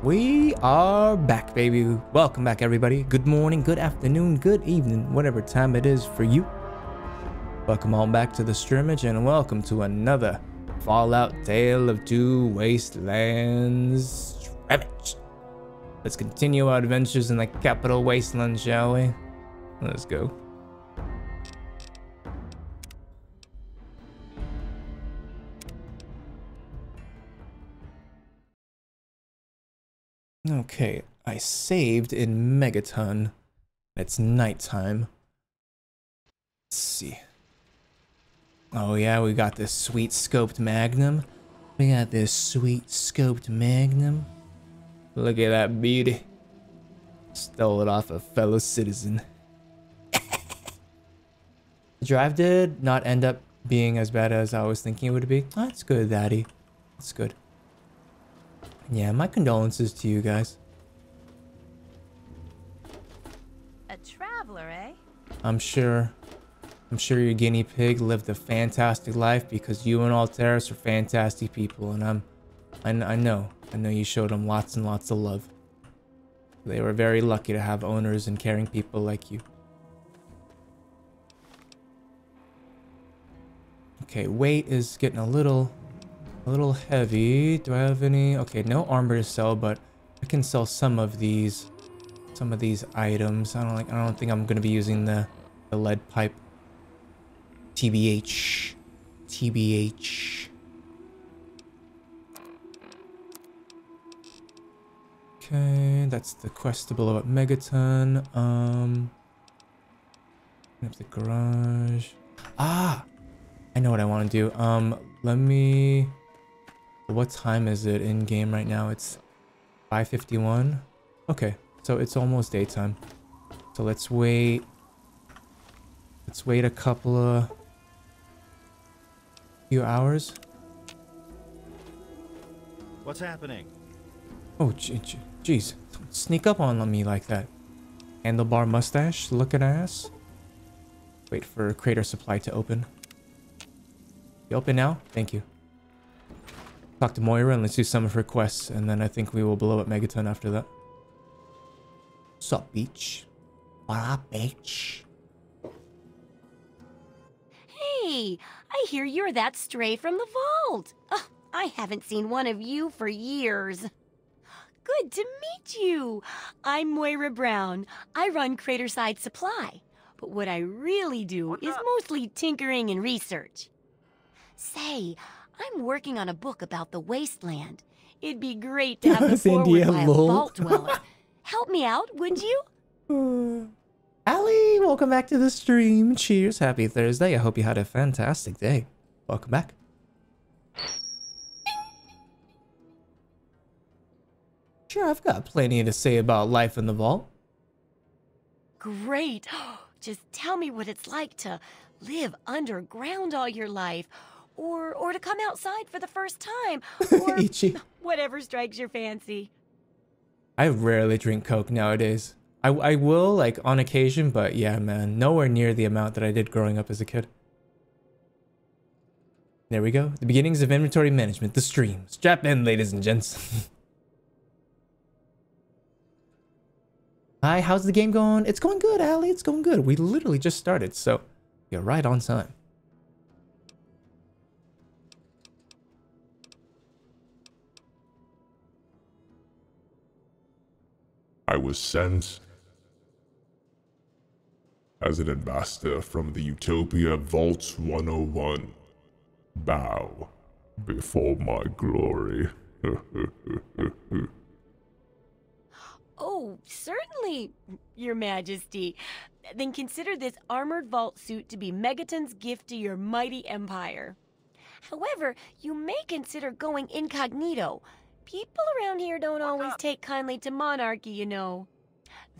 We are back, baby. Welcome back, everybody. Good morning, good afternoon, good evening, whatever time it is for you. Welcome on back to the streamage and welcome to another Fallout Tale of Two Wastelands streamage. Let's continue our adventures in the capital wasteland, shall we? Let's go. Okay, I saved in Megaton. It's nighttime. Let's see. Oh yeah, we got this sweet scoped magnum. We got this sweet scoped magnum. Look at that beauty. Stole it off a fellow citizen. the drive did not end up being as bad as I was thinking it would be. That's good, Daddy. That's good. Yeah, my condolences to you guys. A traveler, eh? I'm sure. I'm sure your guinea pig lived a fantastic life because you and Alteris are fantastic people, and I'm, I, I know, I know you showed them lots and lots of love. They were very lucky to have owners and caring people like you. Okay, weight is getting a little a little heavy. Do I have any? Okay, no armor to sell, but I can sell some of these, some of these items. I don't like. I don't think I'm gonna be using the, the lead pipe. TBH, TBH. Okay, that's the quest to blow up Megaton. Um, up the garage. Ah, I know what I want to do. Um, let me. What time is it in game right now? It's 5.51. Okay, so it's almost daytime. So let's wait. Let's wait a couple of few hours. What's happening? Oh, jeez. Sneak up on me like that. Handlebar mustache, looking ass. Wait for crater supply to open. You open now? Thank you. Talk to Moira and let's do some of her quests, and then I think we will blow up Megaton after that. Sup, beach? What up, bitch? Hey, I hear you're that stray from the vault. Oh, I haven't seen one of you for years. Good to meet you. I'm Moira Brown. I run Craterside Supply. But what I really do is mostly tinkering and research. Say, I'm working on a book about the wasteland. It'd be great to have the forward by a vault dweller. Help me out, would you? Uh, Ali, welcome back to the stream. Cheers, happy Thursday. I hope you had a fantastic day. Welcome back. Sure, I've got plenty to say about life in the vault. Great. Just tell me what it's like to live underground all your life or or to come outside for the first time, or whatever strikes your fancy. I rarely drink Coke nowadays. I, I will, like, on occasion, but yeah, man, nowhere near the amount that I did growing up as a kid. There we go. The beginnings of inventory management, the stream. Strap in, ladies and gents. Hi, how's the game going? It's going good, Ali. It's going good. We literally just started, so you're right on time. I was sent as an ambassador from the Utopia Vault 101. Bow before my glory. oh, certainly, Your Majesty. Then consider this armored vault suit to be Megaton's gift to your mighty empire. However, you may consider going incognito People around here don't What's always up? take kindly to monarchy, you know.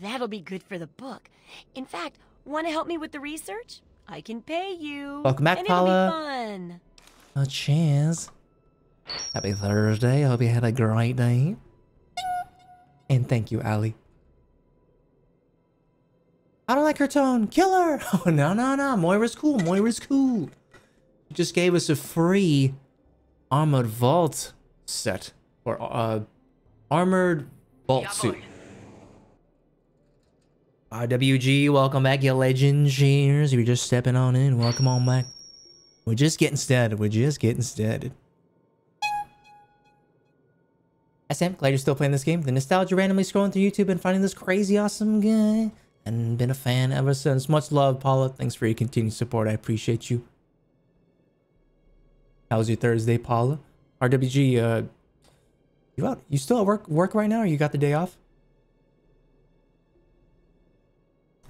That'll be good for the book. In fact, want to help me with the research? I can pay you. Welcome back, and Paula. It'll be fun. Oh, cheers. Happy Thursday. I hope you had a great day. And thank you, Ali. I don't like her tone. Kill her. Oh, no, no, no. Moira's cool. Moira's cool. She just gave us a free armored vault set or uh, Armored vault suit. RWG, welcome back, you legend cheers. You're just stepping on in. Welcome on back. We're just getting started. We're just getting started. SM, glad you're still playing this game. The nostalgia randomly scrolling through YouTube and finding this crazy awesome guy. And been a fan ever since. Much love, Paula. Thanks for your continued support. I appreciate you. How's your Thursday, Paula? RWG, uh, you out? You still at work work right now, or you got the day off?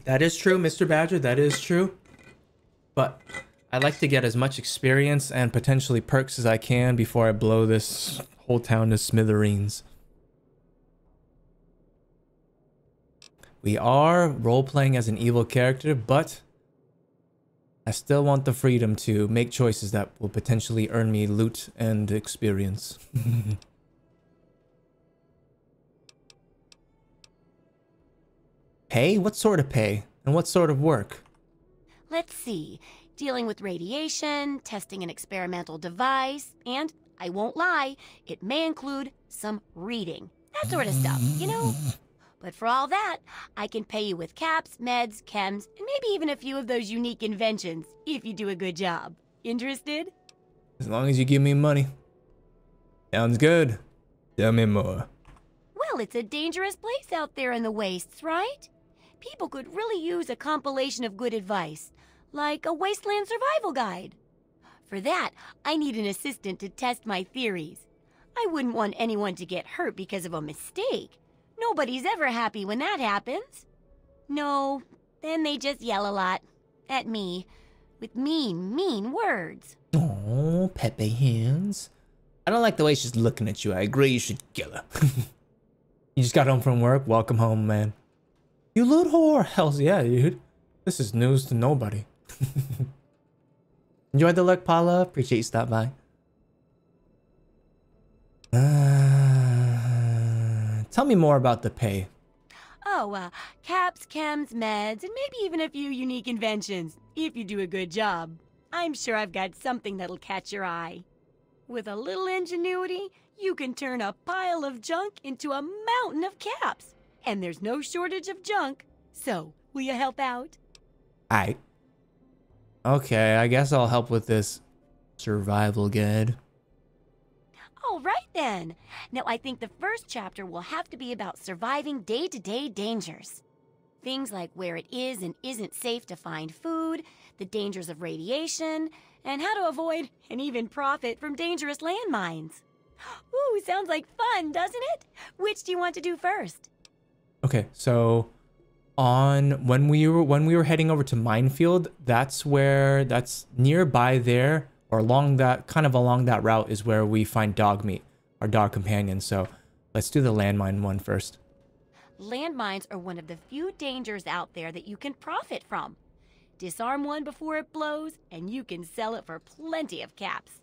That is true, Mr. Badger. That is true. But I like to get as much experience and potentially perks as I can before I blow this whole town to smithereens. We are role-playing as an evil character, but I still want the freedom to make choices that will potentially earn me loot and experience. pay? What sort of pay? And what sort of work? Let's see. Dealing with radiation, testing an experimental device, and, I won't lie, it may include some reading. That sort of stuff, you know? But for all that, I can pay you with caps, meds, chems, and maybe even a few of those unique inventions, if you do a good job. Interested? As long as you give me money. Sounds good. Tell me more. Well, it's a dangerous place out there in the wastes, right? People could really use a compilation of good advice, like a wasteland survival guide. For that, I need an assistant to test my theories. I wouldn't want anyone to get hurt because of a mistake. Nobody's ever happy when that happens. No, then they just yell a lot. At me. With mean, mean words. Oh, Pepe hands. I don't like the way she's looking at you. I agree you should kill her. you just got home from work? Welcome home, man. You loot whore! Hells yeah, dude. This is news to nobody. Enjoy the look, Paula. Appreciate you stop by. Uh, tell me more about the pay. Oh, uh, caps, chems, meds, and maybe even a few unique inventions, if you do a good job. I'm sure I've got something that'll catch your eye. With a little ingenuity, you can turn a pile of junk into a mountain of caps. And there's no shortage of junk. So, will you help out? I. Okay, I guess I'll help with this survival guide. All right then. Now I think the first chapter will have to be about surviving day-to-day dangers. Things like where it is and isn't safe to find food, the dangers of radiation, and how to avoid and even profit from dangerous landmines. Ooh, sounds like fun, doesn't it? Which do you want to do first? Okay, so on when we were when we were heading over to Minefield, that's where that's nearby there or along that kind of along that route is where we find dog meat, our dog companion. So let's do the landmine one first. Landmines are one of the few dangers out there that you can profit from. Disarm one before it blows, and you can sell it for plenty of caps.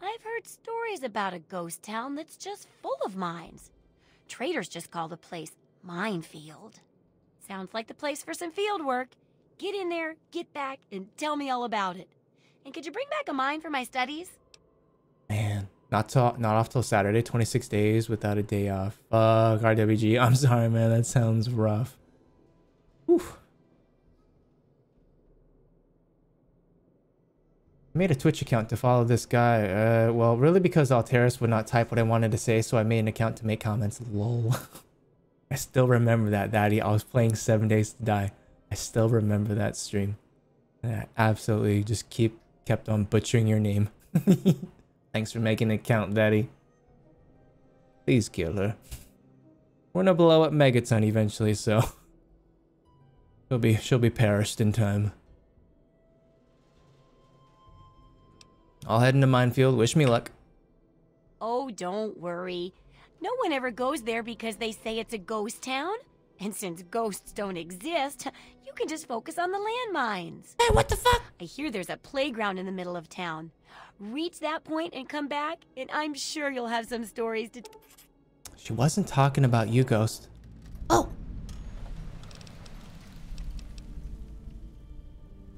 I've heard stories about a ghost town that's just full of mines. Traders just call the place Minefield. Sounds like the place for some field work. Get in there, get back, and tell me all about it. And could you bring back a mine for my studies? Man, not to, not off till Saturday. 26 days without a day off. Fuck RWG. I'm sorry, man. That sounds rough. I made a Twitch account to follow this guy. Uh, well, really because Alteris would not type what I wanted to say, so I made an account to make comments. Lol. I still remember that, Daddy. I was playing Seven Days to Die. I still remember that stream. And I absolutely just keep kept on butchering your name. Thanks for making it count, Daddy. Please kill her. We're gonna blow up Megaton eventually, so she'll be she'll be perished in time. I'll head into minefield. Wish me luck. Oh, don't worry. No one ever goes there because they say it's a ghost town. And since ghosts don't exist, you can just focus on the landmines. Hey, what the fuck? I hear there's a playground in the middle of town. Reach that point and come back, and I'm sure you'll have some stories to. She wasn't talking about you, Ghost. Oh.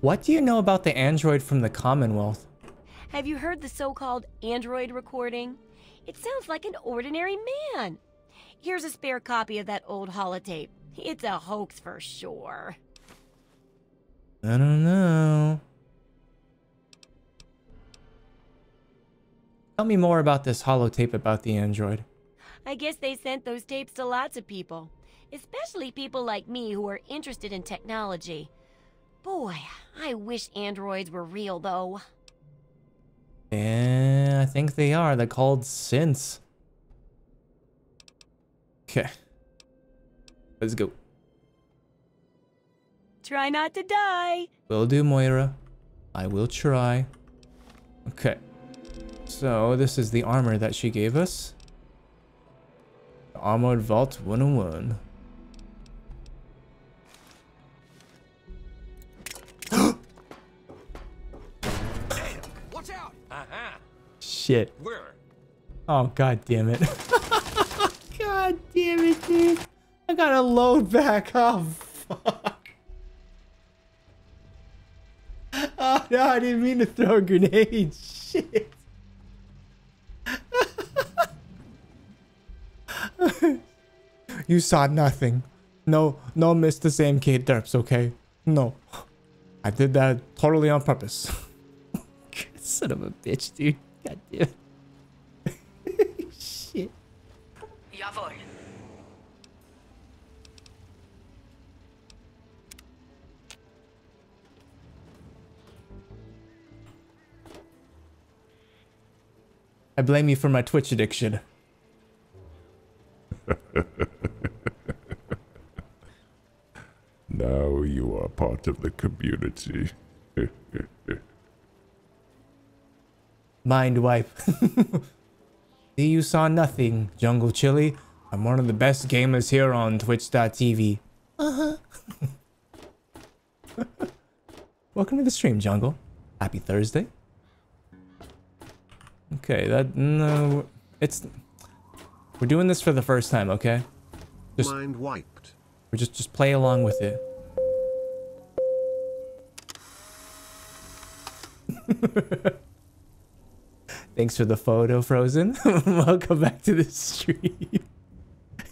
What do you know about the android from the Commonwealth? Have you heard the so called android recording? It sounds like an ordinary man. Here's a spare copy of that old holotape. It's a hoax for sure. I don't know. Tell me more about this holotape about the android. I guess they sent those tapes to lots of people, especially people like me who are interested in technology. Boy, I wish androids were real, though. Yeah, I think they are. They're called synths. Okay. Let's go. Try not to die. Will do, Moira. I will try. Okay. So, this is the armor that she gave us. The Armored Vault 101. Shit. Where? Oh, god damn it. god damn it, dude. I gotta load back. Oh, fuck. Oh, no, I didn't mean to throw a grenade. Shit. you saw nothing. No, no Mr. Sam K. Derps, okay? No. I did that totally on purpose. Son of a bitch, dude. God damn. Shit. Jawohl. I blame you for my Twitch addiction. Now you are part of the community. Mind wipe. See, you saw nothing, Jungle Chili. I'm one of the best gamers here on Twitch.tv. Uh-huh. Welcome to the stream, Jungle. Happy Thursday. Okay, that no, it's we're doing this for the first time, okay? Just- Mind wiped. We're just just play along with it. Thanks for the photo, Frozen. Welcome back to the stream.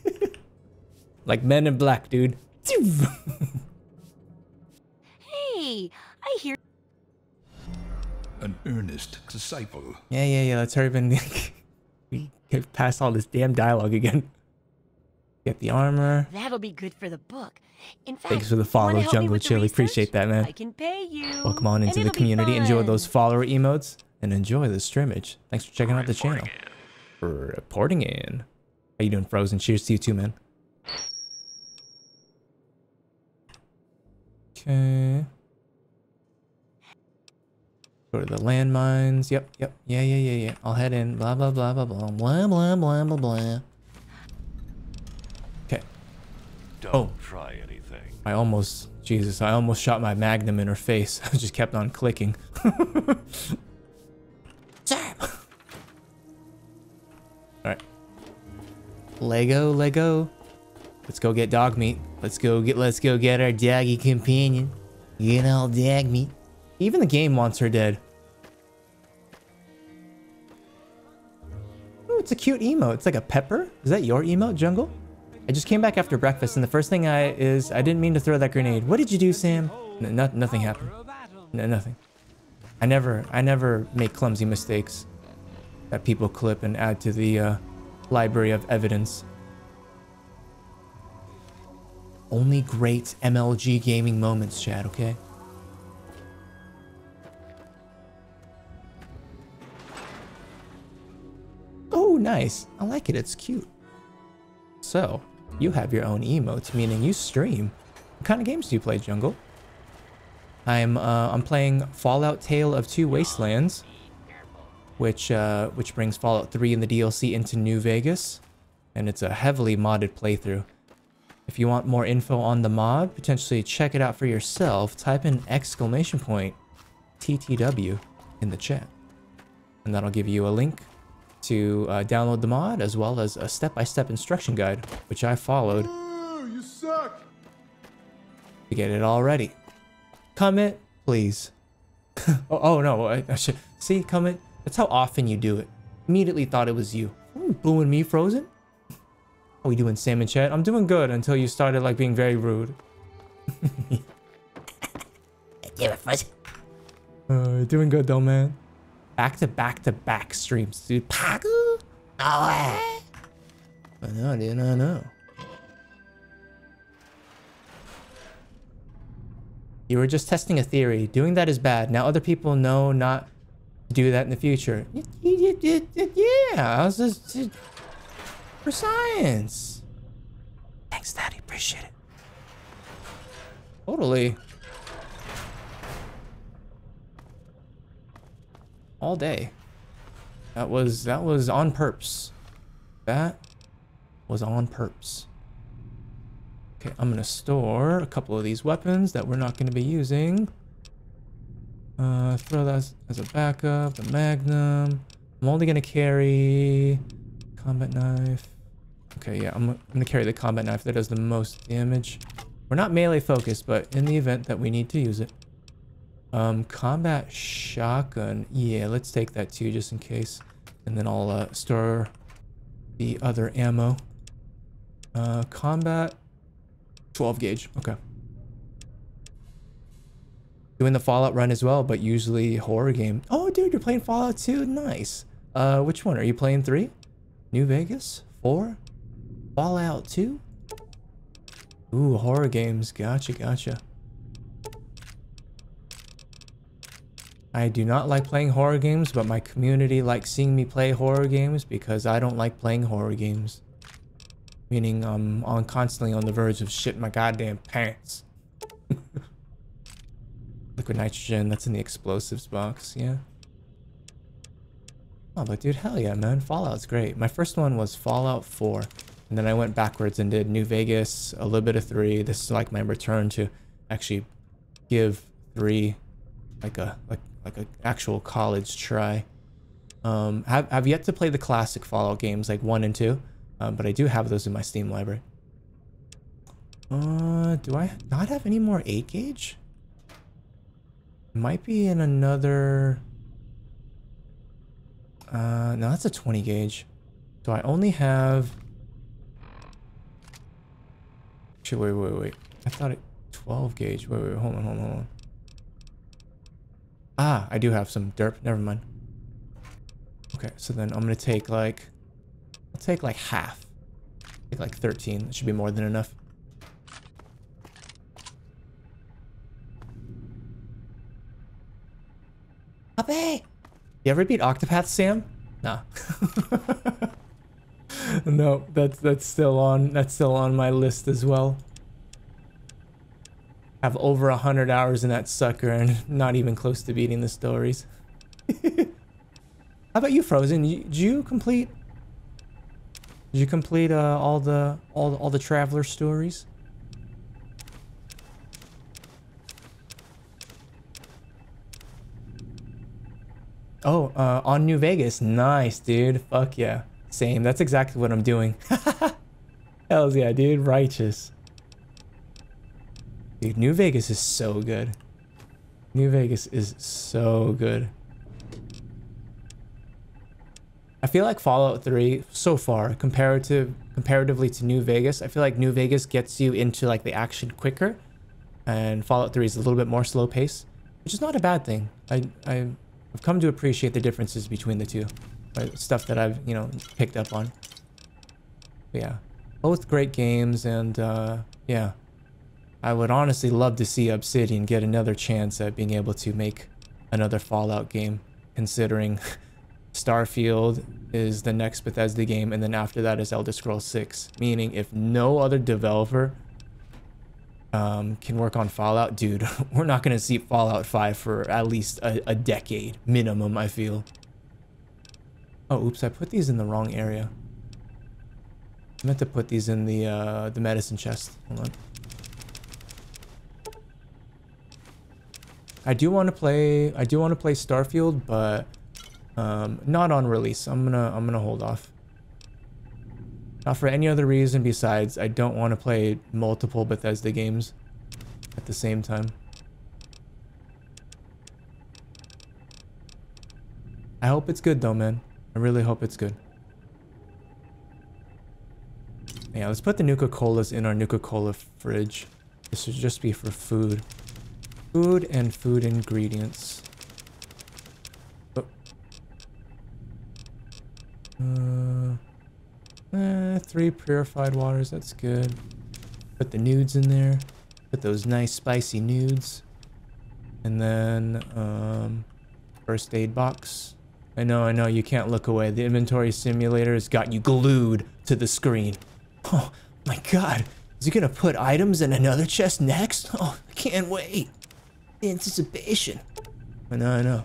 like Men in Black, dude. Hey, I hear An earnest disciple. Yeah, yeah, yeah. Let's hurry up and we get past all this damn dialogue again. Get the armor. that'll be good for the book. In fact, Thanks for the follow, Jungle with Chili. Appreciate that, man. I can pay you. Welcome on into the community. Enjoy those follower emotes and enjoy the streamage. Thanks for checking out the channel. For reporting in. How you doing, Frozen? Cheers to you too, man. Okay. Go to the landmines. Yep, yep. Yeah, yeah, yeah, yeah. I'll head in. Blah, blah, blah, blah, blah. Blah, blah, blah, blah, blah. Okay. Don't Oh. try anything. I almost, Jesus, I almost shot my magnum in her face. I just kept on clicking. Alright. Lego, Lego. Let's go get dog meat. Let's go get, let's go get our doggy companion. Get all dog meat. Even the game wants her dead. Ooh, it's a cute emote. It's like a pepper. Is that your emote, Jungle? I just came back after breakfast, and the first thing I is I didn't mean to throw that grenade. What did you do, Sam? No- nothing happened. No, nothing. I never, I never make clumsy mistakes that people clip and add to the uh, library of evidence. Only great MLG gaming moments, Chad. Okay. Oh, nice. I like it. It's cute. So, you have your own emotes, meaning you stream. What kind of games do you play, Jungle? I'm uh, I'm playing Fallout Tale of Two Wastelands, which uh, which brings Fallout 3 and the DLC into New Vegas, and it's a heavily modded playthrough. If you want more info on the mod, potentially check it out for yourself. Type in exclamation point TTW in the chat, and that'll give you a link to uh, download the mod as well as a step-by-step instruction guide, which I followed you suck. to get it all ready. Comment, please. oh, oh, no, I, I should see comment. That's how often you do it. Immediately thought it was you. Ooh, booing me, Frozen. How we doing, Sam and Chet? I'm doing good until you started like being very rude. Give it fuzz. Uh, doing good though, man. Back to back to back streams, dude. Pagu. No way. I know, dude. I know. You were just testing a theory. Doing that is bad. Now other people know not do that in the future. Yeah, I was just for science. Thanks, Daddy. Appreciate it. Totally. All day. That was that was on purpose. That was on purpose. Okay, I'm gonna store a couple of these weapons that we're not gonna be using. Uh, throw that as, a backup. The Magnum. I'm only gonna carry combat knife. Okay, yeah, I'm, I'm gonna carry the combat knife that does the most damage. We're not melee focused, but in the event that we need to use it. Um, combat shotgun. Yeah, let's take that too, just in case. And then I'll uh, store the other ammo. Uh, combat 12 gauge. Okay. Doing the Fallout run as well, but usually horror game. Oh, dude, you're playing Fallout 2? Nice. Uh, which one? Are you playing 3? New Vegas? 4? Fallout 2? Ooh, horror games. Gotcha, gotcha. I do not like playing horror games, but my community likes seeing me play horror games because I don't like playing horror games. Meaning I'm on constantly on the verge of shit my goddamn pants. Liquid nitrogen, that's in the explosives box, yeah. Oh, but dude, hell yeah, man. Fallout's great. My first one was Fallout 4. And then I went backwards and did New Vegas, a little bit of 3. This is like my return to actually give 3 like a like like an actual college try. Um, have have yet to play the classic Fallout games like 1 and 2. Um, but I do have those in my Steam library. Uh, do I not have any more 8 gauge? Might be in another... Uh, no, that's a 20 gauge. So I only have... Actually, wait, wait, wait. I thought it... 12 gauge. Wait, wait, hold on, hold on, hold on. Ah, I do have some derp. Never mind. Okay, so then I'm gonna take like... I'll take like half. Take like 13. That should be more than enough. Puppy. You ever beat Octopath Sam? Nah. no, that's that's still on that's still on my list as well. Have over a hundred hours in that sucker and not even close to beating the stories. How about you, Frozen? You, did you complete? Did you complete uh, all the all all the traveler stories? Oh, uh, on New Vegas. Nice, dude. Fuck yeah. Same. That's exactly what I'm doing. Hells yeah, dude. Righteous. Dude, New Vegas is so good. New Vegas is so good. I feel like Fallout 3 so far, comparative comparatively to New Vegas, I feel like New Vegas gets you into like the action quicker, and Fallout 3 is a little bit more slow pace, which is not a bad thing. I I I've come to appreciate the differences between the two, stuff that I've you know picked up on. But yeah, both great games, and uh, yeah, I would honestly love to see Obsidian get another chance at being able to make another Fallout game, considering Starfield is the next Bethesda game, and then after that is Elder Scrolls 6. Meaning, if no other developer um, can work on Fallout, dude, we're not gonna see Fallout 5 for at least a, a decade minimum. I feel. Oh, oops! I put these in the wrong area. I meant to put these in the uh, the medicine chest. Hold on. I do want to play. I do want to play Starfield, but um, not on release. I'm gonna I'm gonna hold off. Not for any other reason besides I don't want to play multiple Bethesda games at the same time. I hope it's good though, man. I really hope it's good. Yeah, let's put the Nuka-Colas in our Nuka-Cola fridge. This should just be for food. Food and food ingredients. Oh. Uh, eh, three purified waters, that's good. Put the nudes in there. Put those nice spicy nudes. And then, um, first aid box. I know, I know, you can't look away. The inventory simulator has got you glued to the screen. Oh, my god. Is he gonna put items in another chest next? Oh, I can't wait. The anticipation. I know, I know.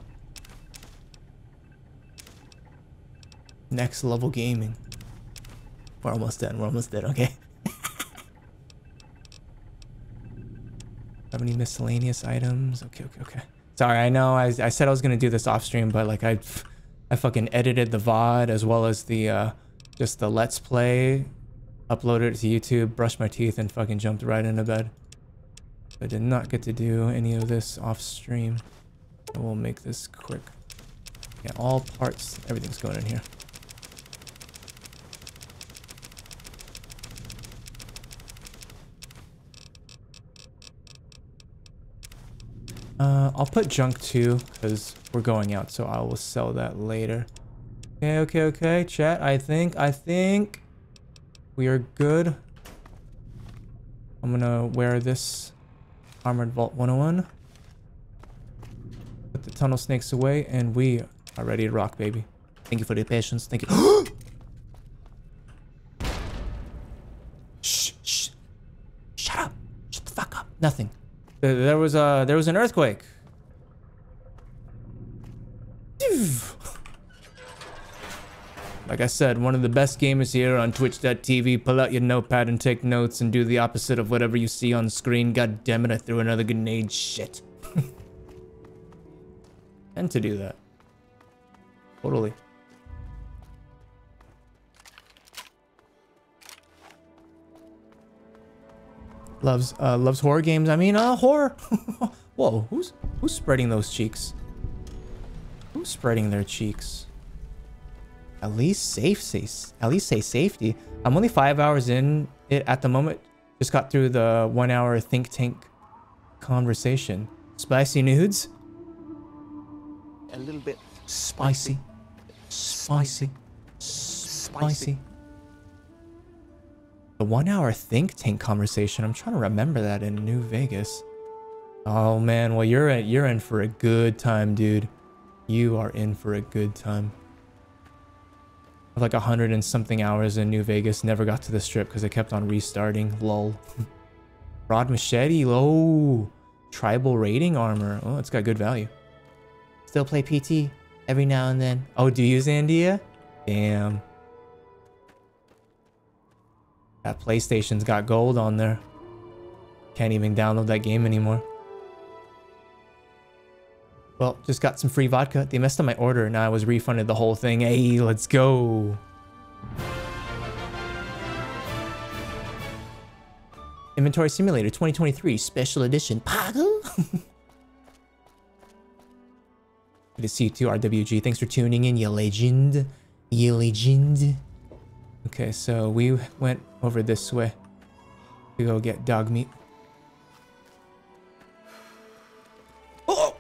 Next level gaming. We're almost done, we're almost done, okay? Have any miscellaneous items? Okay, okay, okay. Sorry, I know I, I said I was gonna do this off stream, but like I, I fucking edited the VOD as well as the, uh, just the Let's Play, uploaded it to YouTube, brushed my teeth, and fucking jumped right into bed. I did not get to do any of this off stream. I will make this quick. Yeah, all parts, everything's going in here. Uh, I'll put junk too, because we're going out, so I will sell that later. Okay, okay, okay, chat, I think, I think we are good. I'm gonna wear this Armored Vault 101. Put the tunnel snakes away, and we are ready to rock, baby. Thank you for the patience, thank you. shh, shh. Shut up. Shut the fuck up. Nothing. There, was a there was an earthquake. Like I said, one of the best gamers here on Twitch.tv. Pull out your notepad and take notes and do the opposite of whatever you see on screen. God damn it, I threw another grenade. Shit. and to do that. Totally. Loves uh loves horror games. I mean, uh horror. Whoa, who's who's spreading those cheeks? Who's spreading their cheeks? At least safe, say at least say safety. I'm only five hours in it at the moment. Just got through the one hour think tank conversation. Spicy nudes? A little bit Spicy. Spicy. Spicy. The one hour think tank conversation. I'm trying to remember that in New Vegas. Oh man, well you're in, you're in for a good time, dude. You are in for a good time. I've like a hundred and something hours in New Vegas. Never got to the strip because I kept on restarting. Lol. Rod machete. Low. Tribal rating armor. Oh, it's got good value. Still play PT every now and then. Oh, do you, Zandia? Damn. That PlayStation's got gold on there. Can't even download that game anymore. Well, just got some free vodka. They messed up my order and I was refunded the whole thing. Hey, let's go. Inventory Simulator 2023 Special Edition. Pago? Good to see you too, RWG. Thanks for tuning in, you legend. You legend. Okay, so we went over this way to go get dog meat. Oh!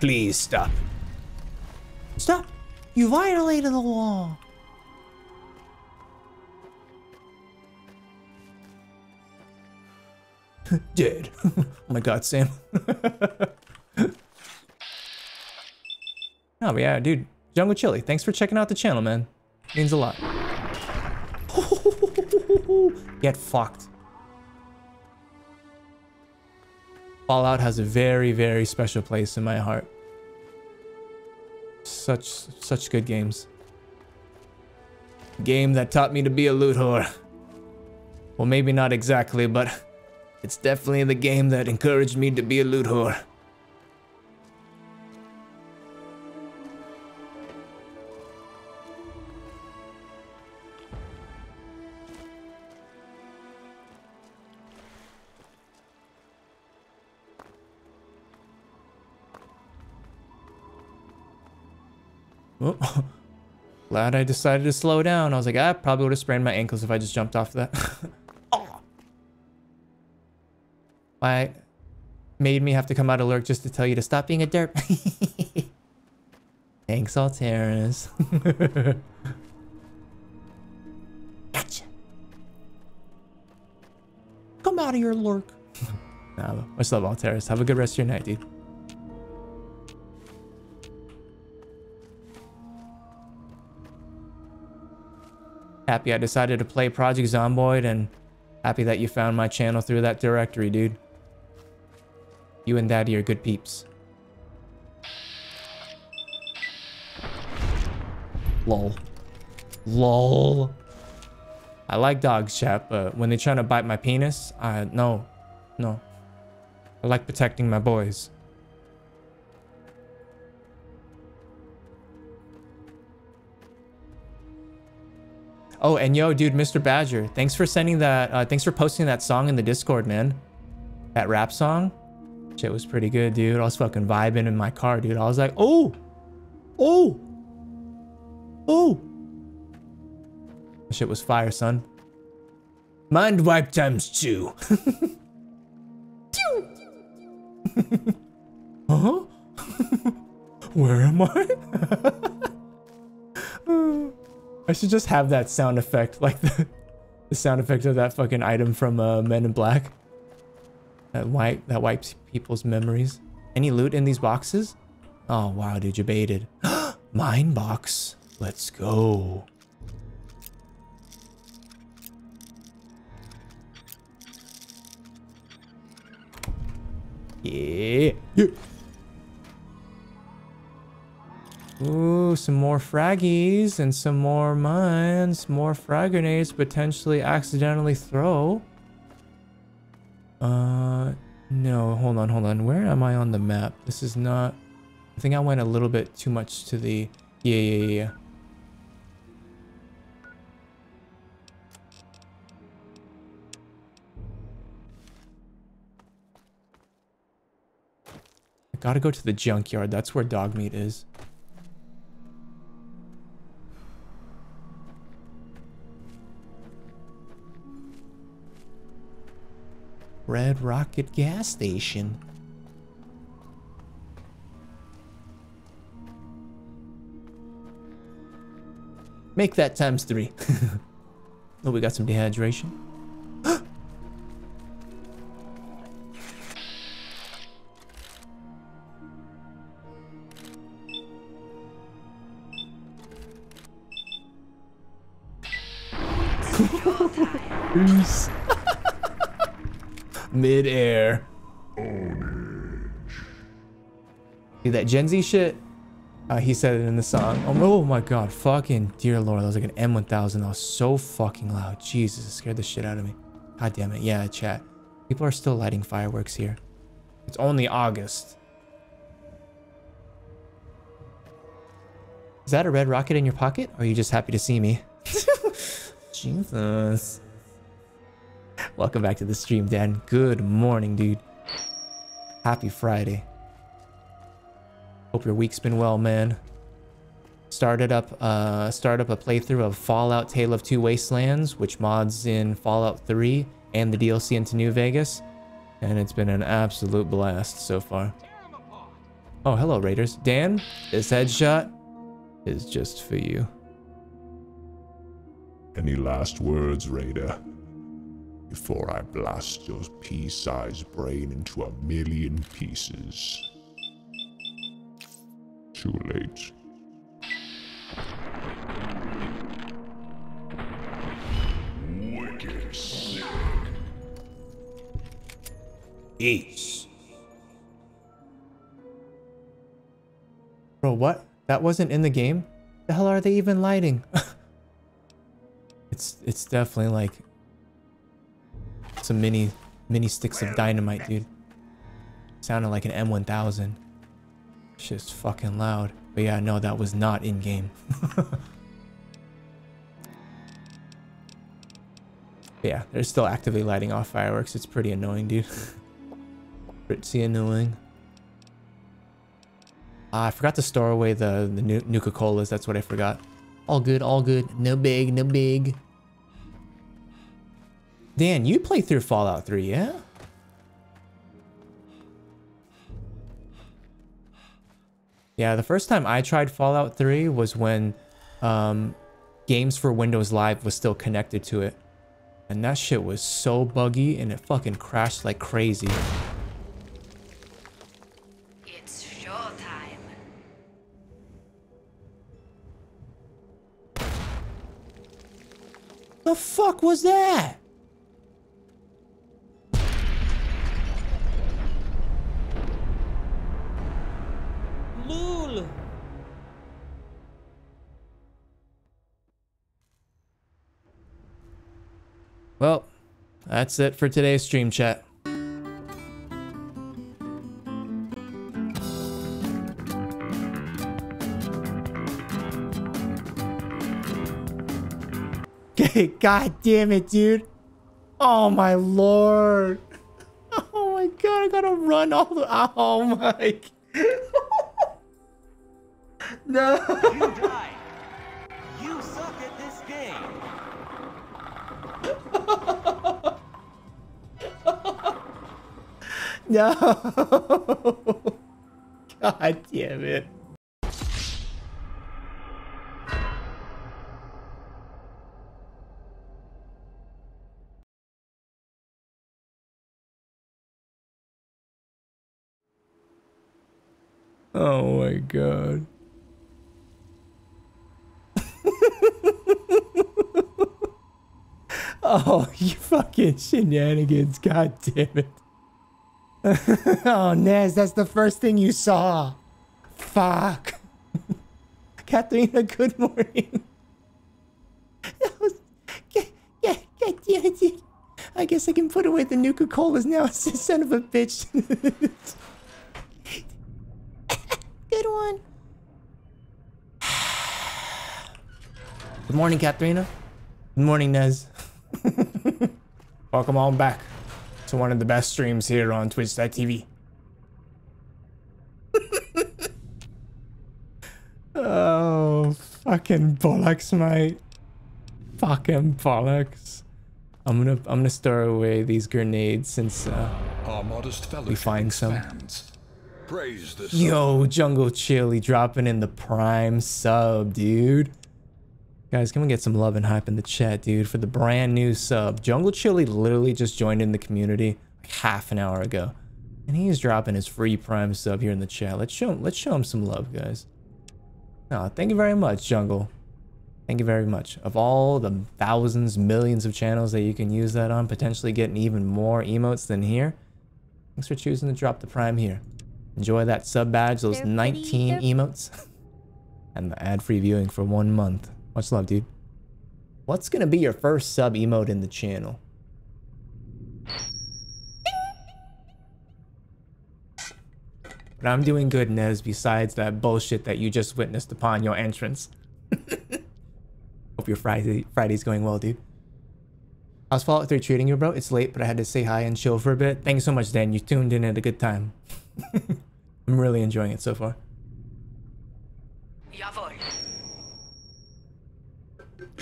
Please stop. Stop! You violated the law! Dead. oh my god, Sam. oh, yeah, dude. Jungle Chili, thanks for checking out the channel, man. Means a lot. Get fucked. Fallout has a very, very special place in my heart. Such, such good games. Game that taught me to be a loot whore. Well, maybe not exactly, but it's definitely the game that encouraged me to be a loot whore. Glad I decided to slow down. I was like, I probably would have sprained my ankles if I just jumped off that. Why made me have to come out of lurk just to tell you to stop being a derp. Thanks, Alteris. Gotcha. come out of your lurk. nah, much love, Alteris. Have a good rest of your night, dude. Happy I decided to play Project Zomboid and happy that you found my channel through that directory, dude. You and Daddy are good peeps. Lol. Lol. I like dogs, chat, but when they're trying to bite my penis, I no, no. I like protecting my boys. Oh, and yo, dude, Mr. Badger, thanks for sending that. Uh, thanks for posting that song in the Discord, man. That rap song. Shit was pretty good, dude. I was fucking vibing in my car, dude. I was like, oh, oh, oh. Shit was fire, son. Mind wipe times two. huh? Where am I? I should just have that sound effect, like the, the sound effect of that fucking item from uh, Men in Black. That wipe that wipes people's memories. Any loot in these boxes? Oh wow, dude, you baited. Mine box. Let's go. Yeah. yeah. Ooh, some more fraggies and some more mines. More frag grenades potentially accidentally throw. Uh, no, hold on, hold on. Where am I on the map? This is not... I think I went a little bit too much to the... Yeah, yeah, yeah. I gotta go to the junkyard. That's where dog meat is. Red Rocket gas station. Make that times three. oh, we got some dehydration. Mid-air. See that Gen Z shit? Uh, he said it in the song. Oh, oh my god, fucking dear lord, that was like an M1000. That was so fucking loud. Jesus, it scared the shit out of me. God damn it. Yeah, chat. People are still lighting fireworks here. It's only August. Is that a red rocket in your pocket? Or are you just happy to see me? Jesus. Welcome back to the stream, Dan. Good morning, dude. Happy Friday. Hope your week's been well, man. Started up, uh, started up a playthrough of Fallout Tale of Two Wastelands, which mods in Fallout 3 and the DLC into New Vegas. And it's been an absolute blast so far. Oh, hello, Raiders. Dan, this headshot is just for you. Any last words, Raider? Before I blast your pea-sized brain into a million pieces. Too late. Wicked sick. Ace. Bro, what? That wasn't in the game? The hell are they even lighting? it's it's definitely like some mini mini sticks of dynamite, dude. Sounded like an M1000. Shit's fucking loud. But yeah, no, that was not in game. yeah, they're still actively lighting off fireworks. It's pretty annoying, dude. pretty annoying. Ah, I forgot to store away the, the nu Nuka-Colas. That's what I forgot. All good, all good. No big, no big. Dan, you played through Fallout 3, yeah? Yeah, the first time I tried Fallout 3 was when um, Games for Windows Live was still connected to it. And that shit was so buggy and it fucking crashed like crazy. It's showtime. The fuck was that? Lul. Well, that's it for today's stream chat. God damn it, dude. Oh my lord. Oh my god, I gotta run all the. Oh my. no. You died. You suck at this game. No. God damn it. Oh my god. Oh, you fucking shenanigans. God damn it. oh, Nez, that's the first thing you saw. Fuck. Katharina, good morning. That was, God, God. I guess I can put away the Nuka Colas now, son of a bitch. good one. Good morning, Katharina. Good morning, Nez. Welcome on back to one of the best streams here on Twitch.tv. oh, fucking bollocks, mate. Fucking bollocks. I'm gonna I'm gonna store away these grenades since uh, Our modest fellowship find some. expands. Praise the. Yo, Jungle Chili dropping in the prime sub, dude. Guys, can we get some love and hype in the chat, dude, for the brand new sub. Jungle Chili literally just joined in the community like half an hour ago. And he's dropping his free prime sub here in the chat. Let's show him let's show him some love, guys. Oh, thank you very much, Jungle. Thank you very much. Of all the thousands, millions of channels that you can use that on, potentially getting even more emotes than here. Thanks for choosing to drop the prime here. Enjoy that sub badge, those 19 emotes. and the ad-free viewing for one month. Much love, dude. What's gonna be your first sub emote in the channel? But I'm doing good, Nez, besides that bullshit that you just witnessed upon your entrance. Hope your Friday Friday's going well, dude. How's Fallout 3 treating you, bro? It's late, but I had to say hi and chill for a bit. Thanks so much, Dan. You tuned in at a good time. I'm really enjoying it so far.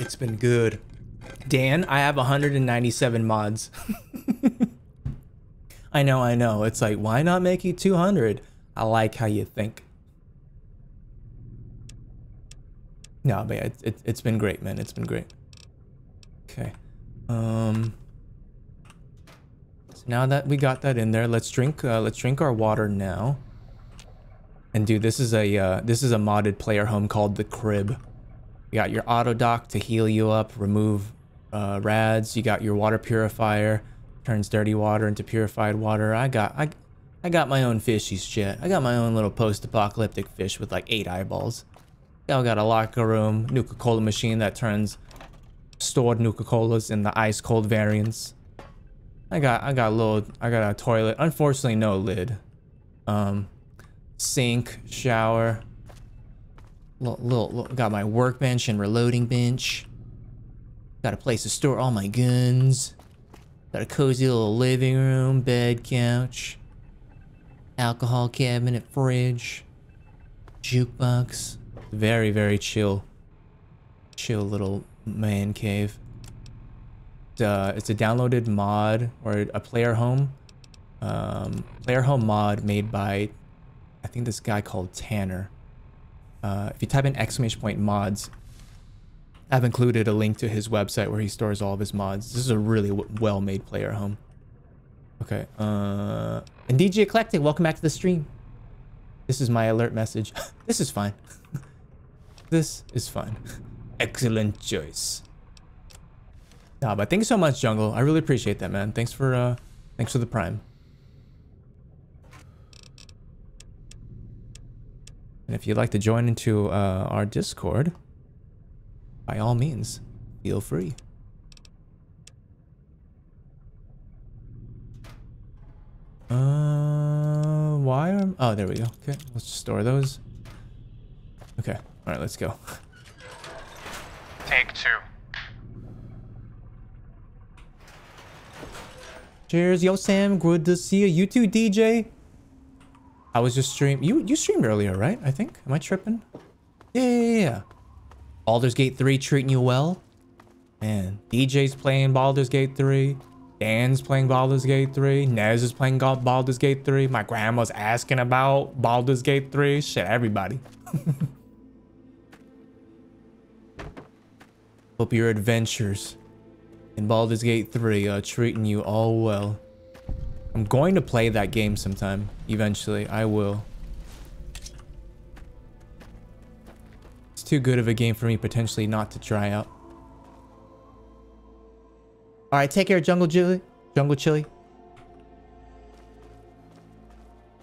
It's been good. Dan, I have 197 mods. I know, I know. It's like, why not make it 200? I like how you think. No, but yeah, it, it, it's been great, man. It's been great. Okay. Um. So now that we got that in there, let's drink. Uh, let's drink our water now. And dude, this is a uh, this is a modded player home called the Crib. You got your auto dock to heal you up, remove uh, rads. You got your water purifier, turns dirty water into purified water. I got I, I got my own fishy shit. I got my own little post-apocalyptic fish with like eight eyeballs. I got a locker room, Nuka-Cola machine that turns stored Nuka-Colas in the ice-cold variants. I got I got a little I got a toilet. Unfortunately, no lid. Um, sink, shower. Little, little, got my workbench and reloading bench. Got a place to store all my guns. Got a cozy little living room, bed, couch, alcohol cabinet, fridge. Jukebox. Very, very chill. Chill little man cave. Uh, it's a downloaded mod or a player home. Um, player home mod made by, I think this guy called Tanner. Uh, if you type in exclamation point mods, I've included a link to his website where he stores all of his mods. This is a really well-made player home. Okay. Uh, and DJ Eclectic, welcome back to the stream. This is my alert message. this is fine. this is fine. Excellent choice. Nah, but thank you so much, Jungle. I really appreciate that, man. Thanks for uh, thanks for the prime. And if you'd like to join into uh, our Discord, by all means, feel free. Uh, why are... Oh, there we go. Okay, let's store those. Okay, all right, let's go. Take two. Cheers, yo Sam, good to see you. You too, DJ. I was just stream. You you streamed earlier, right? I think. Am I tripping? Yeah, yeah, yeah. Baldur's Gate 3 treating you well? Man, DJ's playing Baldur's Gate 3. Dan's playing Baldur's Gate 3. Nez is playing Baldur's Gate 3. My grandma's asking about Baldur's Gate 3. Shit, everybody. Hope your adventures in Baldur's Gate 3 are treating you all well. I'm going to play that game sometime. Eventually, I will. It's too good of a game for me potentially not to try out. All right, take care, Jungle Chili. Jungle Chili.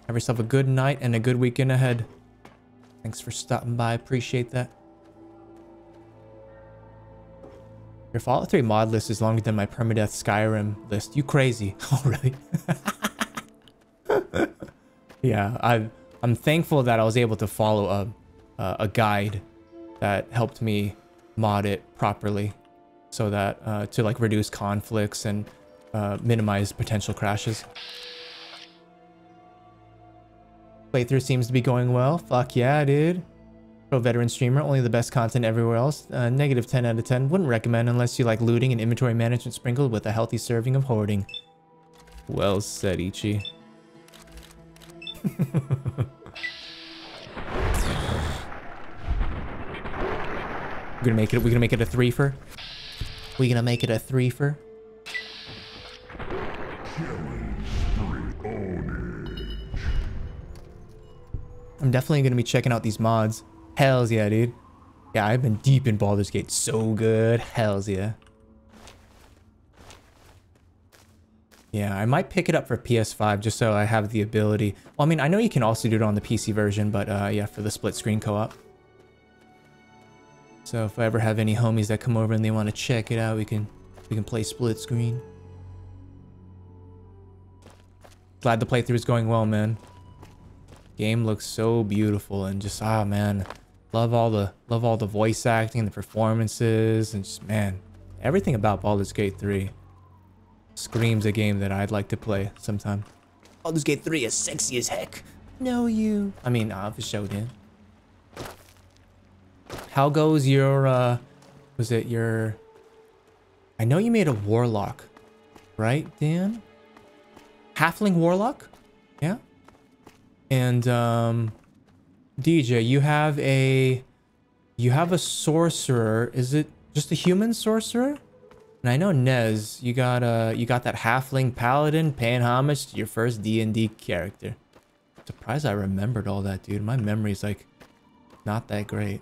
Have yourself a good night and a good weekend ahead. Thanks for stopping by. Appreciate that. Your Fallout 3 mod list is longer than my permadeath Skyrim list. You crazy. Oh, really? yeah, I, I'm thankful that I was able to follow a, uh, a guide that helped me mod it properly so that uh, to like reduce conflicts and uh, minimize potential crashes. Playthrough seems to be going well. Fuck yeah, dude. Pro veteran streamer, only the best content everywhere else. Uh, negative 10 out of 10. Wouldn't recommend unless you like looting and inventory management sprinkled with a healthy serving of hoarding. Well said, Ichi. We're gonna make it. We're gonna make it a threefer. We're gonna make it a threefer. I'm definitely gonna be checking out these mods. Hells yeah, dude. Yeah, I've been deep in Baldur's Gate. So good. Hells yeah. Yeah, I might pick it up for PS5 just so I have the ability. Well, I mean, I know you can also do it on the PC version, but uh, yeah, for the split screen co-op. So if I ever have any homies that come over and they want to check it out, we can we can play split screen. Glad the playthrough is going well, man. Game looks so beautiful and just ah man, love all the love all the voice acting, and the performances, and just man, everything about Baldur's Gate 3 screams a game that I'd like to play sometime. Baldur's Gate 3 is sexy as heck. No, you. I mean, for showed Dan. How goes your, uh, was it your, I know you made a warlock, right, Dan? Halfling warlock? Yeah? And, um, DJ, you have a, you have a sorcerer. Is it just a human sorcerer? And I know Nez, you got uh you got that halfling paladin paying homage to your first D&D character. Surprised I remembered all that, dude. My memory's like not that great.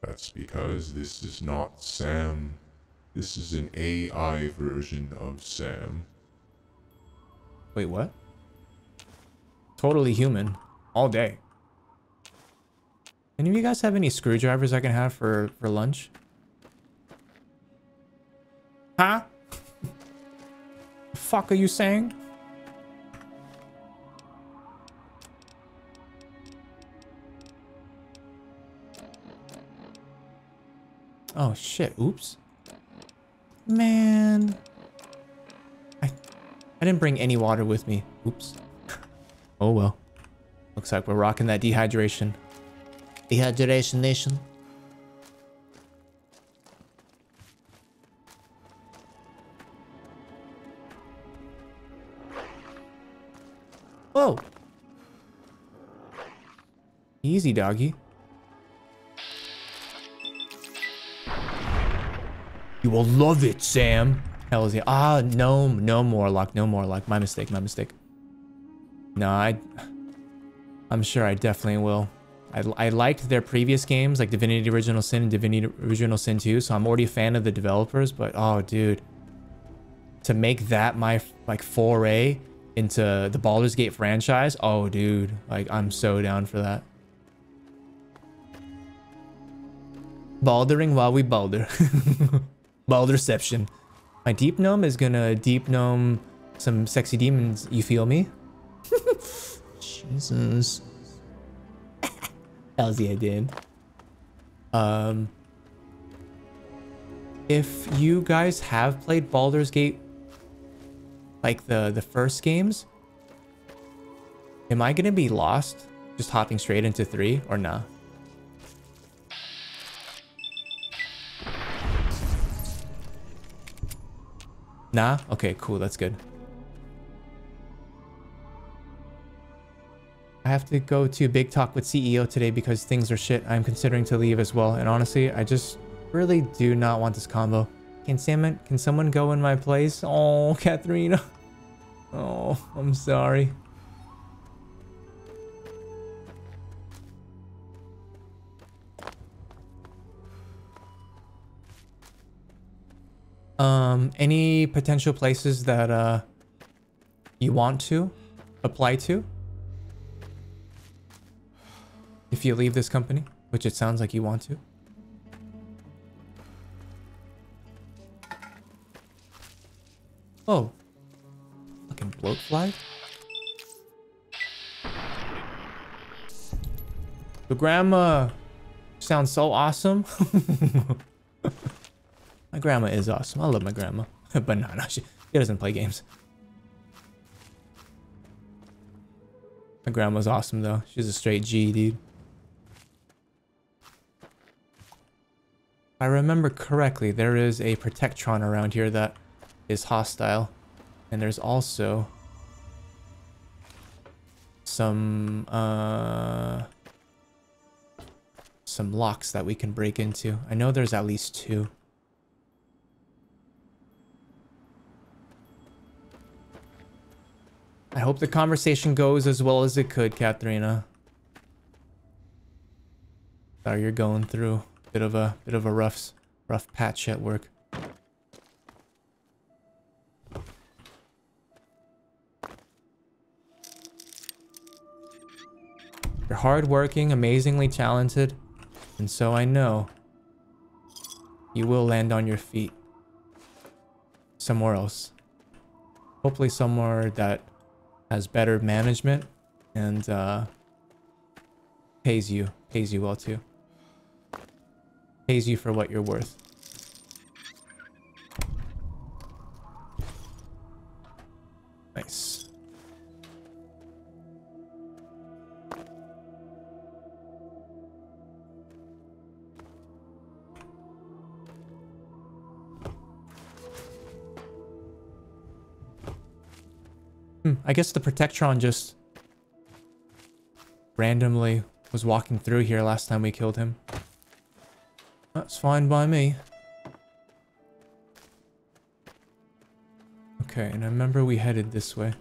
That's because this is not Sam. This is an AI version of Sam. Wait, what? Totally human. All day. Any of you guys have any screwdrivers I can have for, for lunch? Huh? fuck are you saying? Oh shit, oops. Man. I I didn't bring any water with me. Oops. oh well. Looks like we're rocking that dehydration. Dehydration nation. Whoa. Easy, doggy. You will love it, Sam. Hell yeah. Ah, no, no more luck. No more luck. My mistake. My mistake. No, I... I'm sure I definitely will. I, I liked their previous games, like Divinity Original Sin and Divinity Original Sin 2, so I'm already a fan of the developers, but oh, dude. To make that my, like, foray into the Baldur's Gate franchise, oh, dude. Like, I'm so down for that. Baldering while we balder. Balderception. My deep gnome is gonna deep gnome some sexy demons, you feel me? Jesus. How's the idea? Um, if you guys have played Baldur's Gate, like the the first games, am I gonna be lost just hopping straight into three or nah? Nah? Okay, cool. That's good. I have to go to big talk with CEO today because things are shit. I'm considering to leave as well. And honestly, I just really do not want this combo. Can Salmon, can someone go in my place? Oh, Katharina. Oh, I'm sorry. Um, any potential places that uh you want to apply to? If you leave this company, which it sounds like you want to. Oh. Fucking bloat fly? The grandma sounds so awesome. My grandma is awesome. I love my grandma. but no, no, she, she doesn't play games. My grandma's awesome though. She's a straight G, dude. I remember correctly, there is a Protectron around here that is hostile. And there's also some uh some locks that we can break into. I know there's at least two. I hope the conversation goes as well as it could, Katharina. Sorry you're going through a bit of a bit of a rough rough patch at work. You're hardworking, amazingly talented, and so I know you will land on your feet somewhere else. Hopefully somewhere that has better management and uh, pays you, pays you well too. Pays you for what you're worth. I guess the Protectron just randomly was walking through here last time we killed him. That's fine by me. Okay, and I remember we headed this way.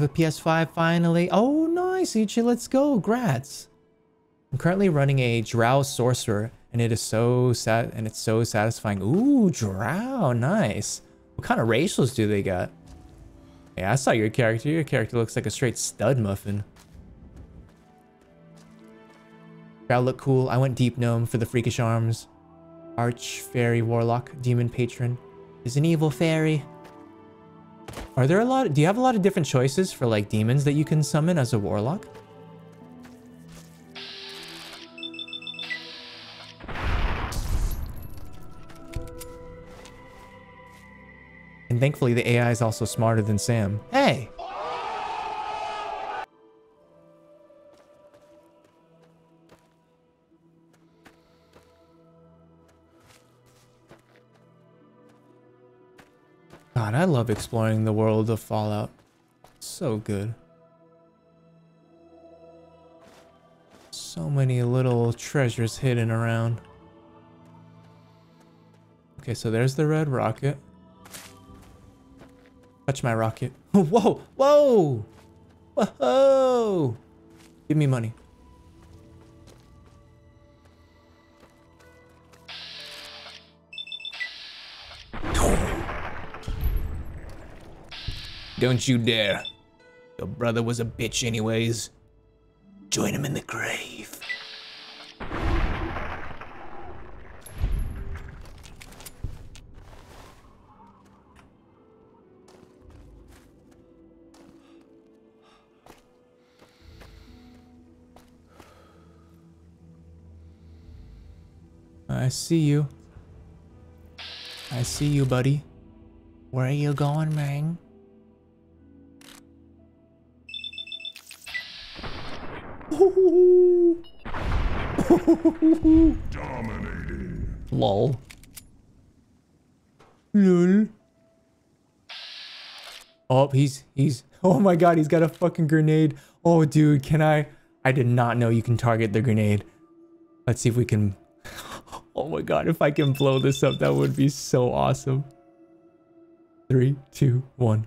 Have a PS5 finally. Oh, nice, Ichi. Let's go. Grats. I'm currently running a Drow Sorcerer, and it is so sad, and it's so satisfying. Ooh, Drow. Nice. What kind of racials do they got? Yeah, I saw your character. Your character looks like a straight stud muffin. Drow look cool. I went Deep Gnome for the freakish arms. Arch Fairy Warlock, Demon Patron. Is an evil fairy. Are there a lot? Do you have a lot of different choices for like demons that you can summon as a warlock? And thankfully the AI is also smarter than Sam. Hey! Love exploring the world of Fallout. So good. So many little treasures hidden around. Okay, so there's the red rocket. Touch my rocket. Whoa! Whoa! Whoa! Give me money. Don't you dare. Your brother was a bitch anyways. Join him in the grave. I see you. I see you, buddy. Where are you going, man? Dominating. Lol. Lol. Oh, he's he's oh my god, he's got a fucking grenade. Oh dude, can I I did not know you can target the grenade. Let's see if we can Oh my god, if I can blow this up, that would be so awesome. Three, two, one.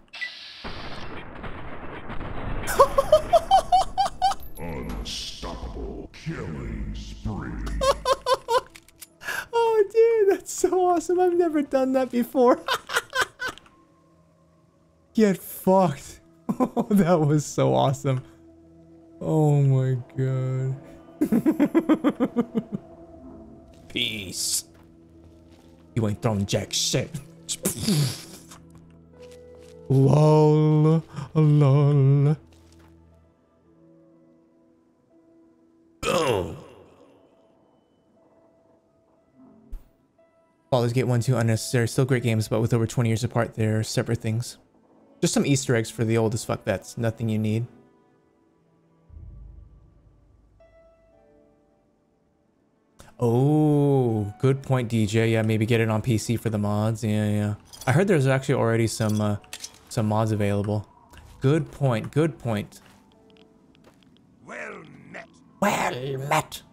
Unstoppable killing spree. Oh dude, that's so awesome. I've never done that before. Get fucked. Oh, that was so awesome. Oh my god. Peace. You ain't throwing jack shit. lol. Lol. Baldur's Gate 1 2 unnecessary. Still great games, but with over 20 years apart, they're separate things. Just some Easter eggs for the oldest fuck vets. Nothing you need. Oh, good point, DJ. Yeah, maybe get it on PC for the mods. Yeah, yeah. I heard there's actually already some uh, some mods available. Good point. Good point. Well met. Well met.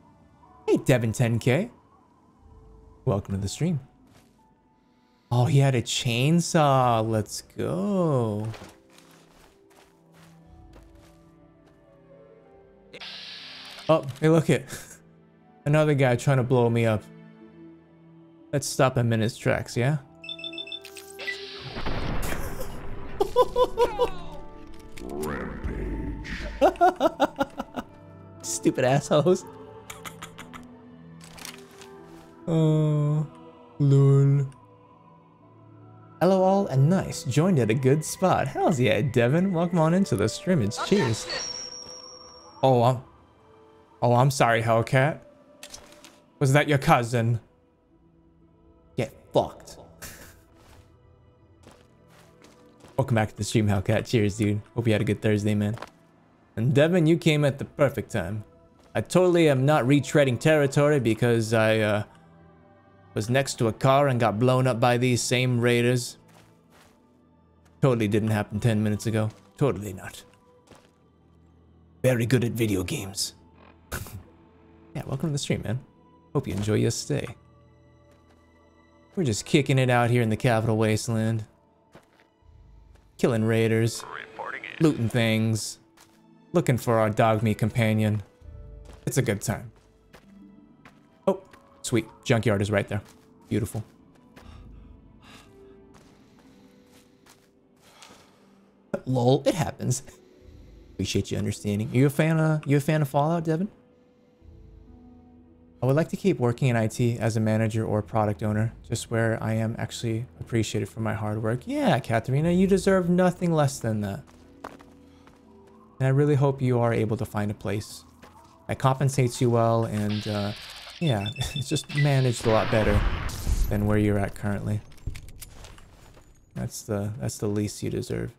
Hey, Devin 10K. Welcome to the stream. Oh, he had a chainsaw. Let's go. Oh, hey, look it. Another guy trying to blow me up. Let's stop him in his tracks, yeah? Rampage. Stupid assholes. Oh, lol. Hello all and nice. Joined at a good spot. Hells yeah, Devin. Welcome on into the scrimmage. Cheers. Oh, I'm... Oh, I'm sorry, Hellcat. Was that your cousin? Get fucked. Welcome back to the stream, Hellcat. Cheers, dude. Hope you had a good Thursday, man. And Devin, you came at the perfect time. I totally am not retreading territory because I, uh, was next to a car and got blown up by these same raiders. Totally didn't happen 10 minutes ago. Totally not. Very good at video games. yeah, welcome to the stream, man. Hope you enjoy your stay. We're just kicking it out here in the capital wasteland. Killing raiders. Looting things. Looking for our dog meat companion. It's a good time. Sweet. Junkyard is right there. Beautiful. Lol, it happens. Appreciate you understanding. You a fan of you a fan of Fallout, Devin? I would like to keep working in IT as a manager or product owner, just where I am actually appreciated for my hard work. Yeah, Katharina, you deserve nothing less than that. And I really hope you are able to find a place that compensates you well and, uh, yeah, it's just managed a lot better than where you're at currently. That's the that's the least you deserve.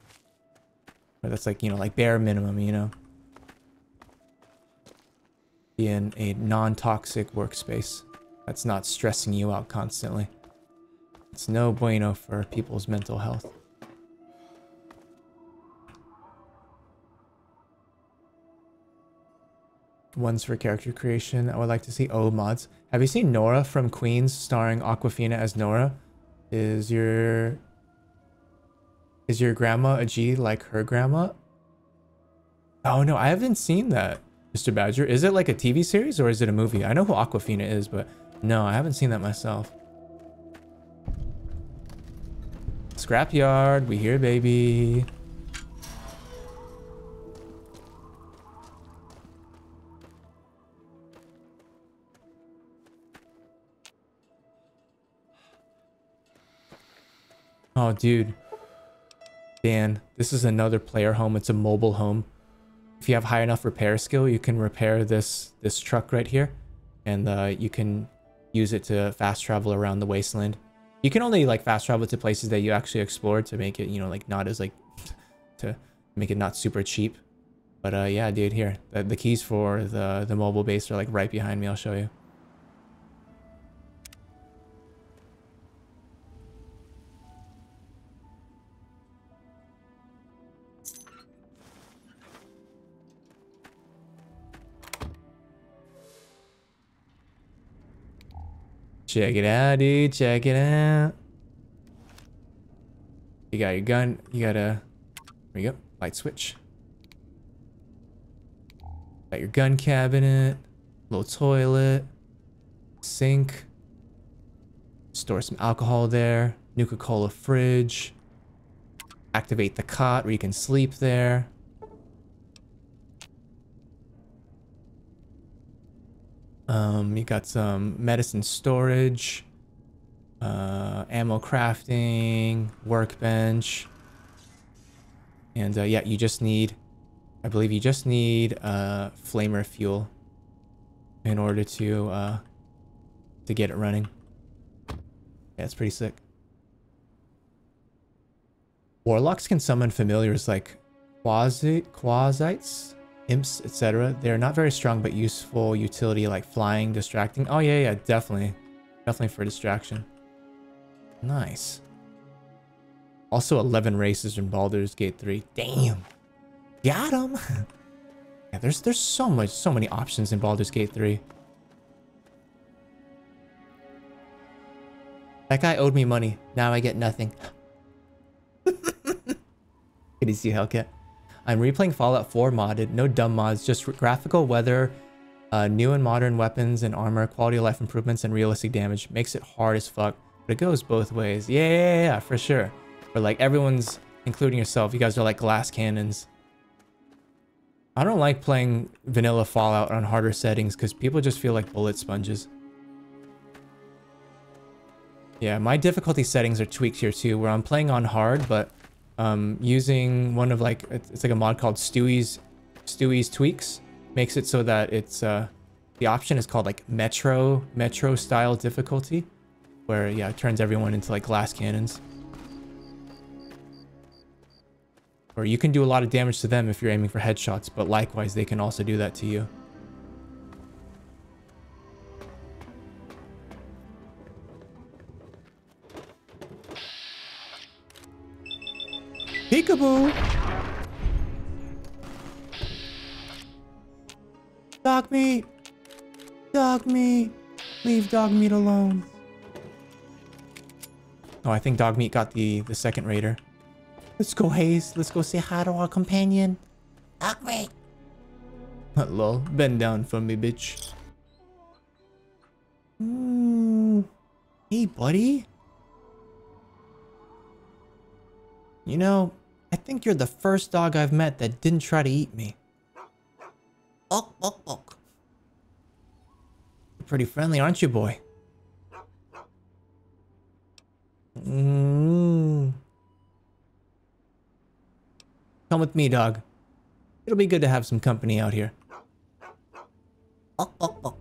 That's like, you know, like bare minimum, you know. Be in a non-toxic workspace that's not stressing you out constantly. It's no bueno for people's mental health. Ones for character creation. I would like to see O mods. Have you seen Nora from Queens starring Awkwafina as Nora? Is your is your grandma a G like her grandma? Oh no, I haven't seen that, Mr. Badger. Is it like a TV series or is it a movie? I know who Awkwafina is, but no, I haven't seen that myself. Scrapyard, we here, baby. Oh, dude. Dan, this is another player home. It's a mobile home. If you have high enough repair skill, you can repair this this truck right here. And uh, you can use it to fast travel around the wasteland. You can only like fast travel to places that you actually explored to make it, you know, like not as like to make it not super cheap. But uh, yeah, dude, here the, the keys for the the mobile base are like right behind me. I'll show you. Check it out, dude. Check it out. You got your gun. You got a... There you go. Light switch. Got your gun cabinet. Little toilet. Sink. Store some alcohol there. Nuka-Cola fridge. Activate the cot where you can sleep there. Um, you got some medicine storage, uh, ammo crafting, workbench. And uh, yeah, you just need, I believe you just need uh, flamer fuel in order to uh, to get it running. Yeah, it's pretty sick. Warlocks can summon familiars like quasi quasits imps, etc. They're not very strong, but useful utility like flying, distracting. Oh, yeah, yeah, definitely. Definitely for distraction. Nice. Also 11 races in Baldur's Gate 3. Damn. Got him. yeah, there's there's so much, so many options in Baldur's Gate 3. That guy owed me money. Now I get nothing. Good to see you, Hellcat. I'm replaying Fallout 4 modded, no dumb mods, just graphical weather, uh, new and modern weapons and armor, quality of life improvements, and realistic damage. Makes it hard as fuck, but it goes both ways. Yeah, yeah, yeah, yeah for sure. But like everyone's, including yourself, you guys are like glass cannons. I don't like playing vanilla Fallout on harder settings because people just feel like bullet sponges. Yeah, my difficulty settings are tweaked here too, where I'm playing on hard, but um, using one of like it's like a mod called Stewie's Stewie's tweaks makes it so that it's uh, the option is called like Metro Metro style difficulty, where yeah it turns everyone into like glass cannons. Or you can do a lot of damage to them if you're aiming for headshots, but likewise they can also do that to you. Peekaboo! Dog meat! Dog meat! Leave dog meat alone. Oh, I think dog meat got the, the second raider. Let's go, Haze. Let's go say hi to our companion. Dog meat! Lol. Bend down for me, bitch. Mm. Hey, buddy. You know, I think you're the first dog I've met that didn't try to eat me. Bok, bok, bok. pretty friendly, aren't you, boy? Mm. Come with me, dog. It'll be good to have some company out here. Oh, oh, oh.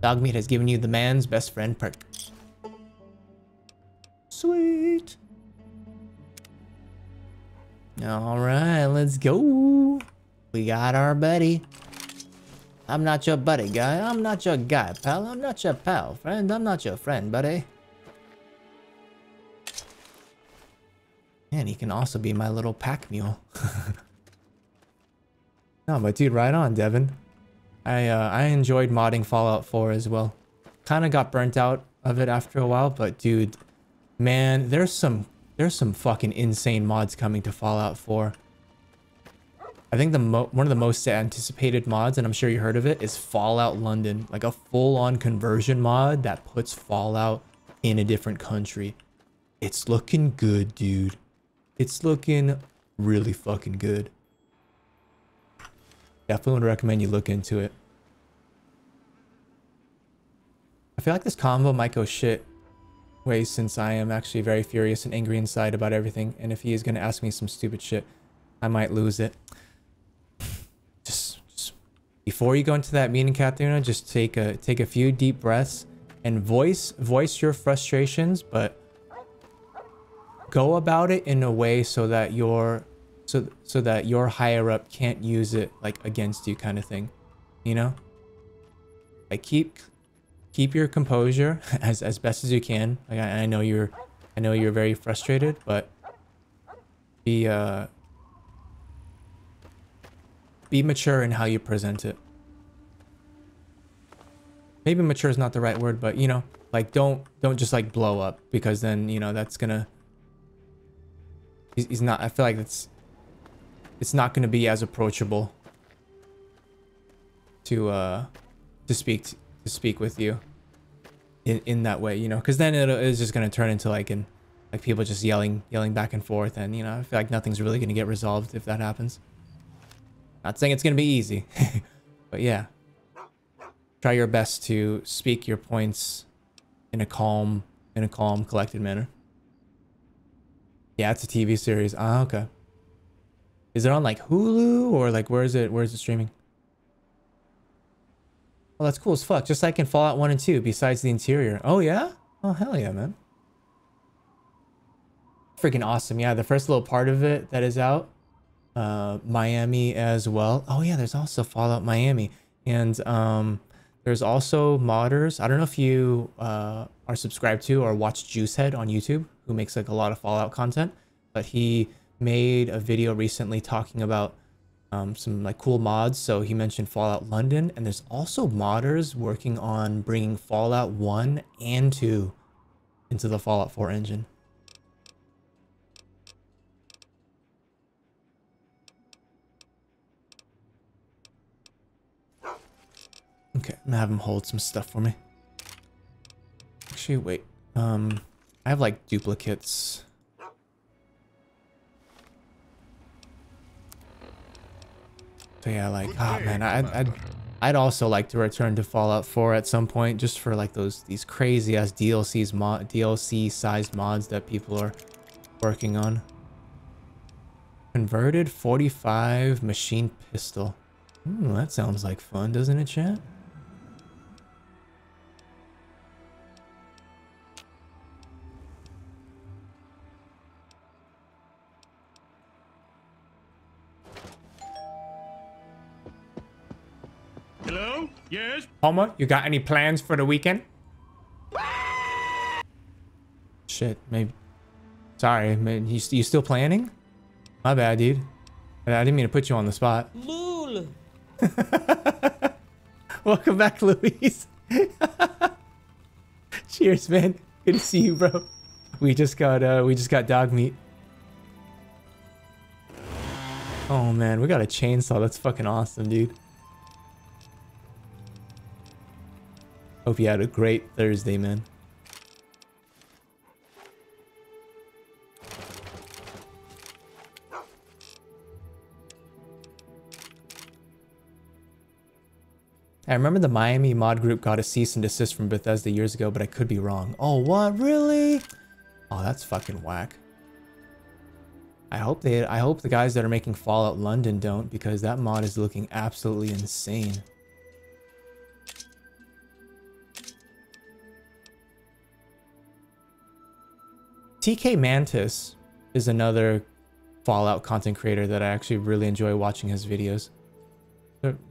Dog meat has given you the man's best friend perk. Sweet. All right, let's go. We got our buddy. I'm not your buddy, guy. I'm not your guy, pal. I'm not your pal, friend. I'm not your friend, buddy. And he can also be my little pack mule. no, but dude, right on, Devin. I uh, I enjoyed modding Fallout 4 as well. Kind of got burnt out of it after a while, but dude, man, there's some there's some fucking insane mods coming to Fallout 4. I think the one of the most anticipated mods, and I'm sure you heard of it, is Fallout London, like a full-on conversion mod that puts Fallout in a different country. It's looking good, dude. It's looking really fucking good. Definitely would recommend you look into it. I feel like this convo might go shit ways since I am actually very furious and angry inside about everything. And if he is going to ask me some stupid shit, I might lose it. Just, just before you go into that meeting, Katharina, just take a take a few deep breaths and voice voice your frustrations, but go about it in a way so that your so so that your higher up can't use it like against you kind of thing you know I keep keep your composure as as best as you can. Like I, I know you're i know you're very frustrated but be uh be mature in how you present it. Maybe mature is not the right word but you know like don't don't just like blow up because then you know that's gonna he's, he's not i feel like it's it's not to be as approachable to uh to speak to, speak with you in in that way you know because then it is just going to turn into like an like people just yelling yelling back and forth and you know i feel like nothing's really going to get resolved if that happens not saying it's going to be easy but yeah try your best to speak your points in a calm in a calm collected manner yeah it's a tv series ah okay is it on like Hulu or like where is it? Where is it streaming? Oh, that's cool as fuck. Just like in Fallout 1 and 2, besides the interior. Oh, yeah? Oh, hell yeah, man. Freaking awesome. Yeah, the first little part of it that is out. Uh, Miami as well. Oh, yeah, there's also Fallout Miami. And um, there's also modders. I don't know if you uh, are subscribed to or watch Juicehead on YouTube, who makes like a lot of Fallout content. But he made a video recently talking about um, some like cool mods. So he mentioned Fallout London, and there's also modders working on bringing Fallout 1 and 2 into the Fallout 4 engine. Okay, I'm gonna have him hold some stuff for me. Actually, wait. Um, I have like duplicates. So yeah, like, oh man, I'd, I'd, I'd also like to return to Fallout 4 at some point, just for like those these crazy ass DLCs mod DLC sized mods that people are working on. Converted 45 machine pistol. Ooh, that sounds like fun, doesn't it, chat? Yes? Homer, you got any plans for the weekend? Shit, maybe. Sorry, man. You, you still planning? My bad, dude. I didn't mean to put you on the spot. Lul. Welcome back, Louise. Cheers, man. Good to see you, bro. We just got uh we just got dog meat. Oh man, we got a chainsaw. That's fucking awesome, dude. Hope you had a great Thursday, man. I remember the Miami mod group got a cease and desist from Bethesda years ago, but I could be wrong. Oh, what? Really? Oh, that's fucking whack. I hope they I hope the guys that are making Fallout London don't because that mod is looking absolutely insane. TK Mantis is another Fallout content creator that I actually really enjoy watching his videos.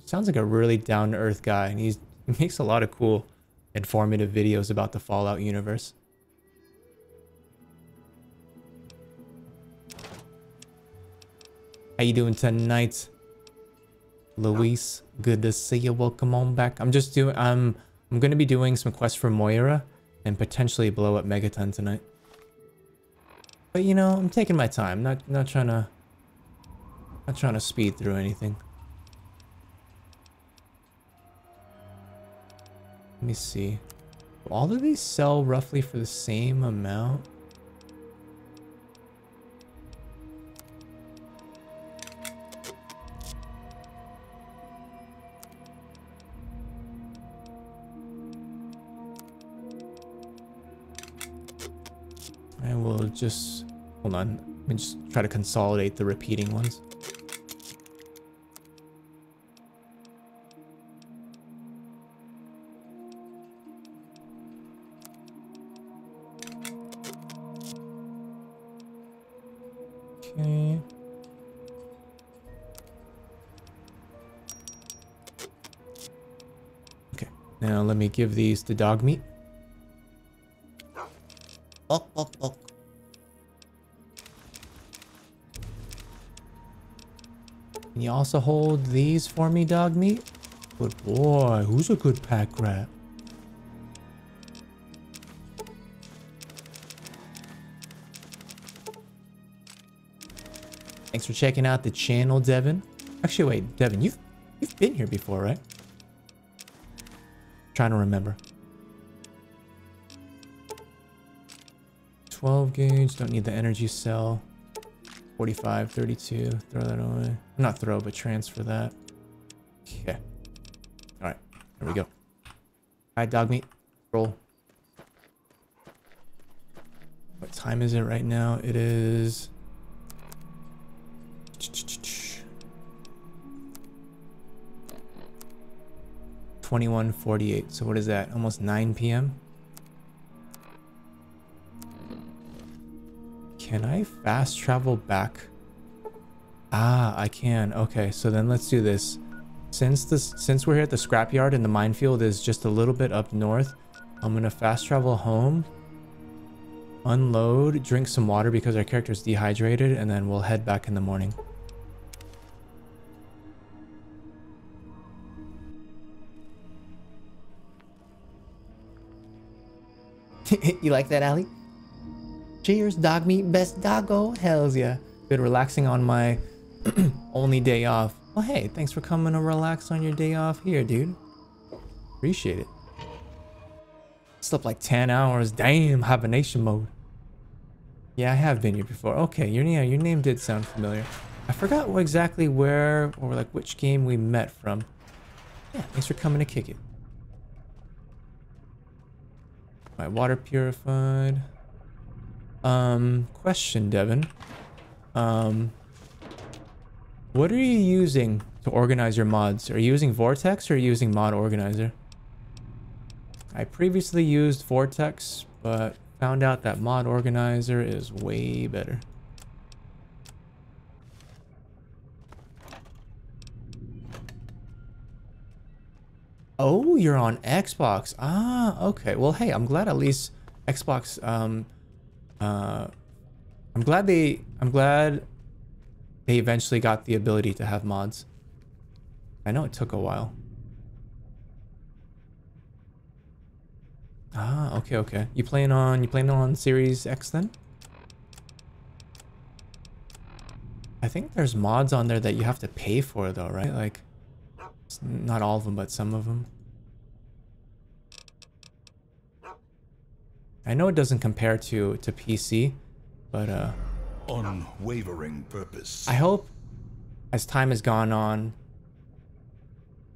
Sounds like a really down-to-earth guy, and he makes a lot of cool, informative videos about the Fallout universe. How you doing tonight, Luis? Good to see you. Welcome on back. I'm just doing. I'm. I'm gonna be doing some quests for Moira, and potentially blow up Megaton tonight. But you know, I'm taking my time. Not not trying to. Not trying to speed through anything. Let me see. All of these sell roughly for the same amount? I will just... Hold on. Let me just try to consolidate the repeating ones. Okay. Okay. Now let me give these to dog meat. Oh, oh, oh. Also hold these for me, dog meat? Good boy. Who's a good pack rat? Thanks for checking out the channel, Devin. Actually, wait, Devin, you've you've been here before, right? trying to remember. 12 gauge, don't need the energy cell. 45, 32, throw that away. Not throw, but transfer that. Okay. Alright, there we go. Alright, dog meat. Roll. What time is it right now? It is... 2148. So what is that? Almost 9 p.m. Can I fast travel back? Ah, I can. Okay, so then let's do this. Since this since we're here at the scrapyard and the minefield is just a little bit up north, I'm gonna fast travel home, unload, drink some water because our character's dehydrated, and then we'll head back in the morning. you like that, Ali? Cheers, dog meat, best doggo. Hells yeah. Been relaxing on my only day off. Well, hey, thanks for coming to relax on your day off here, dude. Appreciate it. Slept like 10 hours. Damn, hibernation mode. Yeah, I have been here before. Okay, your name, your name did sound familiar. I forgot exactly where or like which game we met from. Yeah, thanks for coming to kick it. My water purified. Um, question, Devin. Um, what are you using to organize your mods? Are you using Vortex or using Mod Organizer? I previously used Vortex, but found out that Mod Organizer is way better. Oh, you're on Xbox. Ah, okay. Well, hey, I'm glad at least Xbox um uh I'm glad they I'm glad they eventually got the ability to have mods. I know it took a while. Ah, okay, okay. You playing on you playing on Series X then? I think there's mods on there that you have to pay for though, right? Like not all of them, but some of them. I know it doesn't compare to to PC, but uh unwavering purpose. I hope as time has gone on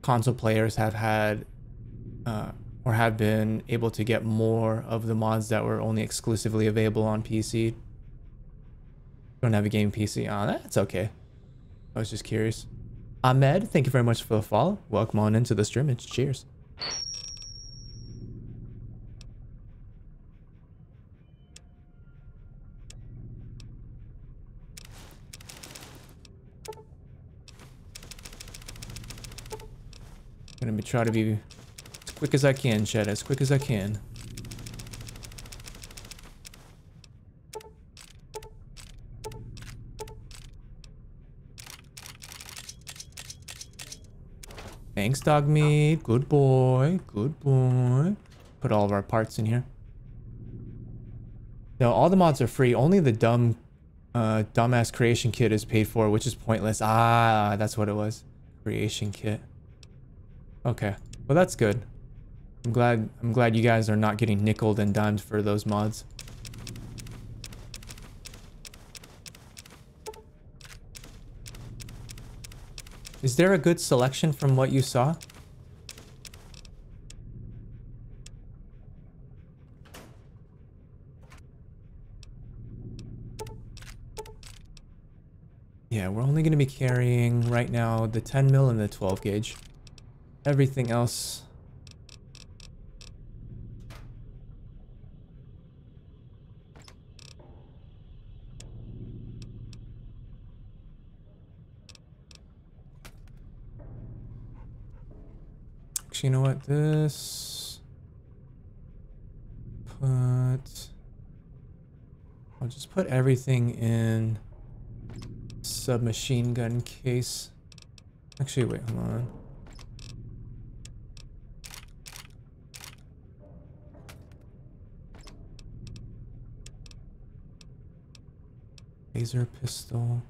console players have had uh, or have been able to get more of the mods that were only exclusively available on PC. Don't have a game PC. Ah, that's okay. I was just curious. Ahmed, thank you very much for the follow. Welcome on into the stream. It's cheers. Gonna be try to be as quick as I can, Chet, as quick as I can. Thanks, dog meat. Good boy. Good boy. Put all of our parts in here. No, all the mods are free. Only the dumb, uh, dumbass creation kit is paid for, which is pointless. Ah, that's what it was. Creation kit. Okay. Well, that's good. I'm glad. I'm glad you guys are not getting nickled and dimed for those mods. Is there a good selection from what you saw? Yeah, we're only going to be carrying right now the 10 mil and the 12 gauge. Everything else... Actually, you know what? This... Put... I'll just put everything in submachine gun case. Actually, wait, hold on. Laser pistol.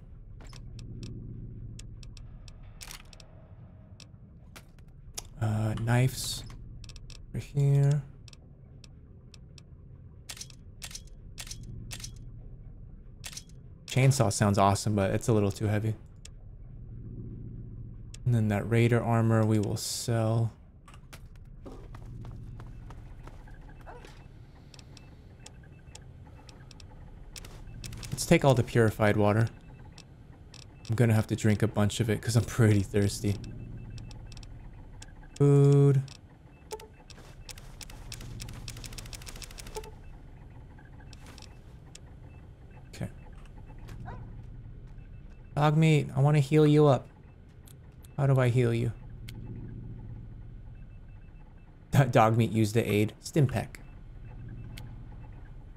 Uh, knives over here. Chainsaw sounds awesome, but it's a little too heavy. And then that raider armor we will sell. Take all the purified water. I'm gonna have to drink a bunch of it because I'm pretty thirsty. Food. Okay. Dog meat, I want to heal you up. How do I heal you? Dog meat used the aid. Stimpack.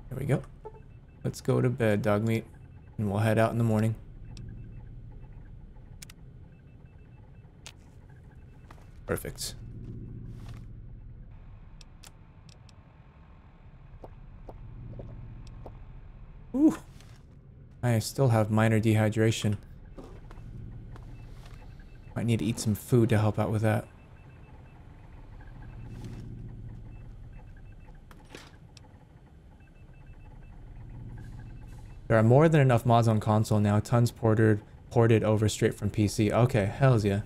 There we go. Let's go to bed, dog meat. And we'll head out in the morning. Perfect. Ooh. I still have minor dehydration. Might need to eat some food to help out with that. There are more than enough mods on console now. Tons ported ported over straight from PC. Okay, hells yeah.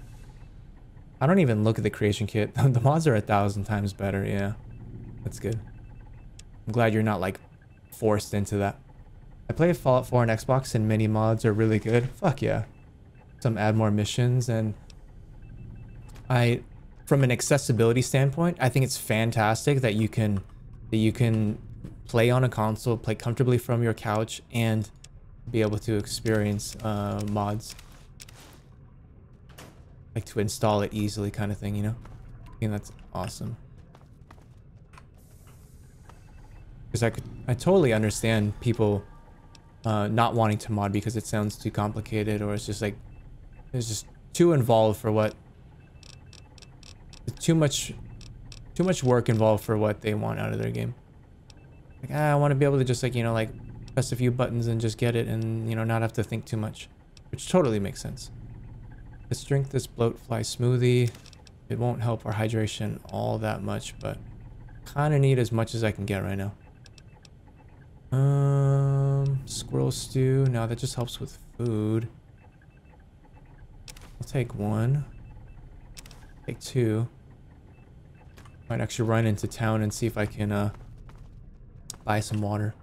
I don't even look at the creation kit. the mods are a thousand times better. Yeah, that's good. I'm glad you're not like forced into that. I play Fallout 4 on Xbox and many mods are really good. Fuck yeah. Some add more missions and I, from an accessibility standpoint, I think it's fantastic that you can, that you can play on a console, play comfortably from your couch, and be able to experience uh, mods. Like to install it easily kind of thing, you know? I think that's awesome. Because I could, I totally understand people uh, not wanting to mod because it sounds too complicated or it's just like, it's just too involved for what, too much, too much work involved for what they want out of their game. Like, ah, I want to be able to just like, you know, like press a few buttons and just get it and, you know, not have to think too much. Which totally makes sense. Let's drink this bloat fly smoothie. It won't help our hydration all that much, but kind of need as much as I can get right now. Um, squirrel stew. Now that just helps with food. I'll take one. Take two. Might actually run into town and see if I can uh, buy some water.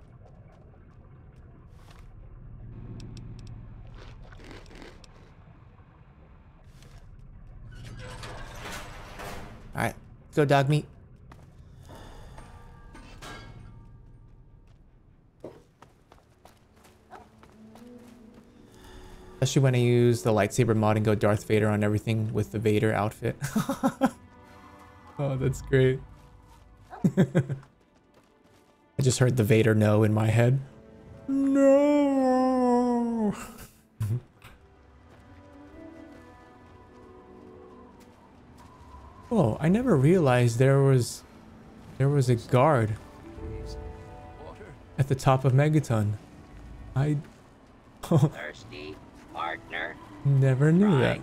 Alright, go dog meat. Especially when I use the lightsaber mod and go Darth Vader on everything with the Vader outfit. oh, that's great. I just heard the Vader no in my head. No. Mm-hmm. oh, I never realized there was there was a guard at the top of Megaton. I Thirsty, partner. never knew that.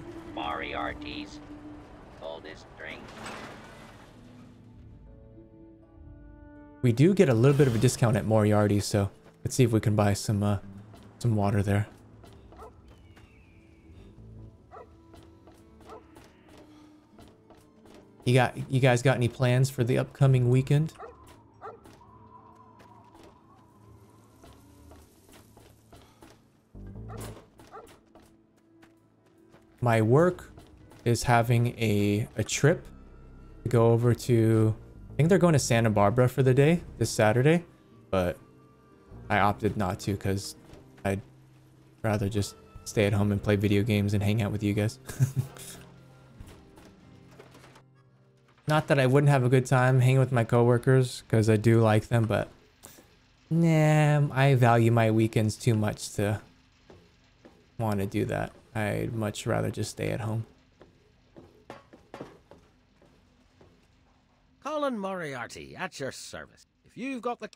We do get a little bit of a discount at Moriarty, so let's see if we can buy some uh, some water there. You got you guys got any plans for the upcoming weekend? My work is having a a trip to go over to think they're going to Santa Barbara for the day this Saturday, but I opted not to because I'd rather just stay at home and play video games and hang out with you guys. not that I wouldn't have a good time hanging with my coworkers because I do like them, but nah, I value my weekends too much to want to do that. I'd much rather just stay at home. Colin Moriarty, at your service. If you've got the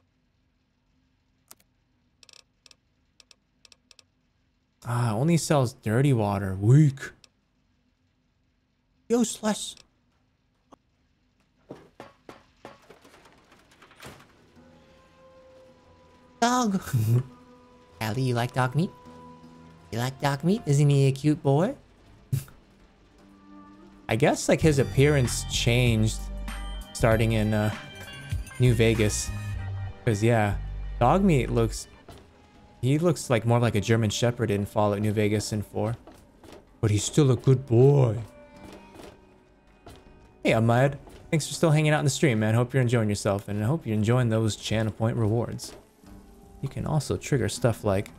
Ah, only sells dirty water. Weak. Useless. Dog. Allie, you like dog meat? You like dog meat? Isn't he a cute boy? I guess like his appearance changed starting in uh, New Vegas. Cause yeah, dog meat looks he looks like more like a German Shepherd in Fallout New Vegas and 4. But he's still a good boy. Hey Ahmad, thanks for still hanging out in the stream, man. Hope you're enjoying yourself and I hope you're enjoying those channel point rewards. You can also trigger stuff like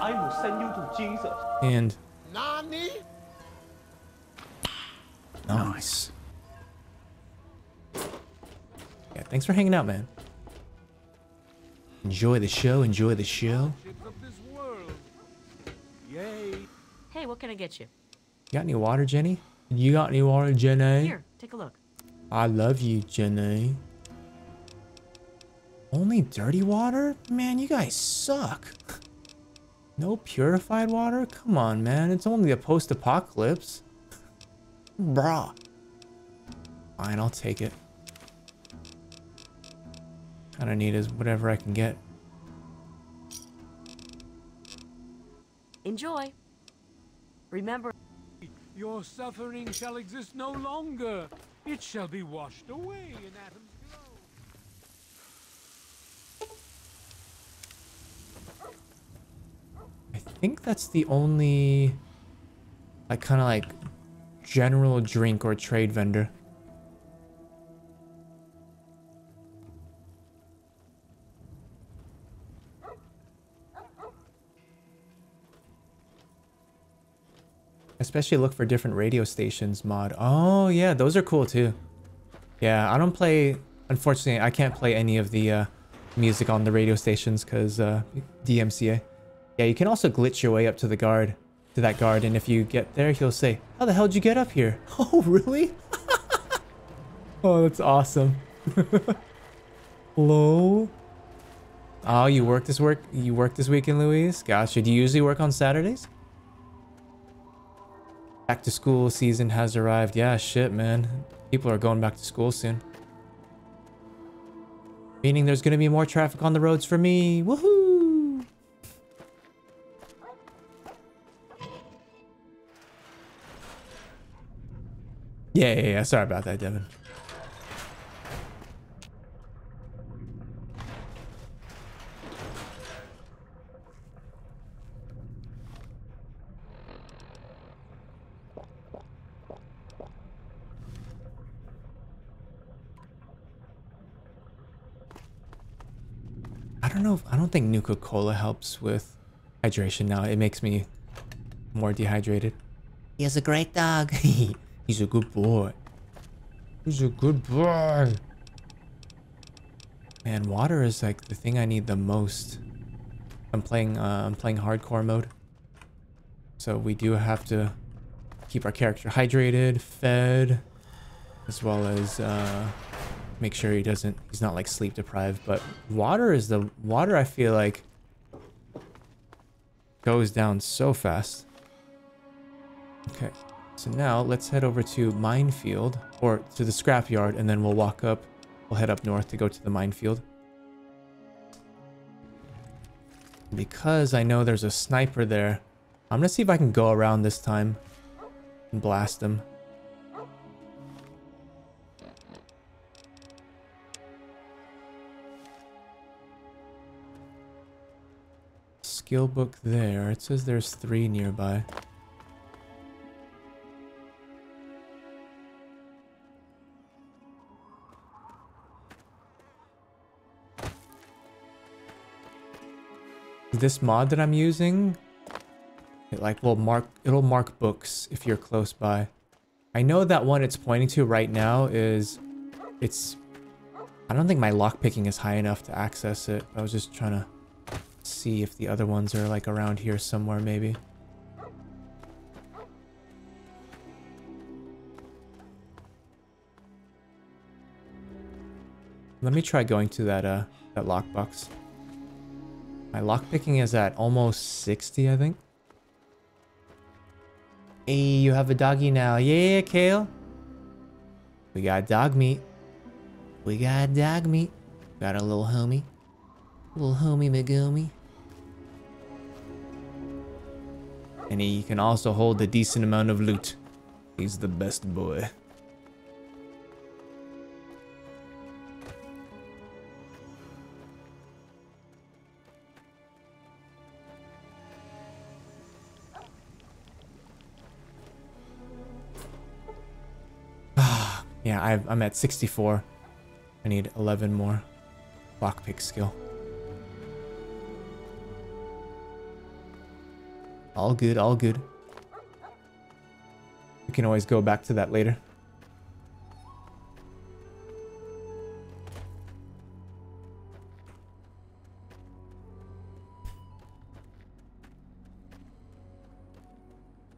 I will send you to Jesus. and Nani? Nice. Thanks for hanging out, man. Enjoy the show, enjoy the show. Hey, what can I get you? Got any water, Jenny? You got any water, Jenny? Here, take a look. I love you, Jenny. Only dirty water? Man, you guys suck. No purified water? Come on, man. It's only a post-apocalypse. Bruh. Fine, I'll take it. Kinda need is whatever I can get. Enjoy. Remember, Your suffering shall exist no longer. It shall be washed away in Atom's glow. I think that's the only like kind of like general drink or trade vendor. Especially look for different radio stations mod. Oh yeah, those are cool too. Yeah, I don't play, unfortunately, I can't play any of the uh, music on the radio stations because uh, DMCA. Yeah, you can also glitch your way up to the guard, to that guard, and if you get there, he'll say, how the hell did you get up here? Oh, really? oh, that's awesome. Hello? Oh, you work this work? You work this weekend, Louise? Gotcha. Do you usually work on Saturdays? Back to school season has arrived. Yeah, shit, man. People are going back to school soon. Meaning there's gonna be more traffic on the roads for me. Woohoo! Yeah, yeah, yeah. Sorry about that, Devin. Think Nuka Cola helps with hydration now. It makes me more dehydrated. He is a great dog. He's a good boy. He's a good boy. Man, water is like the thing I need the most. I'm playing uh, I'm playing hardcore mode. So we do have to keep our character hydrated, fed, as well as uh, make sure he doesn't he's not like sleep deprived. But water is the water I feel like goes down so fast. Okay, so now let's head over to Minefield, or to the Scrapyard, and then we'll walk up. We'll head up north to go to the Minefield. Because I know there's a sniper there, I'm gonna see if I can go around this time and blast him. Skill book there. It says there's three nearby. this mod that I'm using, it like will mark it'll mark books if you're close by. I know that one it's pointing to right now is it's I don't think my lockpicking is high enough to access it. I was just trying to see if the other ones are like around here somewhere maybe. Let me try going to that uh that lockbox. My lockpicking is at almost 60, I think. Hey, you have a doggy now. Yeah, Kale. We got dog meat. We got dog meat. Got a little homie. Little homie Megumi. And he can also hold a decent amount of loot. He's the best boy. Yeah, i am at 64. I need 11 more lockpick skill. All good, all good. We can always go back to that later.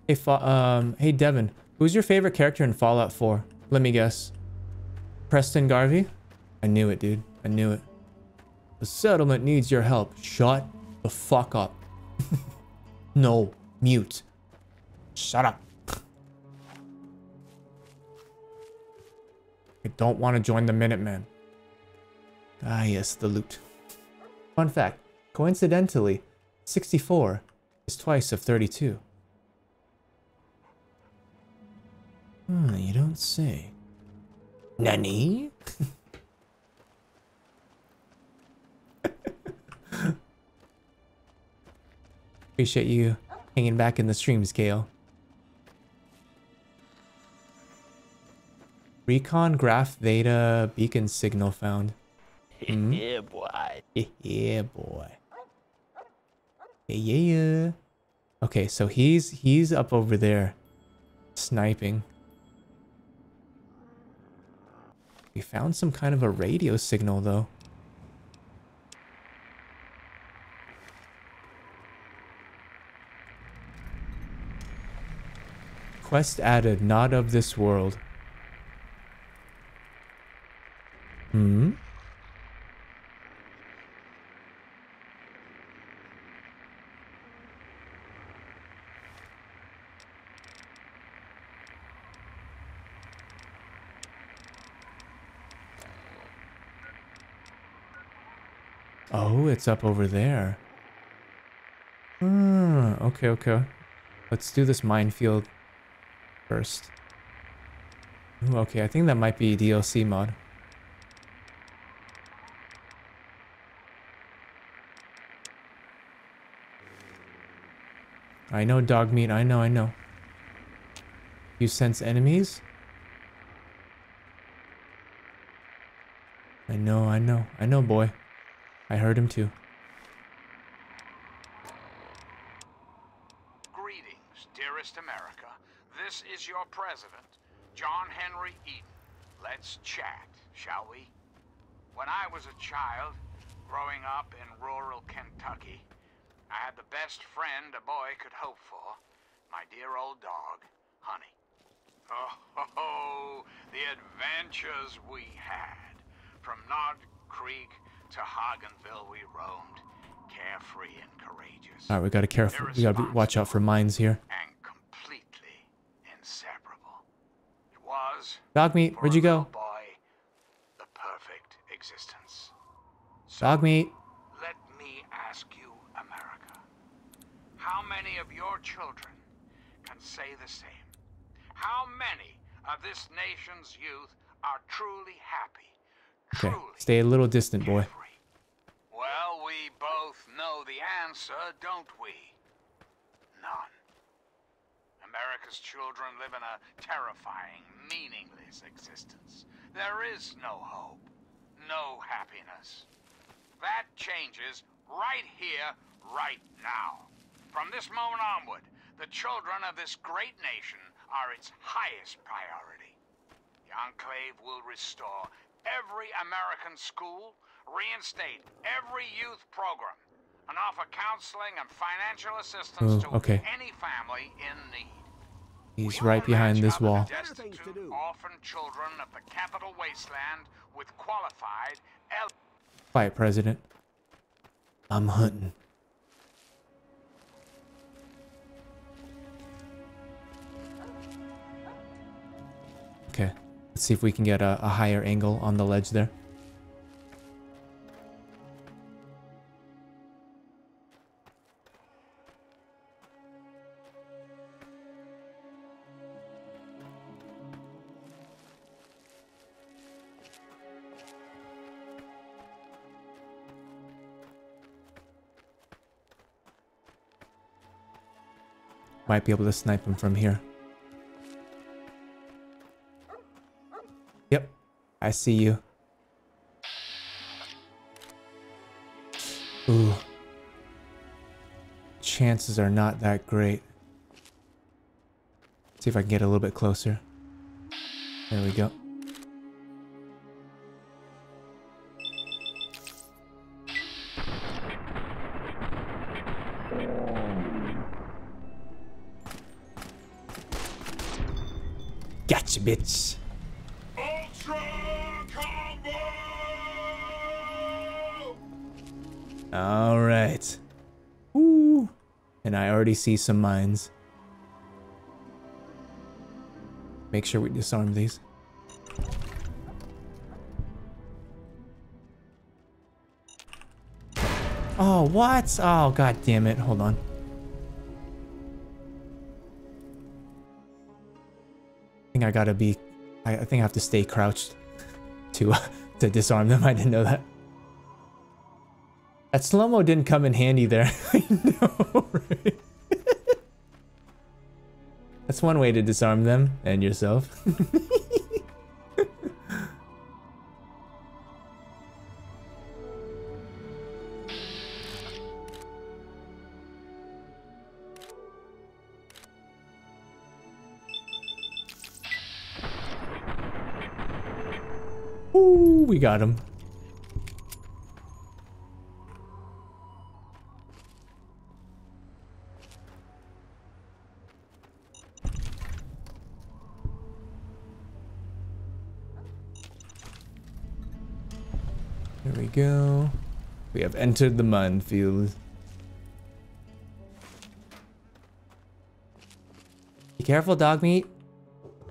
Hey, um, hey Devin, who's your favorite character in Fallout 4? Let me guess. Preston Garvey? I knew it, dude. I knew it. The settlement needs your help. Shut the fuck up. no. Mute. Shut up. I don't want to join the Minutemen. Ah, yes, the loot. Fun fact. Coincidentally, 64 is twice of 32. Hmm, you don't say. Nani? Appreciate you hanging back in the stream scale. Recon Craft Theta beacon signal found. Hmm? Yeah, boy. yeah, boy. Yeah, yeah. Okay, so he's he's up over there sniping. We found some kind of a radio signal, though. Quest added, not of this world. Hmm? Oh, it's up over there. Hmm, okay, okay. Let's do this minefield first. Ooh, okay, I think that might be DLC mod. I know dog meat, I know, I know. You sense enemies? I know, I know, I know, boy. I heard him too. Greetings, dearest America. This is your president, John Henry Eden. Let's chat, shall we? When I was a child, growing up in rural Kentucky, I had the best friend a boy could hope for. My dear old dog, Honey. Oh, ho, ho, the adventures we had. From Knob Creek to Hodgenville we roamed, carefree and courageous. Alright, we gotta careful. We gotta watch out for mines here. And completely inseparable. It was Dog meat, where'd you go? boy the perfect existence. Dog meat. Let me ask you, America. How many of your children can say the same? How many of this nation's youth are truly happy? Okay, stay a little distant, boy. Well, we both know the answer, don't we? None. America's children live in a terrifying, meaningless existence. There is no hope, no happiness. That changes right here, right now. From this moment onward, the children of this great nation are its highest priority. The Enclave will restore every American school, reinstate every youth program, and offer counseling and financial assistance Oh, okay. to any family in need. He's right behind this wall. Destitute orphan children of the capital wasteland with qualified, el- Quiet, President. I'm hunting. Okay, let's see if we can get a, a higher angle on the ledge there. Might be able to snipe him from here. Yep, I see you. Ooh. Chances are not that great. See if I can get a little bit closer. There we go. Bitch. All right. Ooh. And I already see some mines. Make sure we disarm these. Oh, what? Oh, god damn it. Hold on. I gotta be... I, think I have to stay crouched to, to disarm them. I didn't know that. That slow-mo didn't come in handy there. I know, right? That's one way to disarm them and yourself. Got him. There we go. We have entered the minefield. Be careful, dog meat.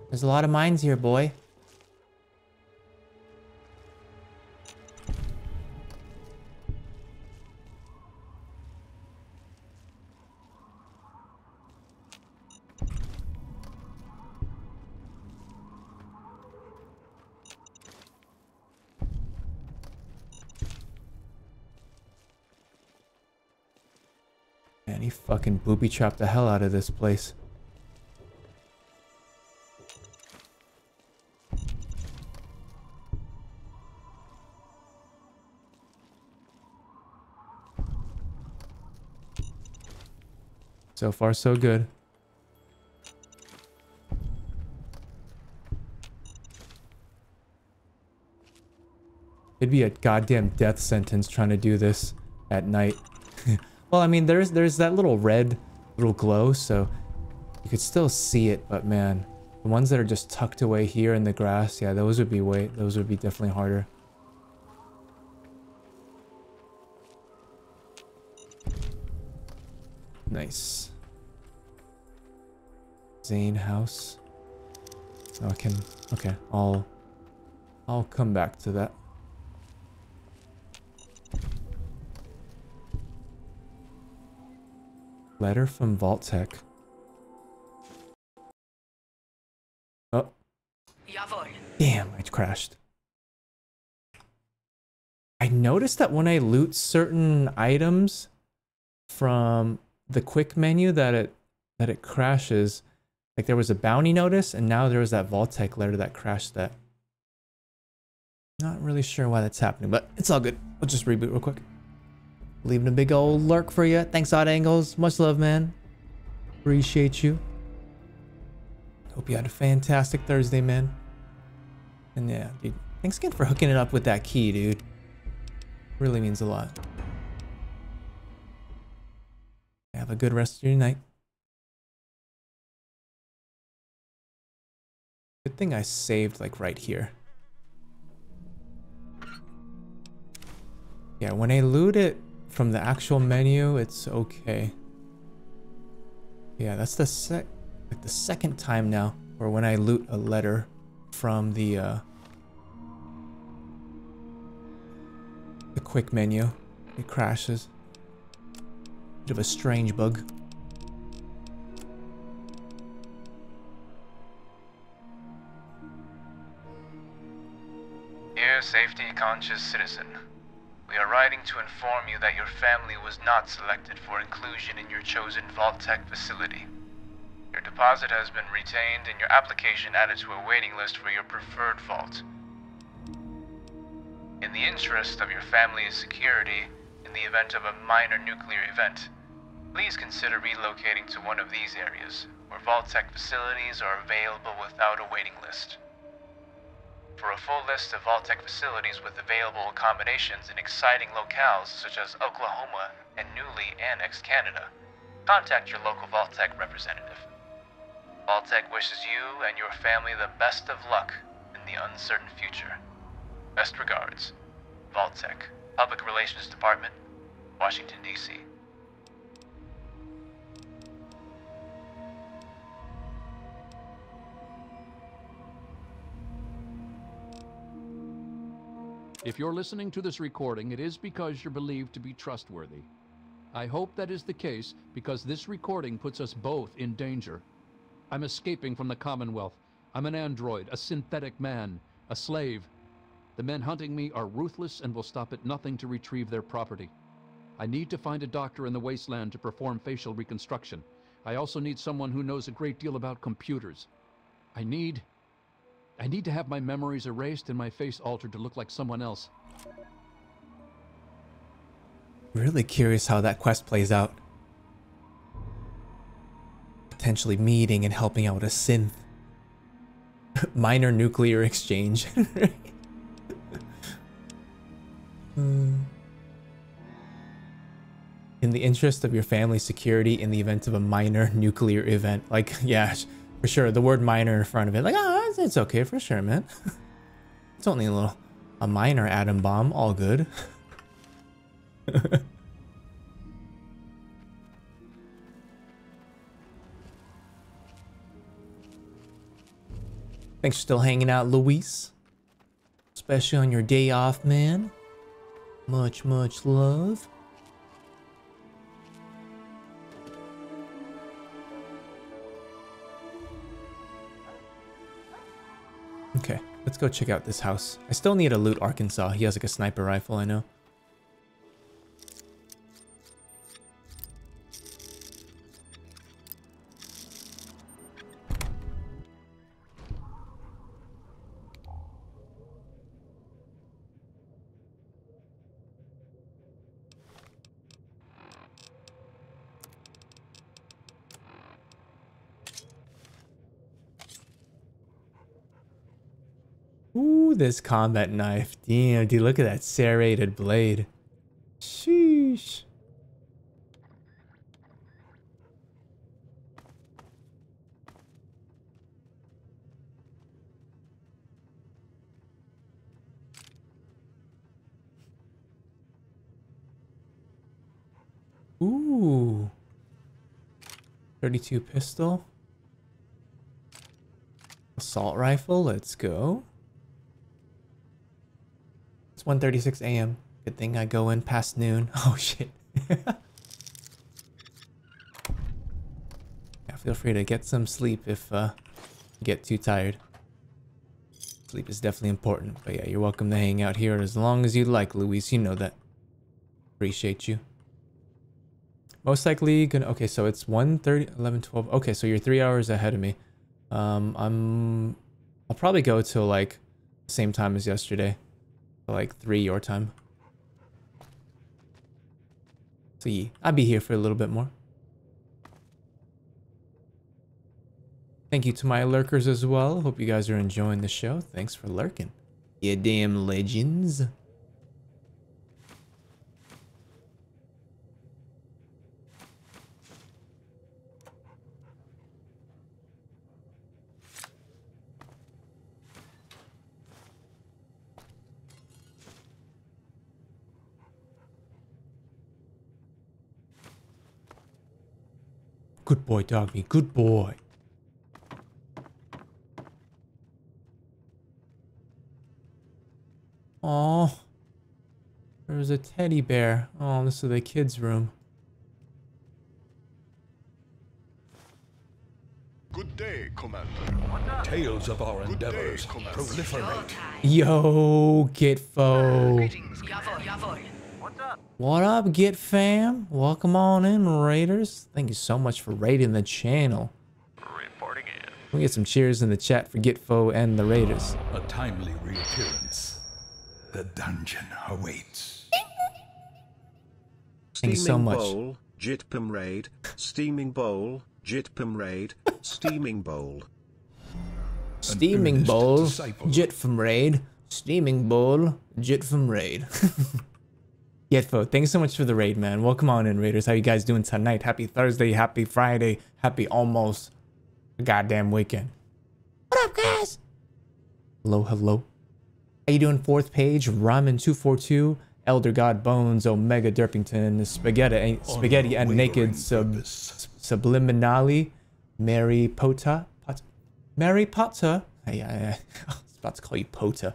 There's a lot of mines here, boy. Booby trapped the hell out of this place. So far, so good. It'd be a goddamn death sentence trying to do this at night. well, I mean, there's there's that little red little glow, so you could still see it, but man, the ones that are just tucked away here in the grass, yeah, those would be way those would be definitely harder. Nice. Zane house. So I can okay, I'll I'll come back to that. Letter from Vault-Tec. Oh. Damn, I crashed. I noticed that when I loot certain items from the quick menu that it that it crashes. Like there was a bounty notice and now there was that Vault-Tec letter that crashed that. Not really sure why that's happening, but it's all good. We'll just reboot real quick. Leaving a big old lurk for you. Thanks, Odd Angles. Much love, man. Appreciate you. Hope you had a fantastic Thursday, man. And yeah, dude. Thanks again for hooking it up with that key, dude. Really means a lot. Have a good rest of your night. Good thing I saved like right here. Yeah, when I loot it from the actual menu, it's okay. Yeah, that's the sec like the second time now, or when I loot a letter from the uh, the quick menu, it crashes. Bit of a strange bug. Dear safety-conscious citizen, we are writing to inform you that your family was not selected for inclusion in your chosen Vault-Tec facility. Your deposit has been retained and your application added to a waiting list for your preferred vault. In the interest of your family's security, in the event of a minor nuclear event, please consider relocating to one of these areas, where Vault-Tec facilities are available without a waiting list. For a full list of Vault-Tec facilities with available accommodations in exciting locales such as Oklahoma and newly annexed Canada, contact your local Vault-Tec representative. Vault-Tec wishes you and your family the best of luck in the uncertain future. Best regards, Vault-Tec, Public Relations Department, Washington, D.C. If you're listening to this recording, it is because you're believed to be trustworthy. I hope that is the case because this recording puts us both in danger. I'm escaping from the Commonwealth. I'm an android, a synthetic man, a slave. The men hunting me are ruthless and will stop at nothing to retrieve their property. I need to find a doctor in the wasteland to perform facial reconstruction. I also need someone who knows a great deal about computers. I need I need to have my memories erased and my face altered to look like someone else. Really curious how that quest plays out. Potentially meeting and helping out a synth. Minor nuclear exchange. Hmm. In the interest of your family's security in the event of a minor nuclear event. Like, yeah, for sure. The word minor in front of it. Like, oh, it's, okay for sure, man. it's only a little, a minor atom bomb. All good. Thanks for still hanging out, Luis. Especially on your day off, man. Much, much love. Okay, let's go check out this house. I still need a loot Arkansas. He has like a sniper rifle, I know. This combat knife. Damn, dude, look at that serrated blade. Sheesh. Ooh. 32 pistol. Assault rifle, let's go. It's 1.36 a.m. Good thing I go in past noon. Oh shit. yeah, feel free to get some sleep if uh, you get too tired. Sleep is definitely important. But yeah, you're welcome to hang out here as long as you like, Luis. You know that. Appreciate you. Most likely gonna... Okay, so it's 1.30, 11, 12. Okay, so you're three hours ahead of me. Um, I'm... I'll probably go till like same time as yesterday. Like 3 your time. So yeah, I'll be here for a little bit more. Thank you to my lurkers as well. Hope you guys are enjoying the show. Thanks for lurking. You damn legends. Good boy, doggy. Good boy. Oh, there's a teddy bear. Oh, this is the kids' room. Good day, Commander. Tales of our endeavors proliferate. Yo, Gitfo. What up, Git fam? Welcome on in, Raiders. Thank you so much for raiding the channel. Reporting in. We get some cheers in the chat for Gitfo and the Raiders. A timely reappearance. The dungeon awaits. Thank you so much. Bowl, Jitpum raid, steaming bowl, Jitpum raid, steaming bowl. Steaming earnest bowl, disciple. Jit from raid. Steaming bowl, Jit from raid. Yetfo, thanks so much for the raid, man. Welcome on in, Raiders. How you guys doing tonight? Happy Thursday, happy Friday, happy almost goddamn weekend. What up, guys? Hello, hello. How you doing? Fourth page, Ramen242, Elder God Bones, Omega Derpington, Spaghetti, eh, Spaghetti and Naked sub, Subliminally, Mary Pota, Pot, Mary Potter. Hey, I, I, I was about to call you Pota.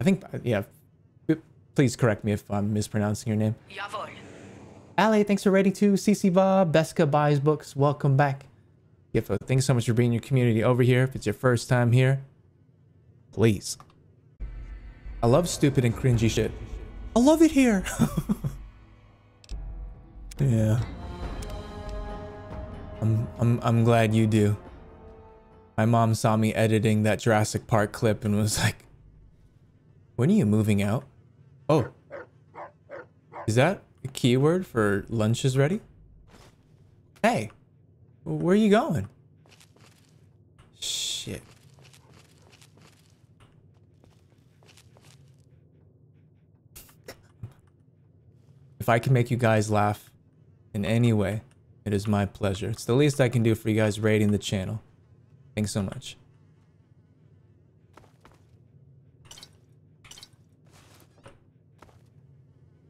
I think, yeah. Please correct me if I'm mispronouncing your name. Ali, thanks for rating too. CC Bob, Beska buys books. Welcome back. Gitfo, thanks so much for bringing your community over here. If it's your first time here, please. I love stupid and cringy shit. I love it here. yeah. I'm I'm I'm glad you do. My mom saw me editing that Jurassic Park clip and was like, "When are you moving out?" Oh. Is that a keyword for lunch is ready? Hey. Where are you going? Shit. If I can make you guys laugh in any way, it is my pleasure. It's the least I can do for you guys rating the channel. Thanks so much.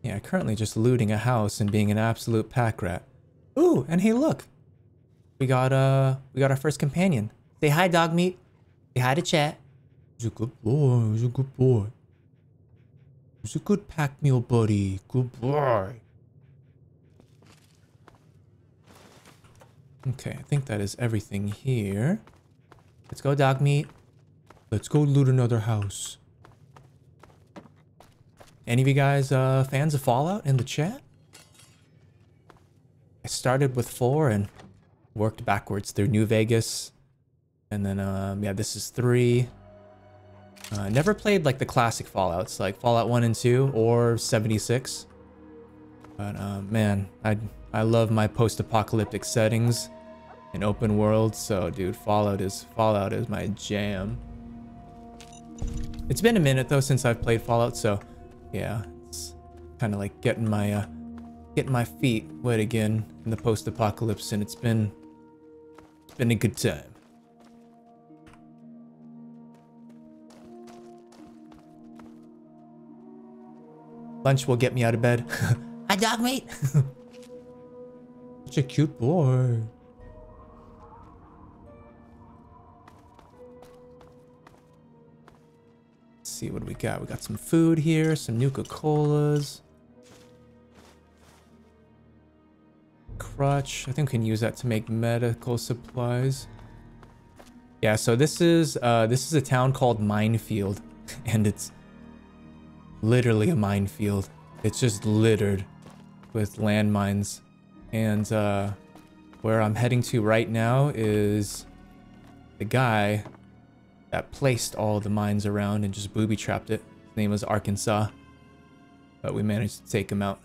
Yeah, currently just looting a house and being an absolute pack rat. Ooh, and hey look. We got uh we got our first companion. Say hi Dogmeat. Say hi to chat. He's a good boy, he's a good boy. He's a good pack meal buddy. Good boy. Okay, I think that is everything here. Let's go Dogmeat. Let's go loot another house. Any of you guys uh, fans of Fallout in the chat? I started with four and worked backwards through New Vegas. And then, um, yeah, this is three. Uh, never played like the classic Fallouts, like Fallout 1 and 2 or 76. But uh, man, I I love my post-apocalyptic settings and open world. So, dude, Fallout is Fallout is my jam. It's been a minute though since I've played Fallout, so yeah, it's kind of like getting my uh, getting my feet wet again in the post-apocalypse, and it's been it's been a good time. Lunch will get me out of bed. Hi, dog mate. Such a cute boy. See what we got. We got some food here, some Nuka-Colas. Crutch. I think we can use that to make medical supplies. Yeah, so this is uh this is a town called Minefield and it's literally a minefield. It's just littered with landmines. And uh, where I'm heading to right now is the guy that placed all the mines around and just booby trapped it. His name was Arkansas. But we managed to take him out.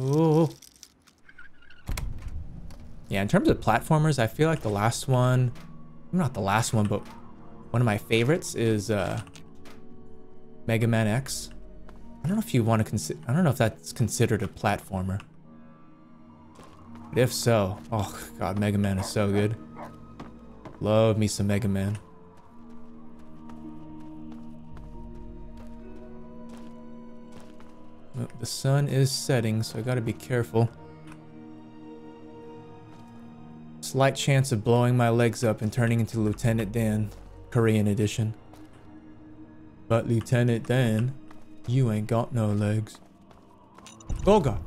Oh. Yeah, in terms of platformers, I feel like the last one, not the last one, but one of my favorites is uh, Mega Man X. I don't know if you want to consider, I don't know if that's considered a platformer. But if so, oh god, Mega Man is so good. Love me some Mega Man. The sun is setting, so I gotta be careful. Slight chance of blowing my legs up and turning into Lieutenant Dan, Korean edition. But Lieutenant Dan, you ain't got no legs. God.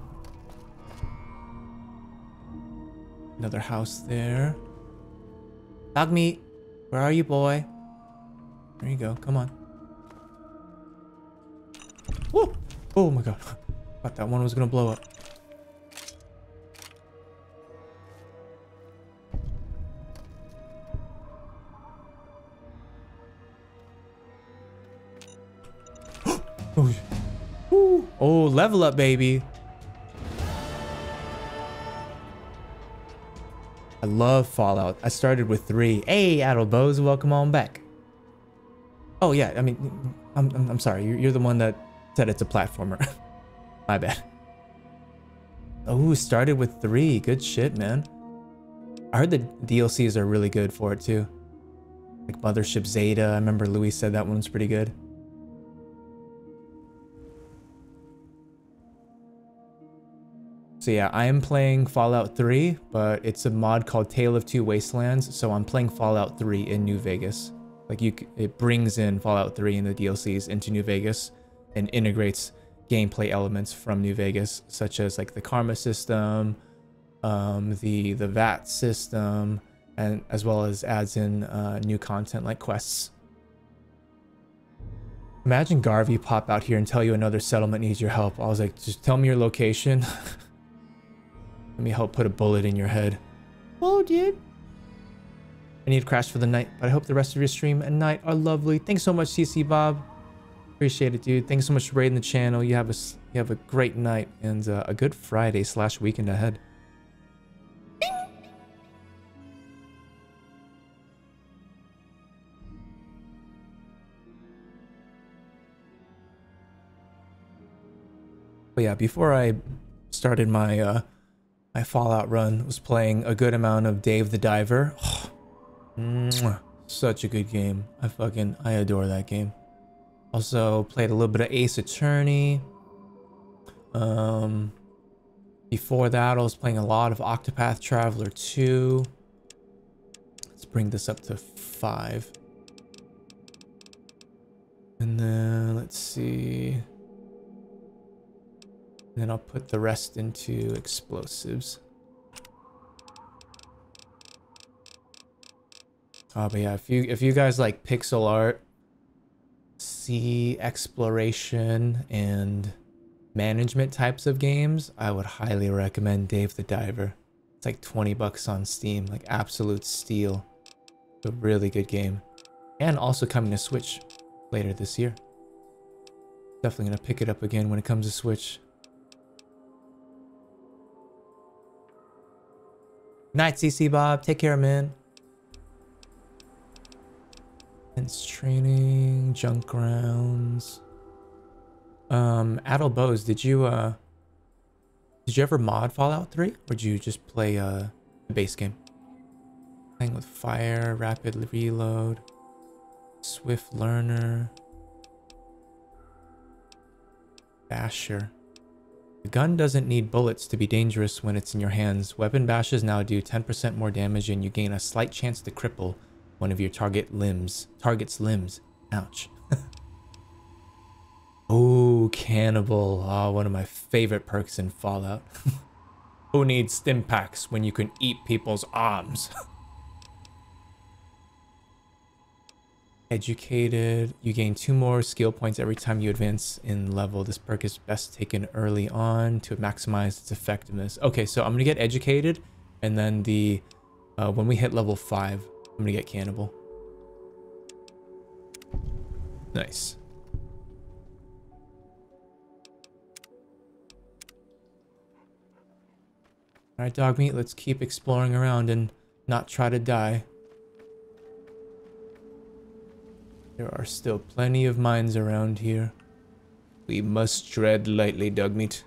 Another house there. Dogmeat. Where are you, boy? There you go. Come on. Woo! Oh my god. I Thought that one was gonna blow up. Oh, level up, baby. I love Fallout. I started with three. Hey, Addlebows, welcome on back. Oh yeah, I mean, I'm, I'm, I'm sorry. You're, you're the one that said it's a platformer. My bad. Oh, started with three. Good shit, man. I heard the DLCs are really good for it too. Like Mothership Zeta. I remember Louis said that one's pretty good. So yeah, I am playing Fallout 3, but it's a mod called Tale of Two Wastelands. So I'm playing Fallout 3 in New Vegas. Like you, it brings in Fallout 3 and the DLCs into New Vegas and integrates gameplay elements from New Vegas, such as like the karma system, um, the the VATS system, and as well as adds in uh, new content like quests. Imagine Garvey pop out here and tell you another settlement needs your help. I was like, just tell me your location. Let me help put a bullet in your head. Whoa, dude. I need to crash for the night, but I hope the rest of your stream and night are lovely. Thanks so much, CC Bob. Appreciate it, dude. Thanks so much for raiding the channel. You have a you have a great night and uh, a good Friday slash weekend ahead. But yeah, before I started my uh, my Fallout run, was playing a good amount of Dave the Diver. Oh, such a good game. I fucking I adore that game. Also played a little bit of Ace Attorney. Um, before that, I was playing a lot of Octopath Traveler 2. Let's bring this up to 5. And then, let's see. Then I'll put the rest into explosives. Oh, but yeah, if you if you guys like pixel art, sea exploration, and management types of games, I would highly recommend Dave the Diver. It's like 20 bucks on Steam, like absolute steal. It's a really good game. And also coming to Switch later this year. Definitely gonna pick it up again when it comes to Switch. Night, CC Bob. Take care, man. Intense training, junk grounds. Um, Adel Bose, did you uh did you ever mod Fallout 3? Or did you just play uh the base game? Playing with fire, rapid reload, swift learner. Basher. The gun doesn't need bullets to be dangerous when it's in your hands. Weapon bashes now do 10% more damage and you gain a slight chance to cripple one of your target limbs. Target's limbs. Ouch. oh, cannibal. Ah, oh, one of my favorite perks in Fallout. Who needs Stimpaks when you can eat people's arms? Educated. You gain two more skill points every time you advance in level. This perk is best taken early on to maximize its effectiveness. Okay, so I'm going to get educated. And then the uh, when we hit level 5, I'm going to get cannibal. Nice. Alright, Dogmeat, let's keep exploring around and not try to die. There are still plenty of mines around here. We must tread lightly, Dogmeat.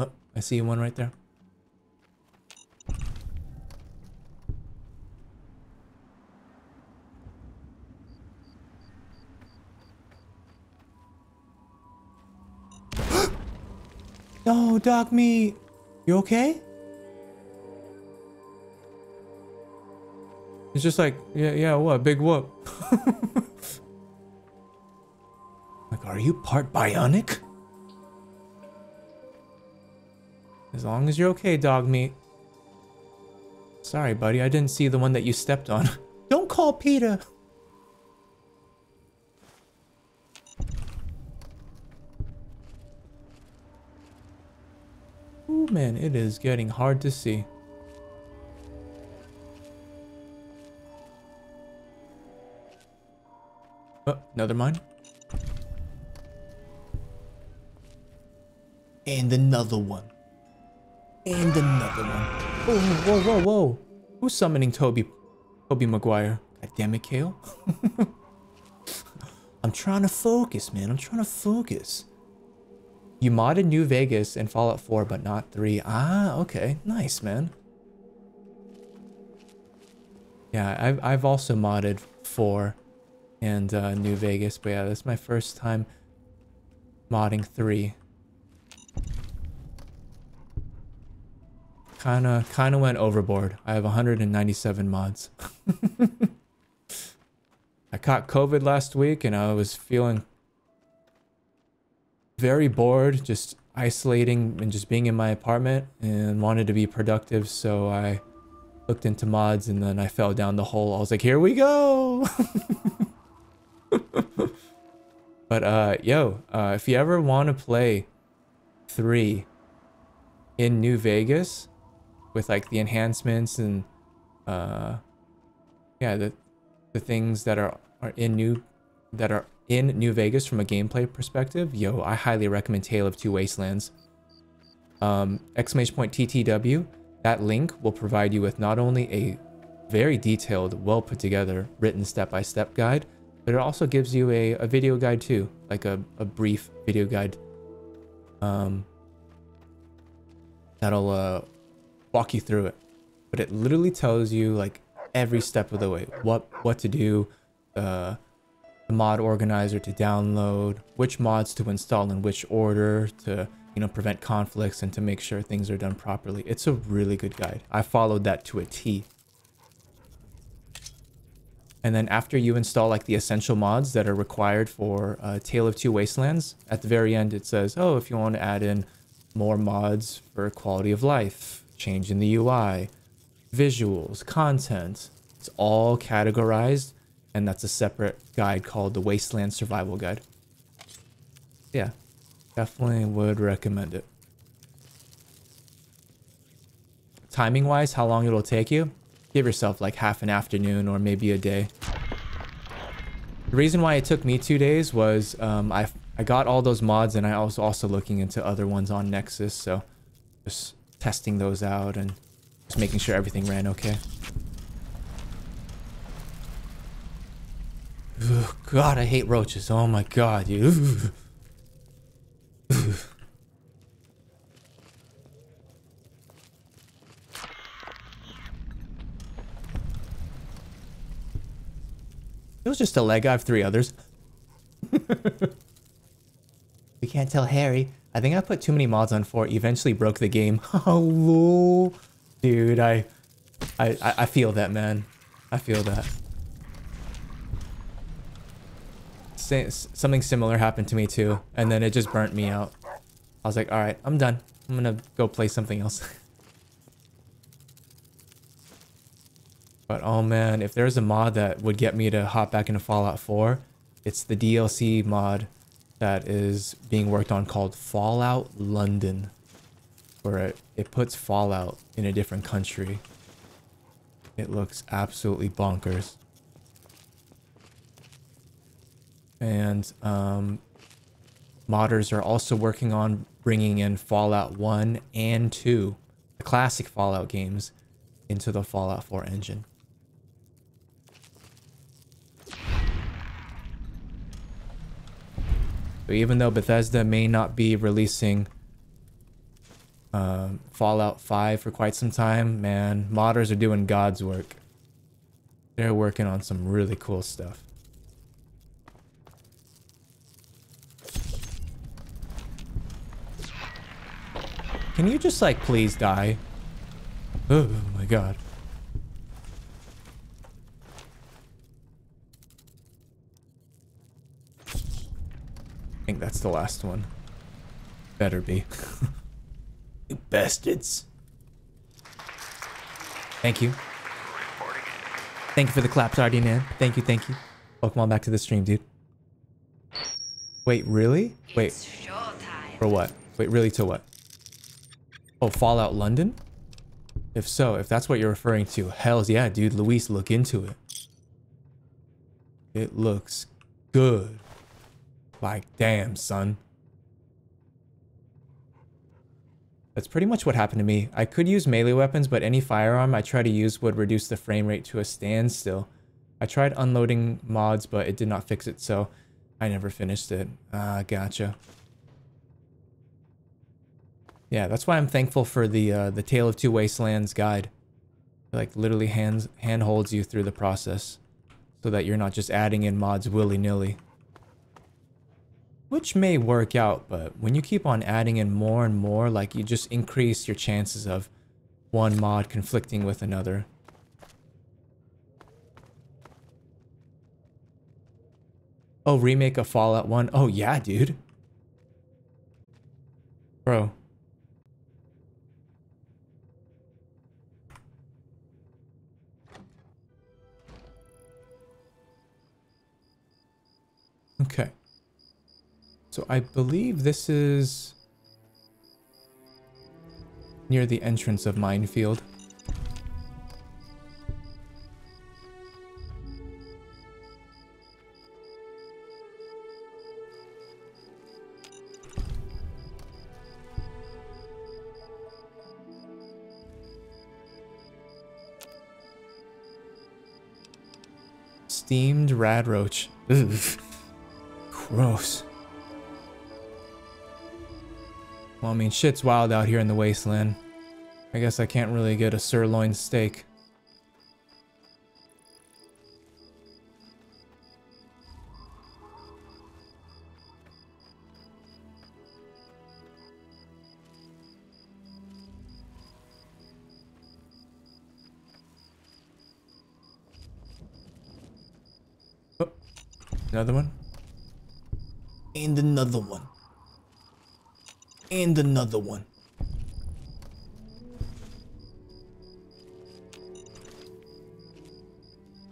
Oh, I see one right there. no, Dogmeat! You okay? It's just like, yeah, yeah, what? Big whoop. like, are you part bionic? As long as you're okay, Dogmeat. Sorry, buddy, I didn't see the one that you stepped on. Don't call Peter. Ooh, man, it is getting hard to see. Oh, another mine. And another one. And another one. Oh, whoa, whoa, whoa. Who's summoning Toby? Tobey Maguire. God damn it, Kale. I'm trying to focus, man. I'm trying to focus. You modded New Vegas and Fallout 4, but not 3. Ah, okay. Nice, man. Yeah, I've, I've also modded 4 and uh, New Vegas. But yeah, this is my first time modding 3. Kinda, kinda went overboard. I have 197 mods. I caught COVID last week and I was feeling very bored, just isolating and just being in my apartment and wanted to be productive. So I looked into mods and then I fell down the hole. I was like, here we go. but uh, yo, uh, if you ever want to play three in New Vegas with like the enhancements and uh, yeah, the the things that are are in new that are in New Vegas from a gameplay perspective, yo, I highly recommend Tale of Two Wastelands. Um, exclamation point TTW. That link will provide you with not only a very detailed, well put together, written step by step guide, but it also gives you a, a video guide too, like a, a brief video guide. Um, that'll uh, walk you through it. But it literally tells you like every step of the way, what what to do, uh, the mod organizer to download, which mods to install in which order to you know prevent conflicts and to make sure things are done properly. It's a really good guide. I followed that to a T. And then after you install like the essential mods that are required for uh, Tale of Two Wastelands, at the very end it says, oh, if you want to add in more mods for quality of life, change in the UI, visuals, content, it's all categorized. And that's a separate guide called the Wasteland Survival Guide. Yeah, definitely would recommend it. Timing wise, how long it'll take you? Give yourself like half an afternoon or maybe a day. The reason why it took me two days was um, I, I got all those mods and I was also looking into other ones on Nexus, so just testing those out and just making sure everything ran okay. God, I hate roaches. Oh my god, dude. It was just a leg. I have three others. we can't tell Harry. I think I put too many mods on 4. Eventually broke the game. Oh, dude, I, I, I feel that, man. I feel that. Something similar happened to me too, and then it just burnt me out. I was like, all right, I'm done. I'm gonna go play something else. But oh man, if there's a mod that would get me to hop back into Fallout 4, it's the DLC mod that is being worked on called Fallout London. Where it, it puts Fallout in a different country. It looks absolutely bonkers. And um, modders are also working on bringing in Fallout 1 and 2, the classic Fallout games, into the Fallout 4 engine. Even though Bethesda may not be releasing um, Fallout 5 for quite some time, man, modders are doing God's work. They're working on some really cool stuff. Can you just like please die? Oh my god. Think that's the last one. Better be. you bastards. Thank you. Thank you for the claps, man. Thank you, thank you. Welcome on back to the stream, dude. Wait, really? Wait. For what? Wait, really to what? Oh, Fallout London? If so, if that's what you're referring to, hells yeah, dude. Luis, look into it. It looks good. Like, damn, son. That's pretty much what happened to me. I could use melee weapons, but any firearm I try to use would reduce the frame rate to a standstill. I tried unloading mods, but it did not fix it, so I never finished it. Ah, gotcha. Yeah, that's why I'm thankful for the uh, the Tale of Two Wastelands guide. It, like literally hands hand holds you through the process, so that you're not just adding in mods willy nilly. Which may work out, but when you keep on adding in more and more, like you just increase your chances of one mod conflicting with another. Oh, remake a Fallout 1? Oh, yeah, dude. Bro. Okay. So I believe this is near the entrance of Minefield. Steamed radroach. Ugh. Gross. Well, I mean, shit's wild out here in the wasteland. I guess I can't really get a sirloin steak. Oh, another one. And another one. And another one.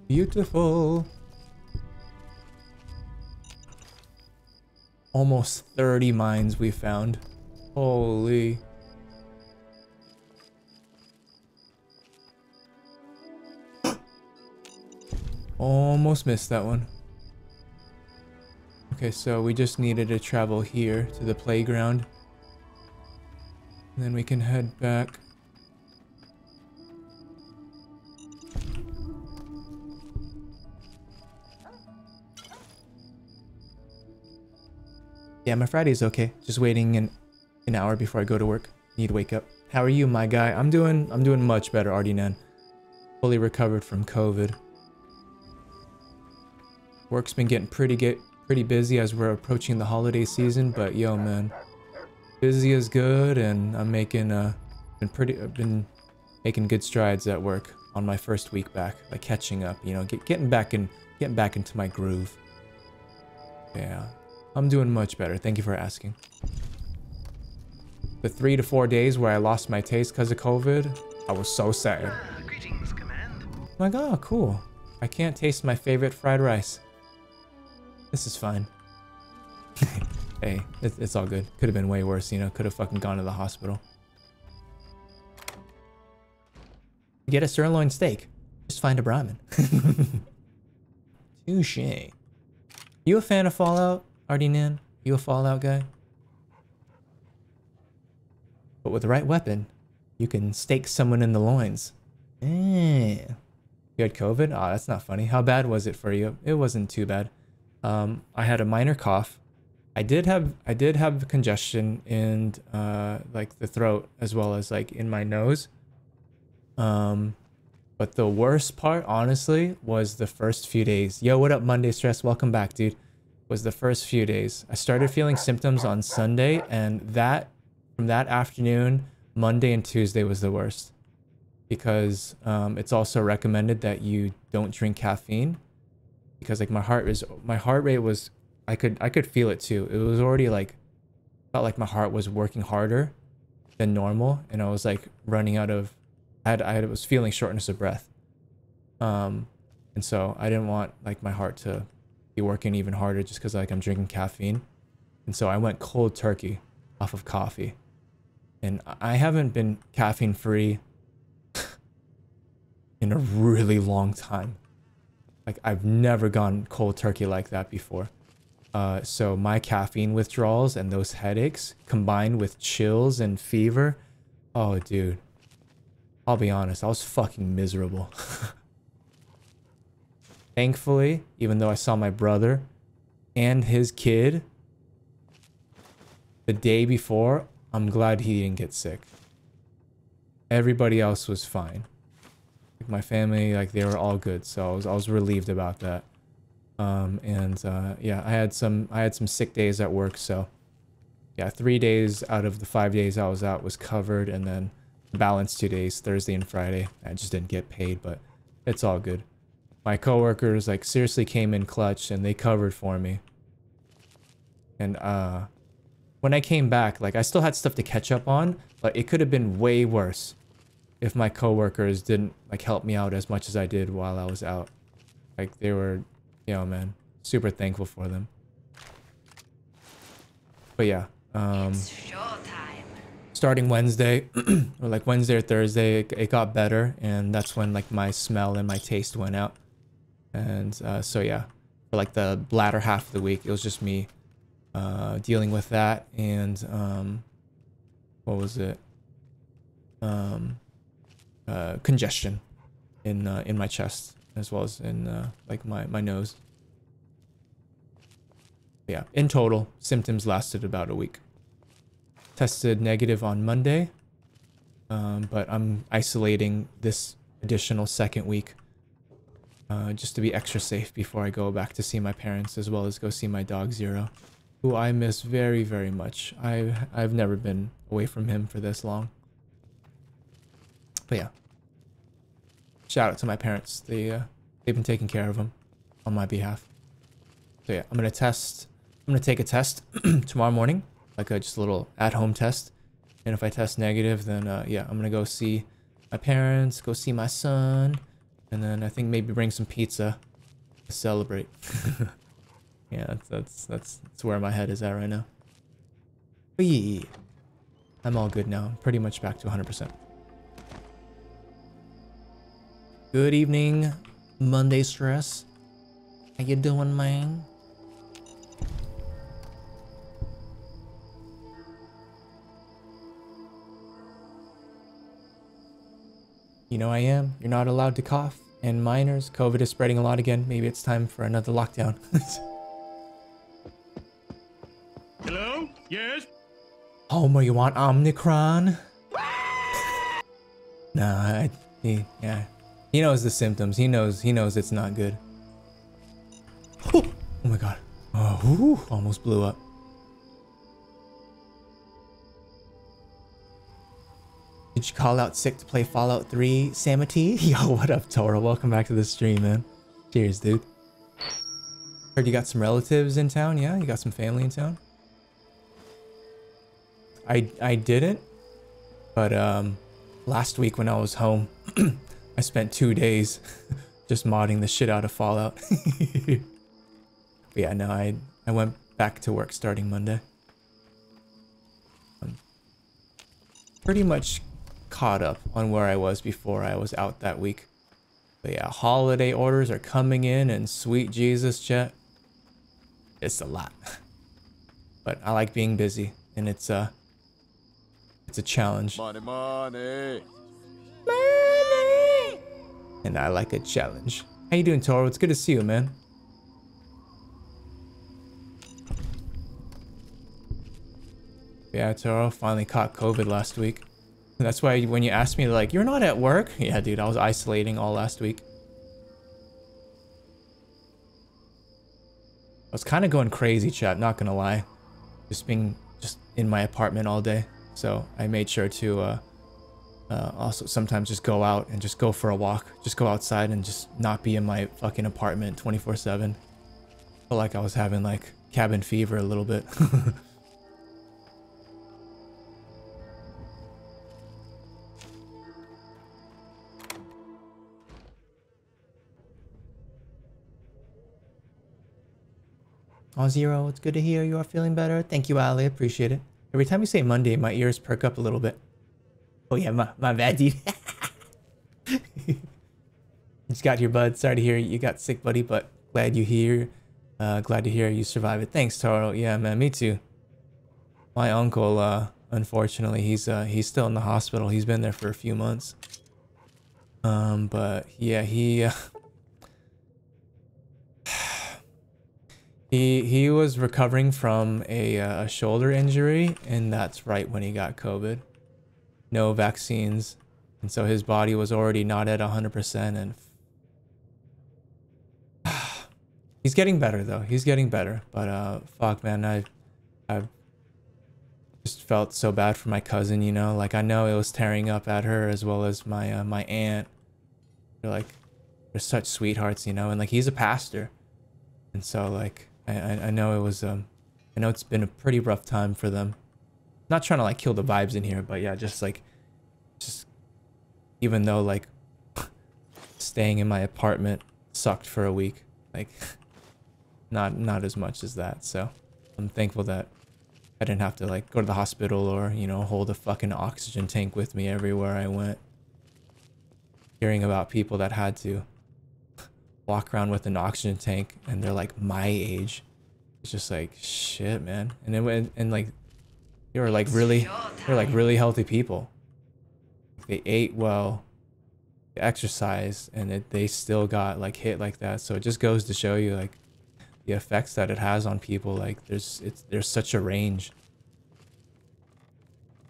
Beautiful. Almost 30 mines we found. Holy. Almost missed that one. Okay, so we just needed to travel here to the playground. And then we can head back. Yeah, my Friday's okay. Just waiting an, an hour before I go to work. Need to wake up. How are you, my guy? I'm doing I'm doing much better, Ardinan. Fully recovered from COVID. Work's been getting pretty get pretty busy as we're approaching the holiday season, but yo man. Busy is good and I'm making uh been pretty I've been making good strides at work on my first week back, like catching up, you know, get, getting back in getting back into my groove. Yeah. I'm doing much better. Thank you for asking. The three to four days where I lost my taste because of COVID, I was so sad. Greetings, Command. I'm like, oh, cool. I can't taste my favorite fried rice. This is fine. hey, it, it's all good. Could have been way worse, you know. Could have fucking gone to the hospital. Get a sirloin steak. Just find a Brahmin. Touche. You a fan of Fallout? Ardinan, you a Fallout guy? But with the right weapon, you can stake someone in the loins. Eh. You had COVID? Ah, oh, that's not funny. How bad was it for you? It wasn't too bad. Um, I had a minor cough. I did have I did have congestion in uh, like the throat as well as like in my nose. Um, but the worst part, honestly, was the first few days. Yo, what up, Monday Stress? Welcome back, dude was the first few days. I started feeling symptoms on Sunday, and that from that afternoon, Monday and Tuesday was the worst because um, it's also recommended that you don't drink caffeine because like my heart was my heart rate was I could I could feel it too. It was already like felt like my heart was working harder than normal, and I was like running out of I had I had, was feeling shortness of breath. Um, and so I didn't want like my heart to be working even harder just because like I'm drinking caffeine. And so I went cold turkey off of coffee. And I haven't been caffeine free in a really long time. Like I've never gone cold turkey like that before. Uh, so my caffeine withdrawals and those headaches combined with chills and fever. Oh, dude. I'll be honest, I was fucking miserable. Thankfully, even though I saw my brother and his kid the day before, I'm glad he didn't get sick. Everybody else was fine. Like my family, like they were all good, so I was I was relieved about that. Um, and uh, yeah, I had some I had some sick days at work, so yeah, three days out of the five days I was out was covered, and then balance two days, Thursday and Friday. I just didn't get paid, but it's all good my coworkers like seriously came in clutch and they covered for me. And uh when I came back, like I still had stuff to catch up on, but it could have been way worse if my coworkers didn't like help me out as much as I did while I was out. Like they were, know, man, super thankful for them. But yeah, um starting Wednesday or like Wednesday or Thursday, it, it got better and that's when like my smell and my taste went out. And uh, so yeah, for like the latter half of the week, it was just me uh, dealing with that and um, what was it? Um, uh, congestion in uh, in my chest as well as in uh, like my my nose. Yeah, in total, symptoms lasted about a week. Tested negative on Monday, um, but I'm isolating this additional second week uh, just to be extra safe before I go back to see my parents as well as go see my dog Zero, who I miss very, very much. I've, I've never been away from him for this long. But yeah. Shout out to my parents. They, uh, they've been taking care of him on my behalf. So yeah, I'm to test. I'm to take a test tomorrow morning, like a just a little at-home test. And if I test negative, then uh, yeah, I'm to go see my parents, go see my son, and then I think maybe bring some pizza to celebrate. yeah, that's, that's, that's, that's where my head is at right now. But I'm all good now. I'm pretty much back to 100%. Good evening, Monday Stress. How you doing, man? You know I am. You're not allowed to cough. And miners, COVID is spreading a lot again. Maybe it's time for another lockdown. Hello? Yes? Oh, Homer, you want Omnicron? nah, I, yeah. He knows the symptoms. He knows, he knows it's not good. Oh, oh my god. Oh, whew, almost blew up. Did you call out sick to play Fallout 3, Samity? Yo, what up, Toro? Welcome back to the stream, man. Cheers, dude. Heard you got some relatives in town, yeah? You got some family in town? I I didn't, but um, last week when I was home, I spent two days just modding the shit out of Fallout. but yeah, no, I I went back to work starting Monday. I'm pretty much caught up on where I was before I was out that week. But yeah, holiday orders are coming in, and sweet Jesus, chat, it's a lot. But I like being busy, and it's uh it's a challenge. Money, money. Money. And I like a challenge. How you doing, Toro? It's good to see you, man. Yeah, Toro finally caught COVID last week. That's why when you asked me, like, you're not at work? Yeah, dude, I was isolating all last week. I was kind of going crazy, chat, not gonna lie. Just being just in my apartment all day. So I made sure to uh, uh, also sometimes just go out and just go for a walk. Just go outside and just not be in my fucking apartment 24 7. Felt like I was having like cabin fever a little bit. Oh, Zero, it's good to hear you are feeling better. Thank you, Ali. Appreciate it. Every time you say Monday, my ears perk up a little bit. Oh, yeah, my, my bad, dude. Just got here, bud. Sorry to hear you got sick, buddy, but glad you here. Uh, glad to hear you survived it. Thanks, Taro. Yeah, man, me too. My uncle, uh, unfortunately, he's uh, he's still in the hospital. He's been there for a few months. Um, but yeah, he uh, He he was recovering from a, uh, a shoulder injury, and that's right when he got COVID. No vaccines, and so his body was already not at 100%. And he's getting better though. He's getting better. But uh, fuck, man, I I've just felt so bad for my cousin. You know, like I know it was tearing up at her as well as my uh, my aunt. They're like they're such sweethearts, you know, and like he's a pastor, and so like I, I know it was um I know it's been a pretty rough time for them. Not trying to like kill the vibes in here, but yeah, just like just even though like staying in my apartment sucked for a week, like not not as much as that. So I'm thankful that I didn't have to like go to the hospital or, you know, hold a fucking oxygen tank with me everywhere I went. Hearing about people that had to walk around with an oxygen tank and they're like my age. It's just like shit, man. And then when and like they were like really they're like really healthy people. They ate well, they exercised, and it, they still got like hit like that. So it just goes to show you like the effects that it has on people. Like there's it's there's such a range.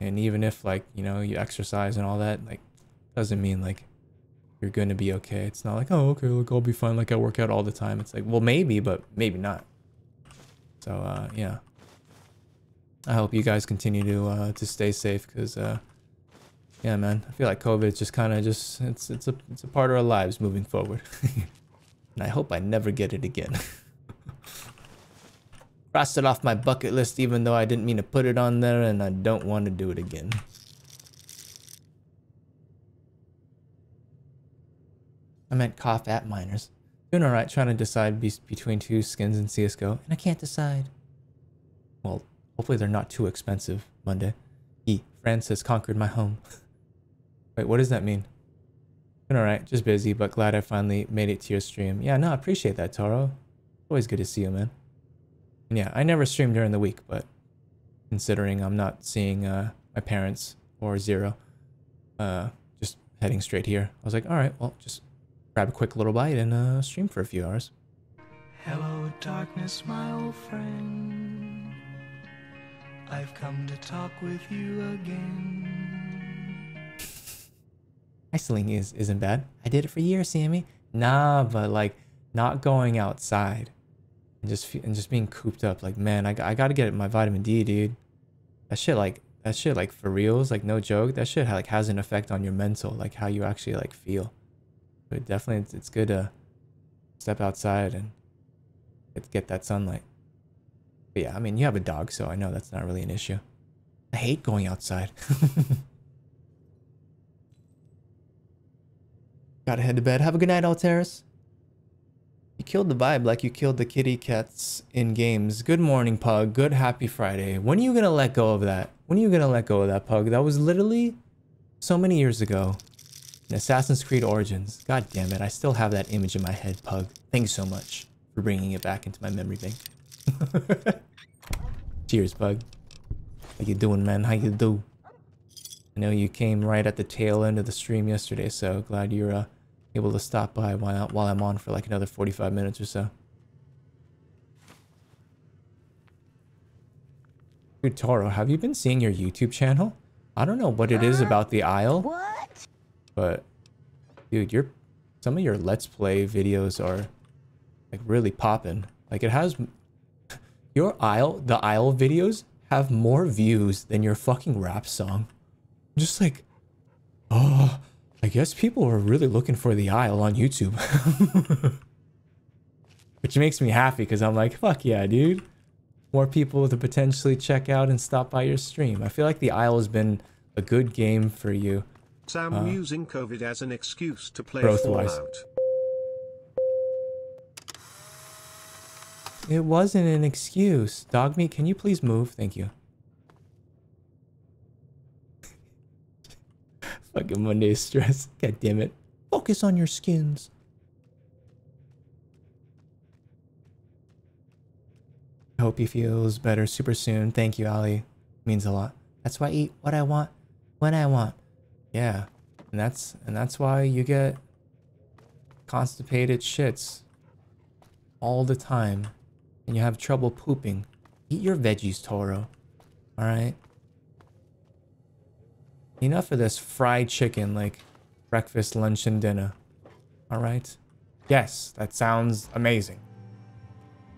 And even if like, you know, you exercise and all that, like doesn't mean like you're going to be okay. It's not like, oh, okay, look, I'll be fine. Like I work out all the time. It's like, well, maybe, but maybe not. So, uh, yeah. I hope you guys continue to, uh, to stay safe because, uh, yeah, man, I feel like COVID is just kind of just, it's, it's a, it's a part of our lives moving forward. and I hope I never get it again. Crossed it off my bucket list even though I didn't mean to put it on there and I don't want to do it again. I meant cough at miners. Doing alright, trying to decide be between two skins in CSGO, and I can't decide. Well, hopefully they're not too expensive, Monday. E, France has conquered my home. Wait, what does that mean? Been alright, just busy, but glad I finally made it to your stream. Yeah, no, I appreciate that, Toro. Always good to see you, man. And yeah, I never stream during the week, but considering I'm not seeing uh, my parents or Zero, uh, just heading straight here. I was like, all right, well, just grab a quick little bite and uh, stream for a few hours. Hello, darkness, my old friend. I've come to talk with you again. Isoling is isn't bad. I did it for years, Sammy. Nah, but like not going outside and just and just being cooped up. Like, man, I, I got to get my vitamin D, dude. That shit, like that shit, like for reals, like no joke. That shit like has an effect on your mental, like how you actually like feel. But definitely, it's, it's good to step outside and get, get that sunlight. But yeah, I mean, you have a dog, so I know that's not really an issue. I hate going outside. Gotta head to bed. Have a good night, Alteris. You killed the vibe like you killed the kitty cats in games. Good morning, Pug. Good happy Friday. When are you gonna let go of that? When are you gonna let go of that, Pug? That was literally so many years ago in Assassin's Creed Origins. God damn it, I still have that image in my head, Pug. Thanks so much for bringing it back into my memory bank. Cheers, bug. How you doing, man? How you do? I know you came right at the tail end of the stream yesterday, so glad you're uh, able to stop by while, while I'm on for like another 45 minutes or so. Dude, Toro, have you been seeing your YouTube channel? I don't know what it is about the Isle. What? But, dude, your some of your Let's Play videos are like really popping. Like it has your Isle, the Isle videos have more views than your fucking rap song. Just like, oh, I guess people are really looking for the Isle on YouTube. Which makes me happy because I'm like, fuck yeah, dude. More people to potentially check out and stop by your stream. I feel like the Isle has been a good game for you. Sam Uh, using COVID as an excuse to play. Fallout. It wasn't an excuse. Dogmeat, can you please move? Thank you. Fucking Monday stress. God damn it. Focus on your skins. I hope he feels better super soon. Thank you, Ali. Means a lot. That's why I eat what I want when I want. Yeah. And that's and that's why you get constipated shits all the time and you have trouble pooping. Eat your veggies, Toro. Alright? Enough of this fried chicken like breakfast, lunch, and dinner. Alright? Yes, that sounds amazing.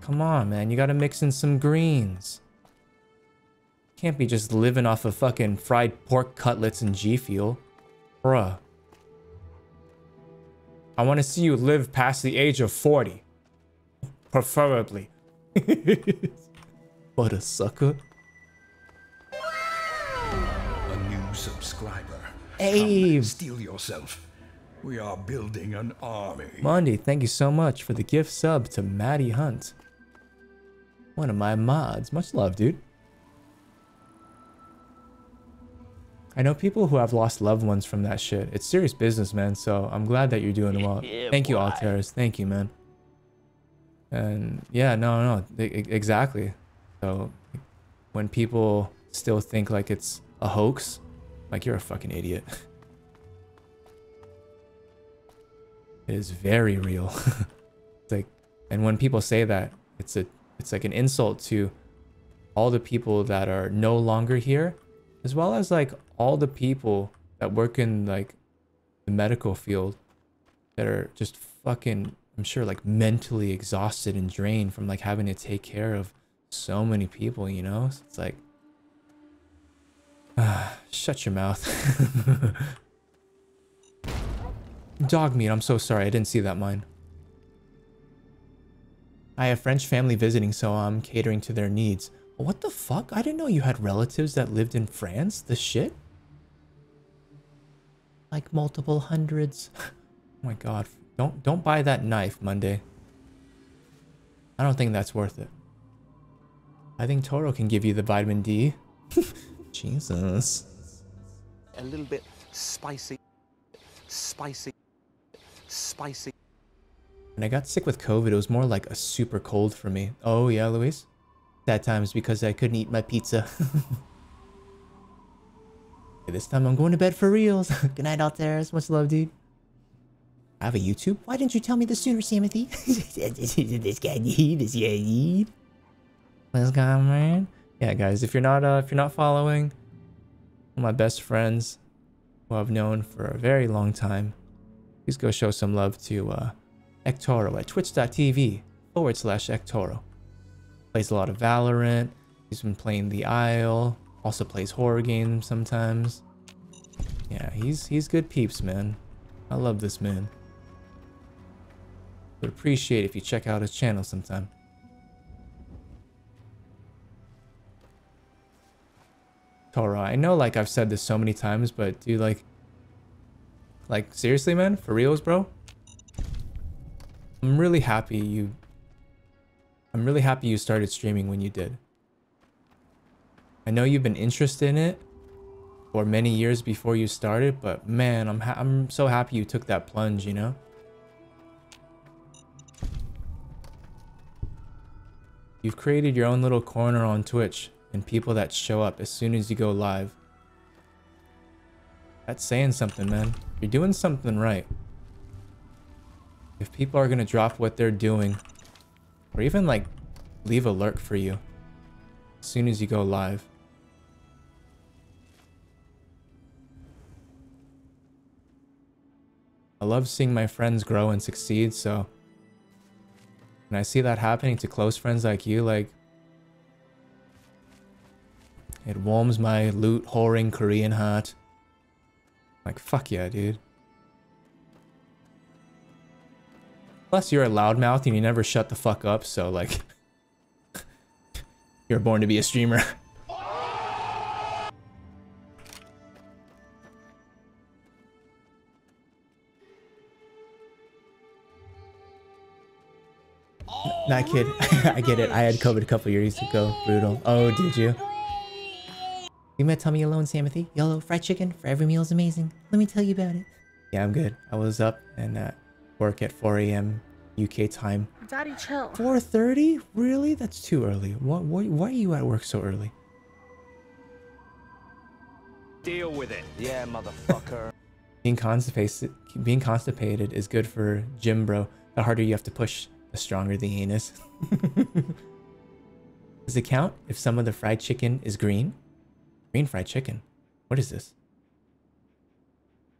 Come on, man. You gotta mix in some greens. Can't be just living off of fucking fried pork cutlets and G Fuel. Bruh. I wanna see you live past the age of 40. Preferably. what a sucker. A new subscriber. Hey. Come, Steel yourself. We are building an army. Monday, thank you so much for the gift sub to Maddie Hunt. One of my mods. Much love, dude. I know people who have lost loved ones from that shit. It's serious business, man. So I'm glad that you're doing well. Yeah, Thank you, boy. Alteris. Thank you, man. And yeah, no, no, exactly. So when people still think like it's a hoax, like you're a fucking idiot. it is very real. it's like, and when people say that, it's a, it's like an insult to all the people that are no longer here, as well as like all the people that work in like the medical field that are just fucking I'm sure like mentally exhausted and drained from like having to take care of so many people, you know? So it's like shut your mouth. Dogmeat, I'm so sorry. I didn't see that mine. I have French family visiting, so I'm catering to their needs. What the fuck? I didn't know you had relatives that lived in France. The shit? Like multiple hundreds. oh my god. Don't don't buy that knife, Monday. I don't think that's worth it. I think Toro can give you the vitamin D. Jesus. A little bit spicy. Spicy. Spicy. When I got sick with COVID, it was more like a super cold for me. Oh yeah, Luis? That times because I couldn't eat my pizza. Okay, this time I'm going to bed for reals. Good night out there. Much love, dude. I have a YouTube? Why didn't you tell me this sooner, Samothy? this guy need, this guy need. Going on, man? Yeah, guys, if you're not uh, if you're not following, my best friends, who I've known for a very long time, please go show some love to uh, Ectoro at twitch.tv forward slash Ectoro. Plays a lot of Valorant. He's been playing The Isle. Also plays horror games sometimes. Yeah, he's he's good peeps, man. I love this man. Would appreciate if you check out his channel sometime. Toro, I know like I've said this so many times, but dude, like, like seriously, man, for reals, bro. I'm really happy you. I'm really happy you started streaming when you did. I know you've been interested in it for many years before you started, but man, I'm I'm so happy you took that plunge, you know? You've created your own little corner on Twitch and people that show up as soon as you go live. That's saying something, man. You're doing something right. If people are gonna drop what they're doing, or even like leave a lurk for you as soon as you go live. I love seeing my friends grow and succeed, so when I see that happening to close friends like you, like it warms my loot whoring Korean heart. Like fuck yeah, dude. Plus you're a loudmouth and you never shut the fuck up, so like you're born to be a streamer. That kid, I get it. I had COVID a couple years ago. Brutal. Oh, did you? You met Tummy alone, Samothy. Yellow fried chicken for every meal is amazing. Let me tell you about it. Yeah, I'm good. I was up and at work at 4 a.m. UK time. Daddy, chill. 4.30? Really? That's too early. Why, why, why are you at work so early? Deal with it. Yeah, motherfucker. Being constipated, being constipated is good for gym, bro. The harder you have to push, the stronger the anus. Does it count if some of the fried chicken is green? Green fried chicken. What is this?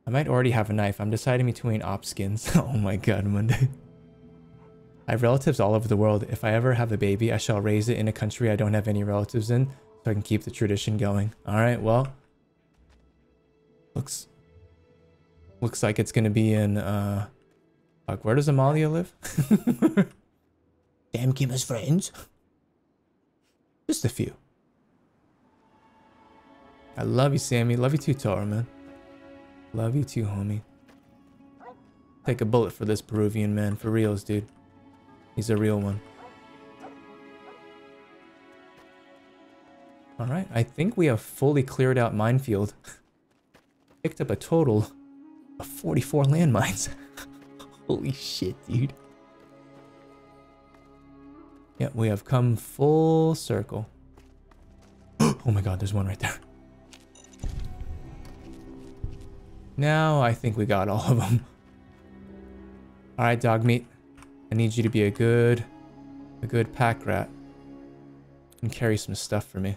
I might already have a knife. I'm deciding between op skins. oh my god, Monday. I have relatives all over the world. If I ever have a baby, I shall raise it in a country I don't have any relatives in, so I can keep the tradition going. Alright, well. Looks... Looks like it's gonna be in, uh... Fuck, where does Amalia live? Damn Kim's friends. Just a few. I love you, Sammy. Love you too, Tara, man. Love you too, homie. Take a bullet for this Peruvian man. For reals, dude. He's a real one. Alright, I think we have fully cleared out minefield. Picked up a total of 44 landmines. Holy shit, dude. Yeah, we have come full circle. oh my god, there's one right there. Now I think we got all of them. Alright, Dogmeat. I need you to be a good, a good pack rat. And carry some stuff for me.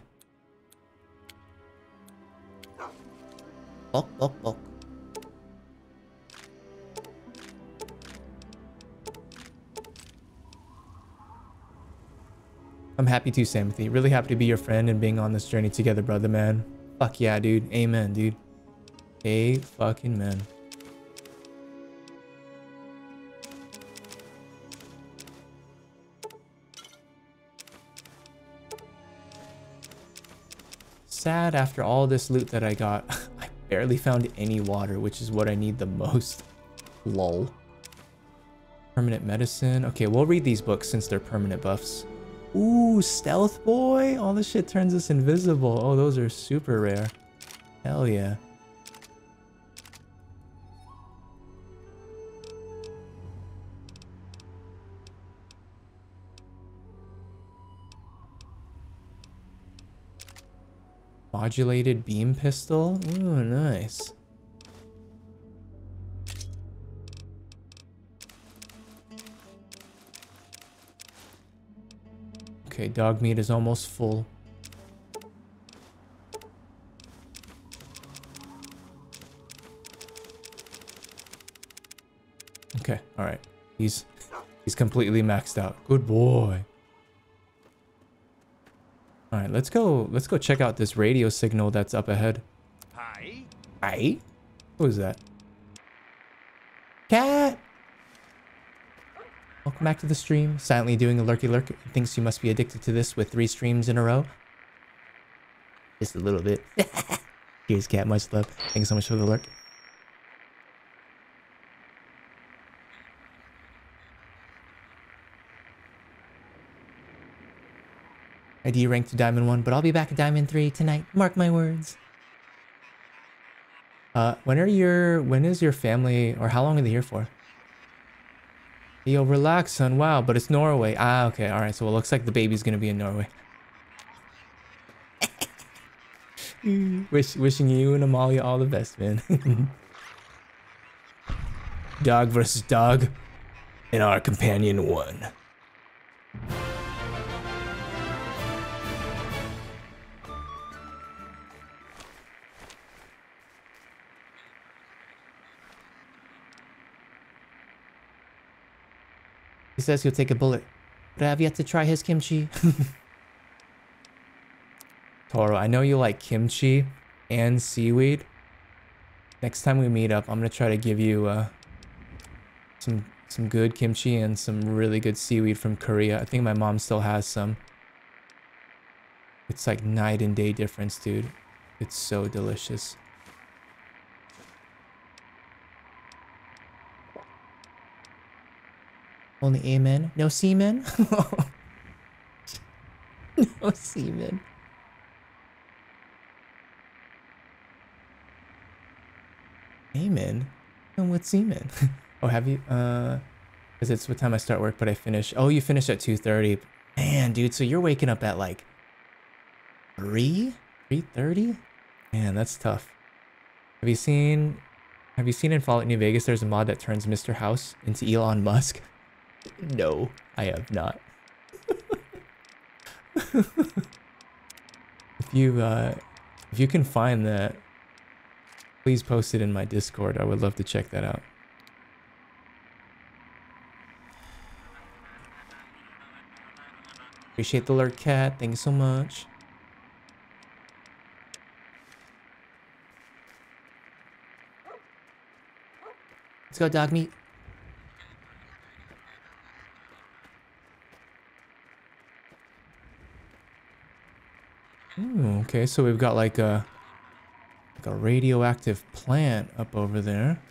Bulk, bulk, bulk. I'm happy too, Samothy. Really happy to be your friend and being on this journey together, brother, man. Fuck yeah, dude. Amen, dude. A fucking man. Sad after all this loot that I got, I barely found any water, which is what I need the most. Lol. Permanent medicine. Okay, we'll read these books since they're permanent buffs. Ooh, stealth boy. All this shit turns us invisible. Oh, those are super rare. Hell yeah. Modulated beam pistol. Ooh, nice. Okay, Dogmeat is almost full. Okay, all right. He's he's completely maxed out. Good boy. All right, let's go. Let's go check out this radio signal that's up ahead. Hi. Hi. Who is that? Cat. Welcome back to the stream. Silently doing a lurky lurk. Thinks you must be addicted to this with three streams in a row. Just a little bit. Here's Cat. Much love. Thanks so much for the lurk. ID ranked to Diamond 1, but I'll be back at Diamond 3 tonight. Mark my words. Uh, when are your, when is your family, or how long are they here for? Yo, relax, son. Wow, but it's Norway. Ah, okay. All right. So it looks like the baby's going to be in Norway. Wish, wishing you and Amalia all the best, man. dog versus dog. And our companion won. Says he'll take a bullet, but I have yet to try his kimchi. Toro, I know you like kimchi and seaweed. Next time we meet up, I'm gonna try to give you uh, some some good kimchi and some really good seaweed from Korea. I think my mom still has some. It's like night and day difference, dude. It's so delicious. Only amen. No semen? no semen. Amen? And what semen? oh, have you? Uh, because it's what time I start work, but I finish. Oh, you finish at 2.30. Man, dude, so you're waking up at like 3? 3.30? Man, that's tough. Have you seen... Have you seen in Fallout New Vegas there's a mod that turns Mr. House into Elon Musk? No, I have not. if you uh, if you can find that, please post it in my Discord. I would love to check that out. Appreciate the lurk cat. Thank you so much. Let's go, Dogmeat. Ooh, okay, so we've got like a like a radioactive plant up over there.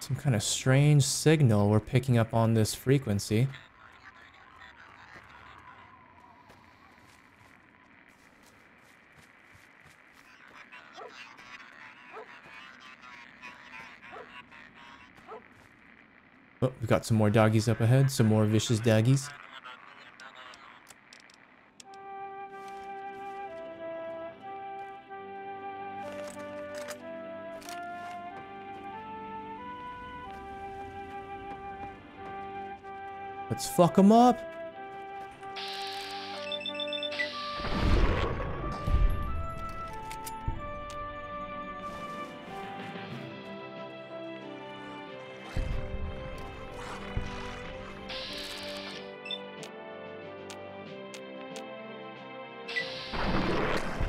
Some kind of strange signal we're picking up on this frequency. Oh, we've got some more doggies up ahead, some more vicious doggies. Let's fuck them up.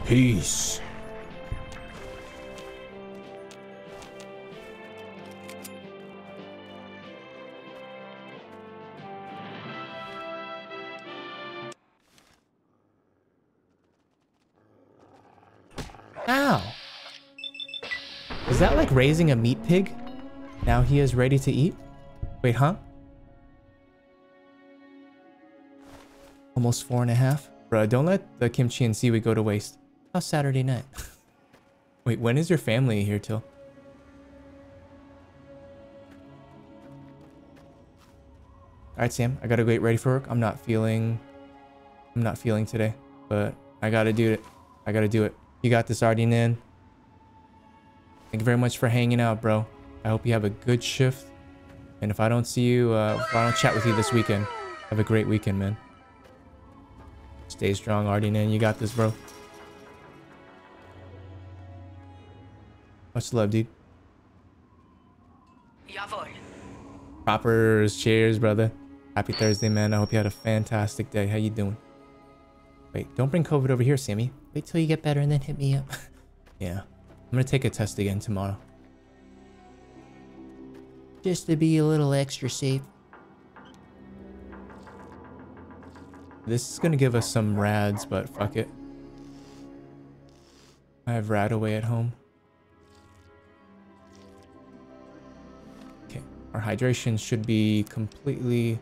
Peace. Raising a meat pig? Now he is ready to eat? Wait, huh? Almost four and a half? Bruh, don't let the kimchi and seaweed go to waste. How's Saturday night? Wait, when is your family here till? Alright, Sam. I gotta get ready for work. I'm not feeling... I'm not feeling today, but I gotta do it. I gotta do it. You got this, Artie Nan. Thank you very much for hanging out, bro. I hope you have a good shift. And if I don't see you, uh, if I don't chat with you this weekend, have a great weekend, man. Stay strong, Artie Nan. You got this, bro. Much love, dude. Jawohl. Proppers, cheers, brother. Happy Thursday, man. I hope you had a fantastic day. How you doing? Wait, don't bring COVID over here, Sammy. Wait till you get better and then hit me up. Yeah. I'm gonna take a test again tomorrow. Just to be a little extra safe. This is gonna give us some rads, but fuck it. I have RadAway at home. Okay, our hydration should be completely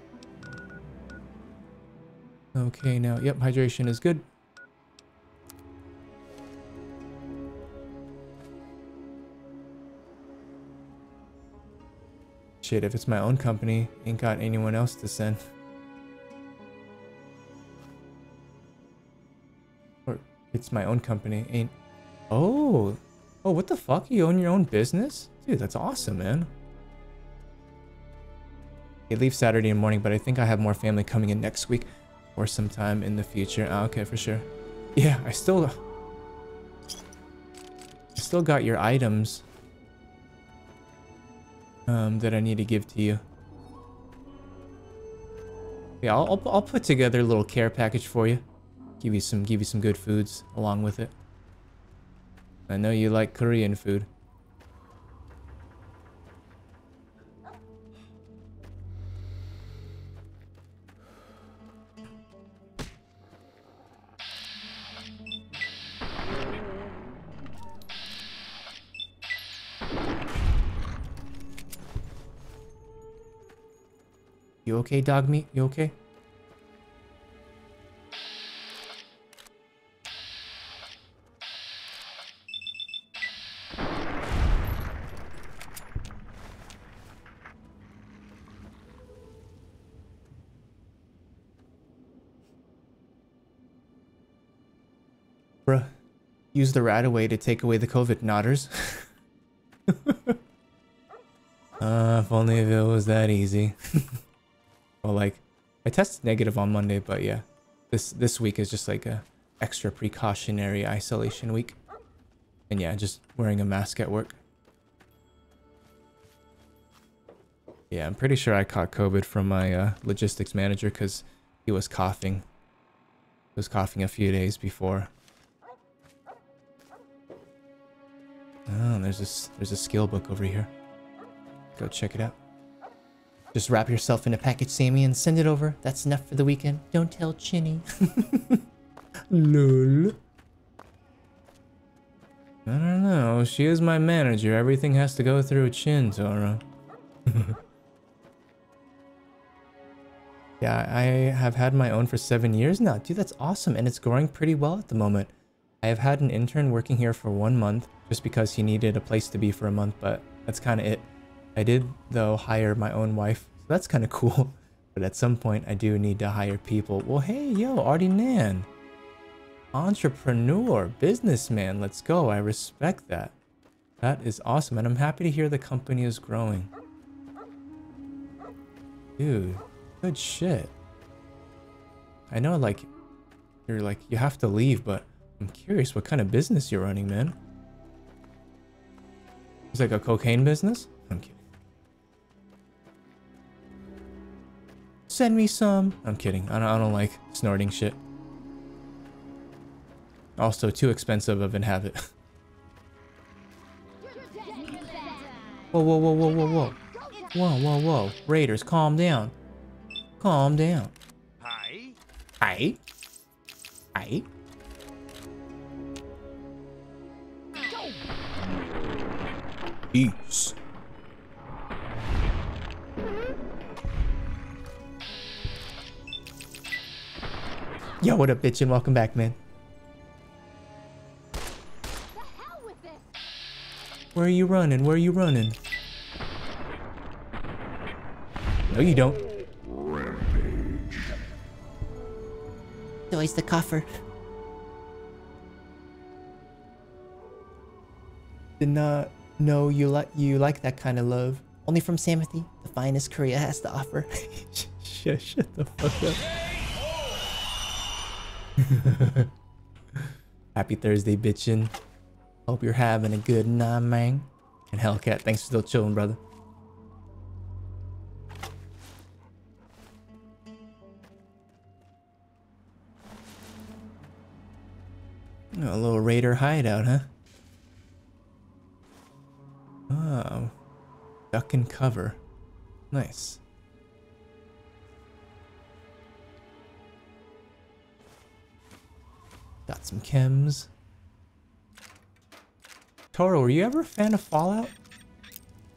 okay now. Yep, hydration is good. Shit, if it's my own company, ain't got anyone else to send. Or it's my own company, ain't... Oh! Oh, what the fuck? You own your own business? Dude, that's awesome, man. I leave Saturday morning, but I think I have more family coming in next week or sometime in the future. Ah, okay, for sure. Yeah, I still... I still got your items um, that I need to give to you. Yeah, I'll, I'll, I'll put together a little care package for you. Give you some give you some good foods along with it. I know you like Korean food. Okay, Dogmeat? You okay? Bruh, use the RadAway to take away the COVID nodders. uh, if only if it was that easy. well, like, I tested negative on Monday, but yeah, this this week is just like a extra precautionary isolation week. And yeah, just wearing a mask at work. Yeah, I'm pretty sure I caught COVID from my uh, logistics manager because he was coughing. He was coughing a few days before. Oh, there's this there's a skill book over here. Go check it out. Just wrap yourself in a package, Sammy, and send it over. That's enough for the weekend. Don't tell Chinny. Lol. I don't know. She is my manager. Everything has to go through Chin, Zora. yeah, I have had my own for seven years now. Dude, that's awesome. And it's growing pretty well at the moment. I have had an intern working here for one month just because he needed a place to be for a month, but that's kind of it. I did, though, hire my own wife, so that's kind of cool. But at some point, I do need to hire people. Well, hey, yo, Artie Nan. Entrepreneur, businessman, let's go. I respect that. That is awesome, and I'm happy to hear the company is growing. Dude, good shit. I know, like, you're like, you have to leave, but I'm curious what kind of business you're running, man. It's like a cocaine business? Send me some. I'm kidding. I don't, I don't like snorting shit. Also, too expensive of an habit. whoa, whoa, whoa, whoa, whoa, whoa. Whoa, whoa, whoa. Raiders, calm down. Calm down. Hi. Hi. Hi. Peace. Yo, what up, bitch, and welcome back, man. Where are you running? Where are you running? No, you don't. Rampage. Toys the coffer. Did not know you like you like that kind of love. Only from Samothy, the finest Korea has to offer. shut, shut the fuck up. Happy Thursday, bitchin'. Hope you're having a good night, man. And Hellcat, thanks for still chilling, brother. A little raider hideout, huh? Oh. Duck and cover. Nice. Got some chems. Toro, were you ever a fan of Fallout?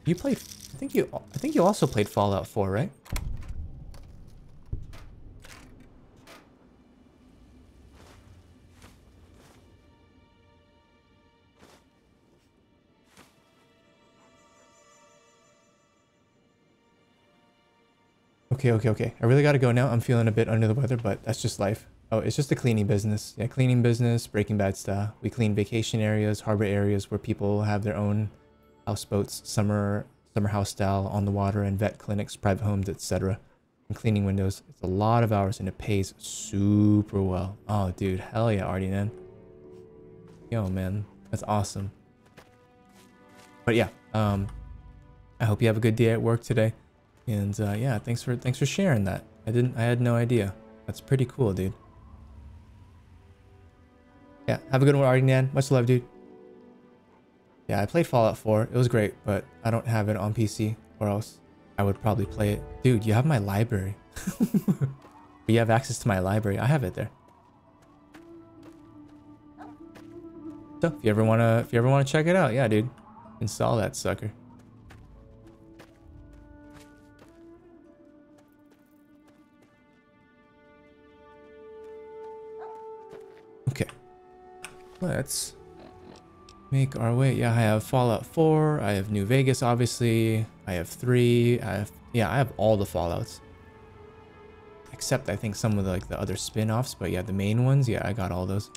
You played I think you I think you also played Fallout 4, right? Okay, okay, okay. I really gotta go now. I'm feeling a bit under the weather, but that's just life. Oh, it's just a cleaning business. Yeah, cleaning business, Breaking Bad stuff. We clean vacation areas, harbor areas where people have their own houseboats, summer summer house style on the water, and vet clinics, private homes, etc. And cleaning windows. It's a lot of hours and it pays super well. Oh, dude, hell yeah, man. Yo, man, that's awesome. But yeah, um, I hope you have a good day at work today. And uh, yeah, thanks for thanks for sharing that. I didn't I had no idea. That's pretty cool, dude. Yeah, have a good one, Artie Nan. Much love, dude. Yeah, I played Fallout 4. It was great, but I don't have it on PC, or else I would probably play it. Dude, you have my library. you have access to my library. I have it there. So if you ever wanna if you ever wanna check it out, yeah, dude. Install that sucker. Let's make our way. Yeah, I have Fallout 4. I have New Vegas, obviously. I have 3. I have... Yeah, I have all the Fallouts. Except, I think, some of the, like, the other spin-offs. But yeah, the main ones, yeah, I got all those.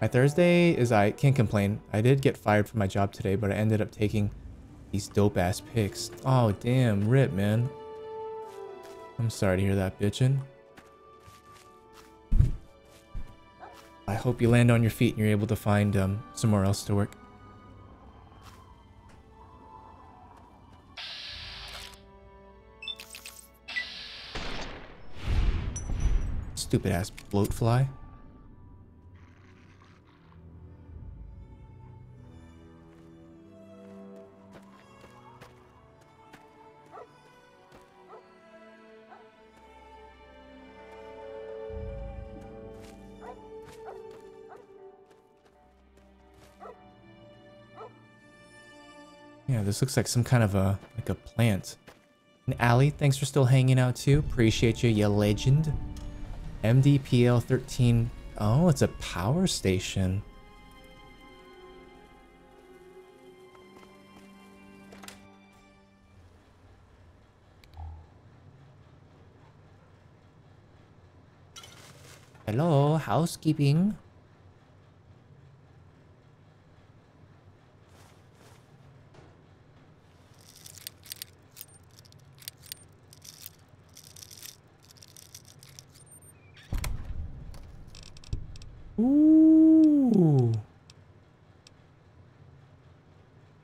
My Thursday is I can't complain. I did get fired from my job today, but I ended up taking these dope-ass pics. Oh, damn. Rip, man. I'm sorry to hear that, bitchin'. I hope you land on your feet and you're able to find um, somewhere else to work. Stupid ass bloatfly. Yeah, this looks like some kind of a like a plant. And Ali, thanks for still hanging out too. Appreciate you, you legend. MDPL 13. Oh, it's a power station. Hello, housekeeping. Ooh.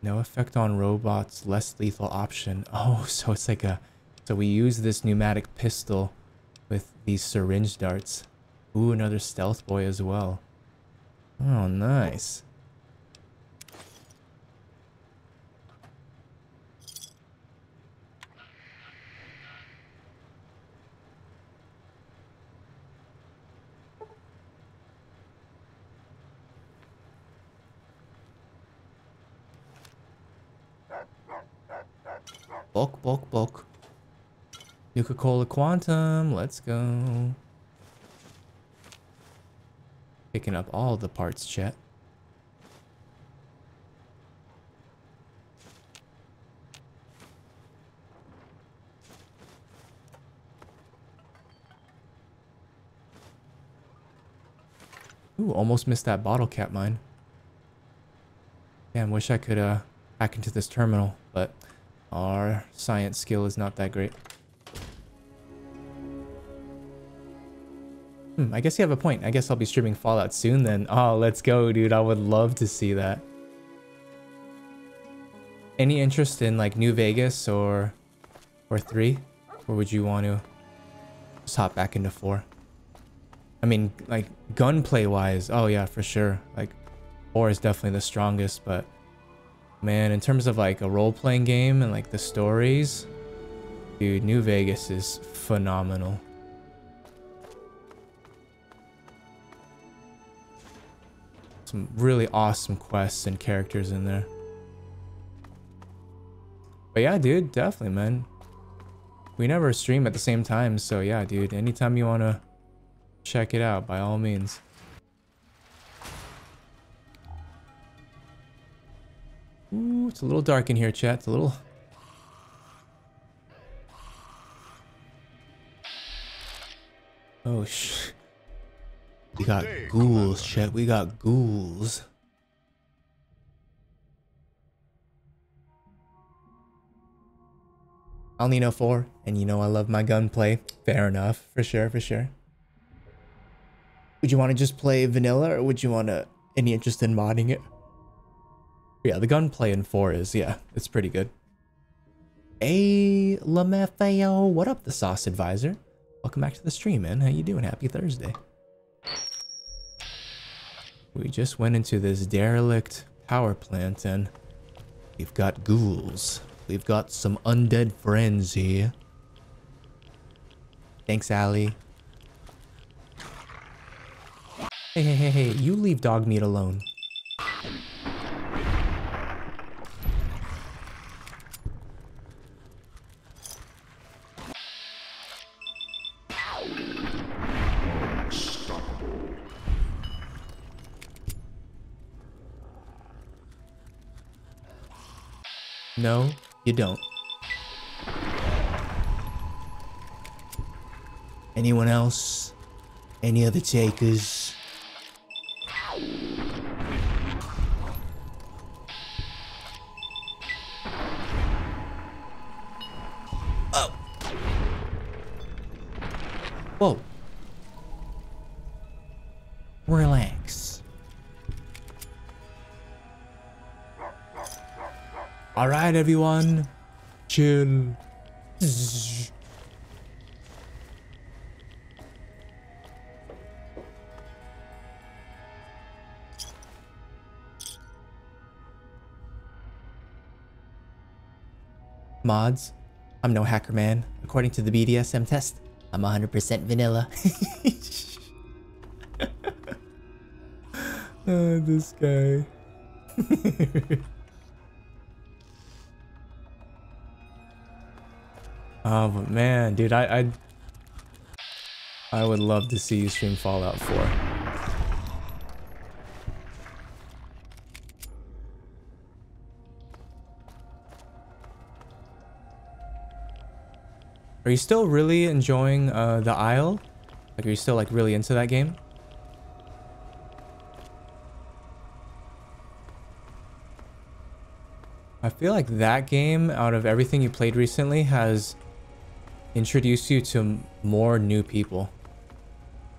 No effect on robots, less lethal option. Oh, so it's like a... So we use this pneumatic pistol with these syringe darts. Ooh, another stealth boy as well. Oh, nice. Bulk, bulk, bulk. Nuka-Cola Quantum, let's go. Picking up all the parts, chat. Ooh, almost missed that bottle cap mine. Damn, wish I could uh, hack into this terminal, but our science skill is not that great. Hmm, I guess you have a point. I guess I'll be streaming Fallout soon then. Oh, let's go, dude. I would love to see that. Any interest in like New Vegas or or 3? Or would you want to just hop back into 4? I mean, like gunplay wise, oh yeah, for sure. Like 4 is definitely the strongest, but man, in terms of like a role-playing game and like the stories, dude, New Vegas is phenomenal. Some really awesome quests and characters in there. But yeah, dude, definitely, man. We never stream at the same time, so yeah, dude, anytime you want to check it out, by all means. Ooh, it's a little dark in here, chat. It's a little... Oh, sh... We got ghouls, chat. We got ghouls. El Nino 4, and you know I love my gunplay. Fair enough, for sure, for sure. Would you want to just play vanilla, or would you want to any interest in modding it? Yeah, the gunplay in 4 is, yeah, it's pretty good. Hey, LaMaffeo, what up, the Sauce Advisor? Welcome back to the stream, man. How you doing? Happy Thursday. We just went into this derelict power plant, and we've got ghouls. We've got some undead friends here. Thanks, Allie. Hey, hey, hey, hey, you leave Dogmeat alone. No, you don't. Anyone else? Any other takers? Everyone. Chill. Mods, I'm no hacker man. According to the BDSM test, I'm 100% vanilla. oh, this guy. oh, but man, dude, I, I, I would love to see you stream Fallout 4. Are you still really enjoying uh, the Isle? Like, are you still like really into that game? I feel like that game, out of everything you played recently, has introduced you to more new people.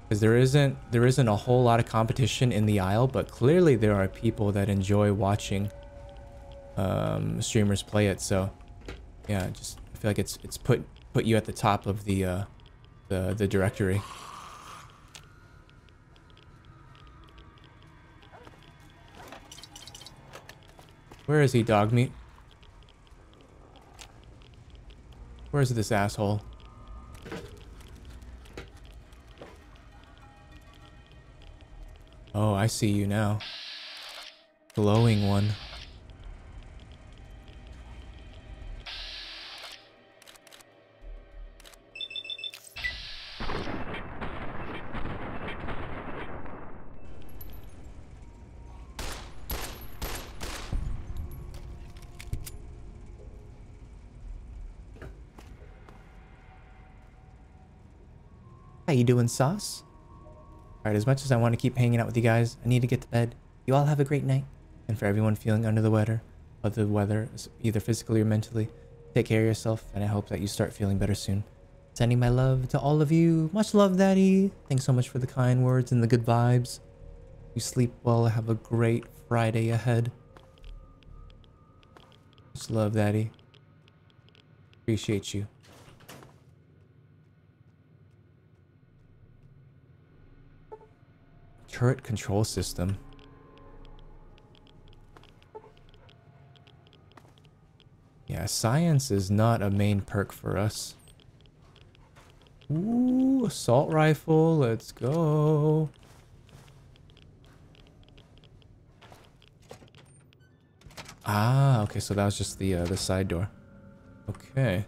Because there isn't there isn't a whole lot of competition in the Isle, but clearly there are people that enjoy watching um, streamers play it. So, yeah, just I feel like it's it's put put you at the top of the uh, the the directory. Where is he, Dogmeat? Where's this asshole? Oh, I see you now. Glowing one. How you doing, Sauce? Alright, as much as I want to keep hanging out with you guys, I need to get to bed. You all have a great night. And for everyone feeling under the weather, of the weather, either physically or mentally, take care of yourself, and I hope that you start feeling better soon. Sending my love to all of you. Much love, Daddy. Thanks so much for the kind words and the good vibes. You sleep well. Have a great Friday ahead. Much love, Daddy. Appreciate you. Turret control system. Yeah, science is not a main perk for us. Ooh, assault rifle, let's go. Ah, okay, so that was just the uh, the side door. Okay.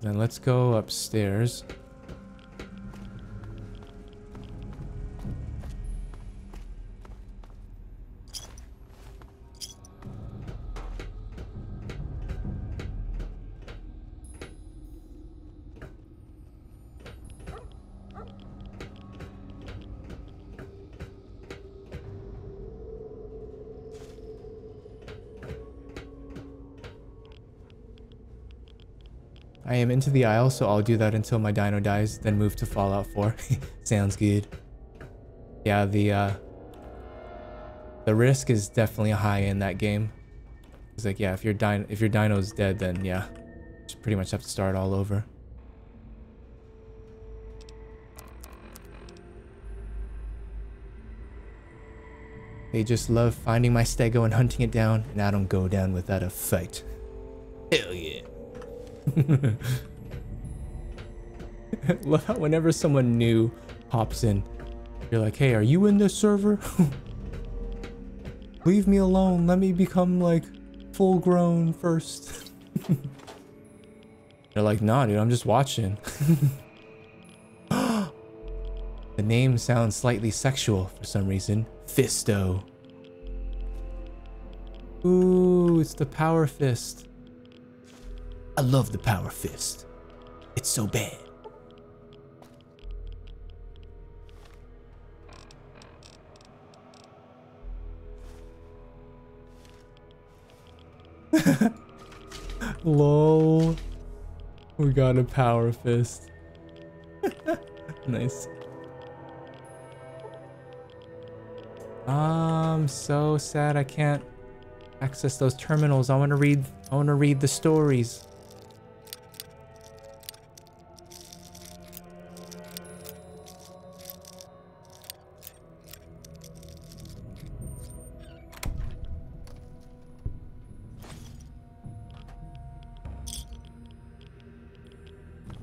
Then let's go upstairs. Am into the aisle, so I'll do that until my dino dies, then move to Fallout 4. Sounds good. Yeah, the uh, the risk is definitely high in that game. It's like, yeah, if your dino if your dino's dead, then yeah, you pretty much have to start all over. They just love finding my stego and hunting it down, and I don't go down without a fight. Love how whenever someone new pops in, you're like, hey, are you in this server? Leave me alone. Let me become like full grown first. They're like, nah, dude, I'm just watching. the name sounds slightly sexual for some reason. Fisto. Ooh, it's the power fist. I love the power fist. It's so bad. Lol. We got a power fist. nice. I'm so sad I can't access those terminals. I want to read I want to read the stories.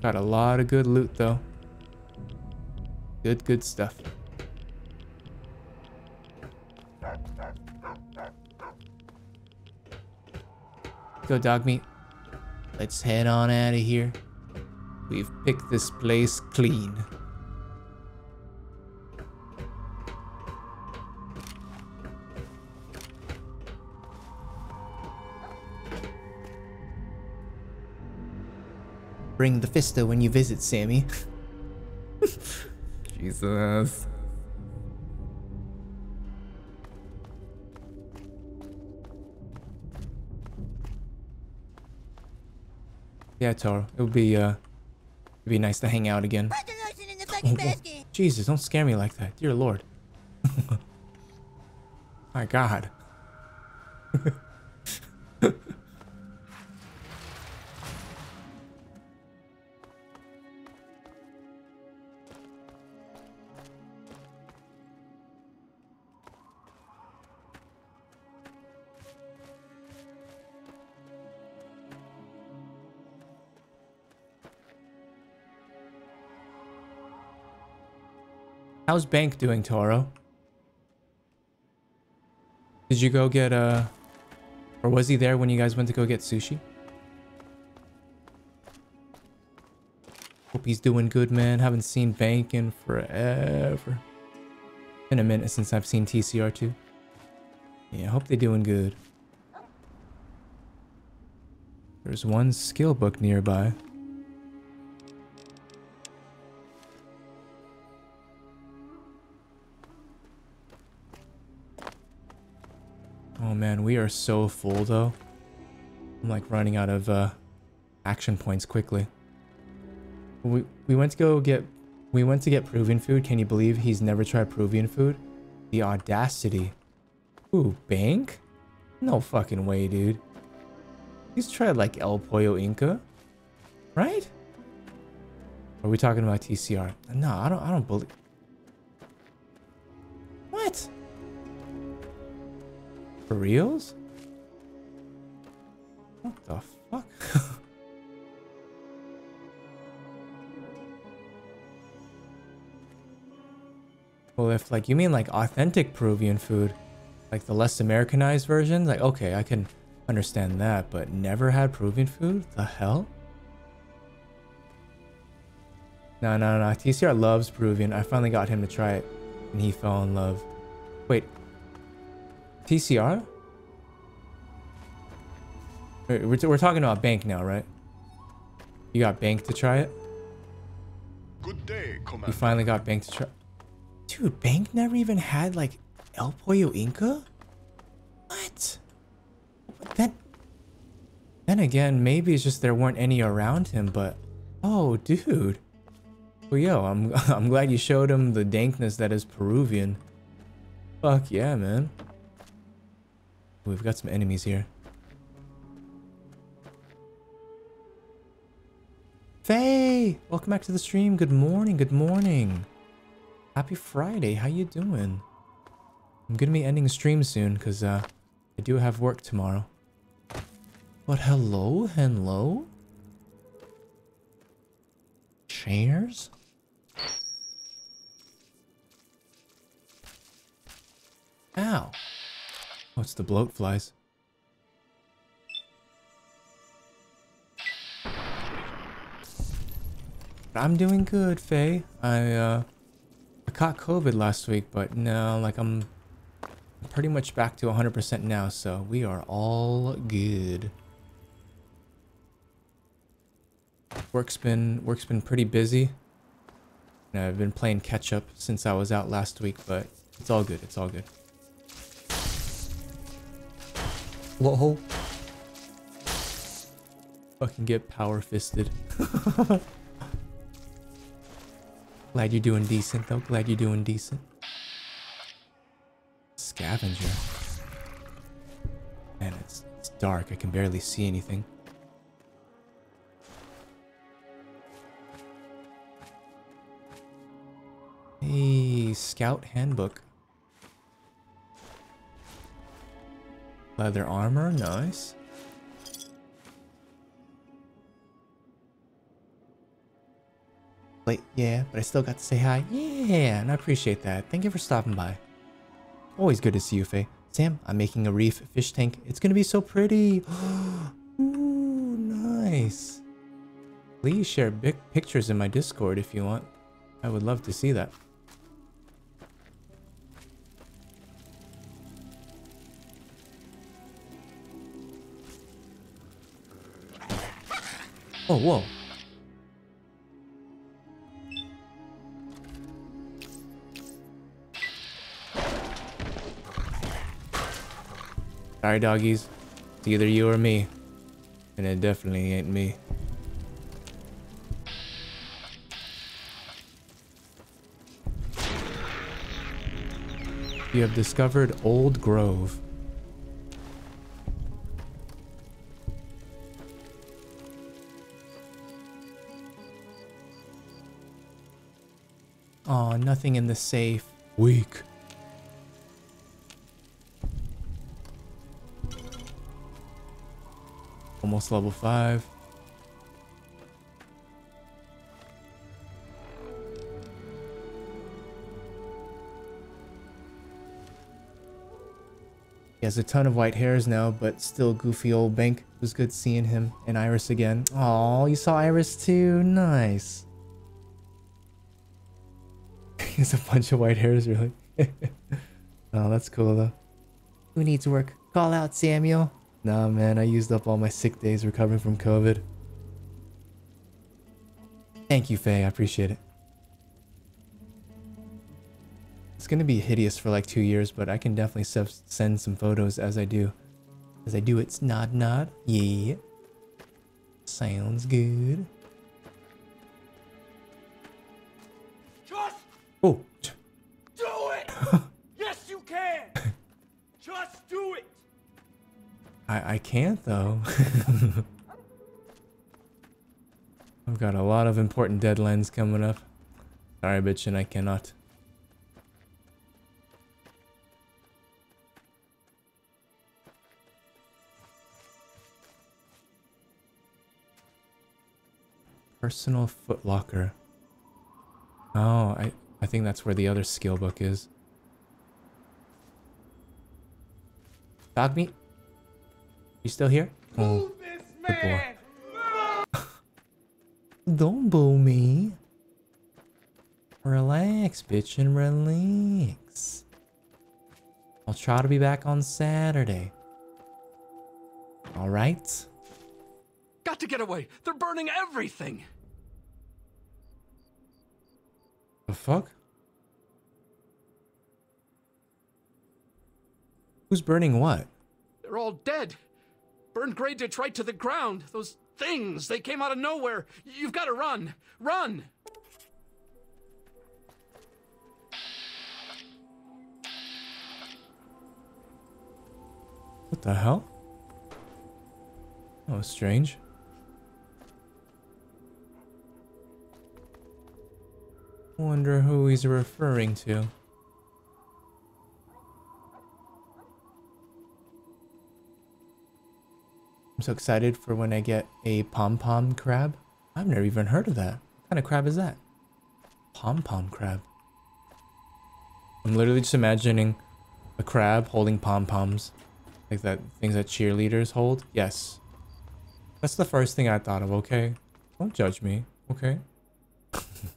Got a lot of good loot though. Good, good stuff. Go Dogmeat. Let's head on out of here. We've picked this place clean. Bring the Fisto when you visit, Sammy. Jesus. Yeah, Toro. It would be uh it'd be nice to hang out again. Oh, oh, Jesus, don't scare me like that. Dear Lord. My God. How's Bank doing, Toro? Did you go get, uh... Or was he there when you guys went to go get sushi? Hope he's doing good, man. Haven't seen Bank in forever. Been a minute since I've seen TCR2. Yeah, hope they're doing good. There's one skill book nearby. Man, we are so full though. I'm like running out of uh, action points quickly. We we went to go get we went to get Peruvian food. Can you believe he's never tried Peruvian food? The audacity. Ooh, bank? No fucking way, dude. He's tried like El Pollo Inca, right? Are we talking about TCR? No, I don't. I don't believe. For reals? What the fuck? well, if like you mean like authentic Peruvian food, like the less Americanized version, like okay, I can understand that, but never had Peruvian food? The hell? No, no, no. TCR loves Peruvian. I finally got him to try it, and he fell in love. Wait. TCR? We're, we're talking about Bank now, right? You got Bank to try it? Good day, Commander. You finally got Bank to try... Dude, Bank never even had, like, El Pollo Inca? What? But then... Then again, maybe it's just there weren't any around him, but... Oh, dude. Well, yo, I'm, I'm glad you showed him the dankness that is Peruvian. Fuck yeah, man. We've got some enemies here. Faye! Welcome back to the stream. Good morning, good morning. Happy Friday, how you doing? I'm gonna be ending the stream soon, because uh, I do have work tomorrow. But hello, hello? Chairs? Ow. Oh, it's the bloatflies. I'm doing good, Faye. I, uh, I caught COVID last week, but no, like I'm pretty much back to 100% now, so we are all good. Work's been, work's been pretty busy. And I've been playing catch up since I was out last week, but it's all good, it's all good. Lol. Fucking get power fisted. Glad you're doing decent though. Glad you're doing decent. Scavenger. Man, it's, it's dark. I can barely see anything. Hey, Scout Handbook. Leather armor, nice. Wait, yeah, but I still got to say hi. Yeah, and I appreciate that. Thank you for stopping by. Always good to see you, Faye. Sam, I'm making a reef fish tank. It's gonna be so pretty. Ooh, nice. Please share big pictures in my Discord if you want. I would love to see that. Oh, whoa. Sorry, doggies. It's either you or me. And it definitely ain't me. You have discovered Old Grove. Aw, nothing in the safe. Weak. Almost level 5. He has a ton of white hairs now, but still goofy old Bank. It was good seeing him and Iris again. Oh, you saw Iris too? Nice. he has a bunch of white hairs, really. oh, that's cool though. Who needs work? Call out Samuel. Nah, man, I used up all my sick days recovering from COVID. Thank you, Faye. I appreciate it. It's gonna be hideous for like two years, but I can definitely se- send some photos as I do. As I do, it's nod nod. Yeah. Sounds good. Oh, do it! yes, you can! Just do it! I I can't though. I've got a lot of important deadlines coming up. Sorry, bitch, and I cannot. Personal footlocker. Oh, I I think that's where the other skill book is. Dogmeat? You still here? Oh, good boy. Don't boo me. Relax, bitch, and relax. I'll try to be back on Saturday. Alright? Got to get away. They're burning everything. The fuck? Who's burning what? They're all dead. Burned Grayditch right to the ground. Those things, they came out of nowhere. You've got to run. Run! What the hell? That was strange. Wonder who he's referring to. I'm so excited for when I get a pom-pom crab. I've never even heard of that. What kind of crab is that? Pom-pom crab. I'm literally just imagining a crab holding pom-poms. Like that things that cheerleaders hold. Yes. That's the first thing I thought of, okay? Don't judge me, okay?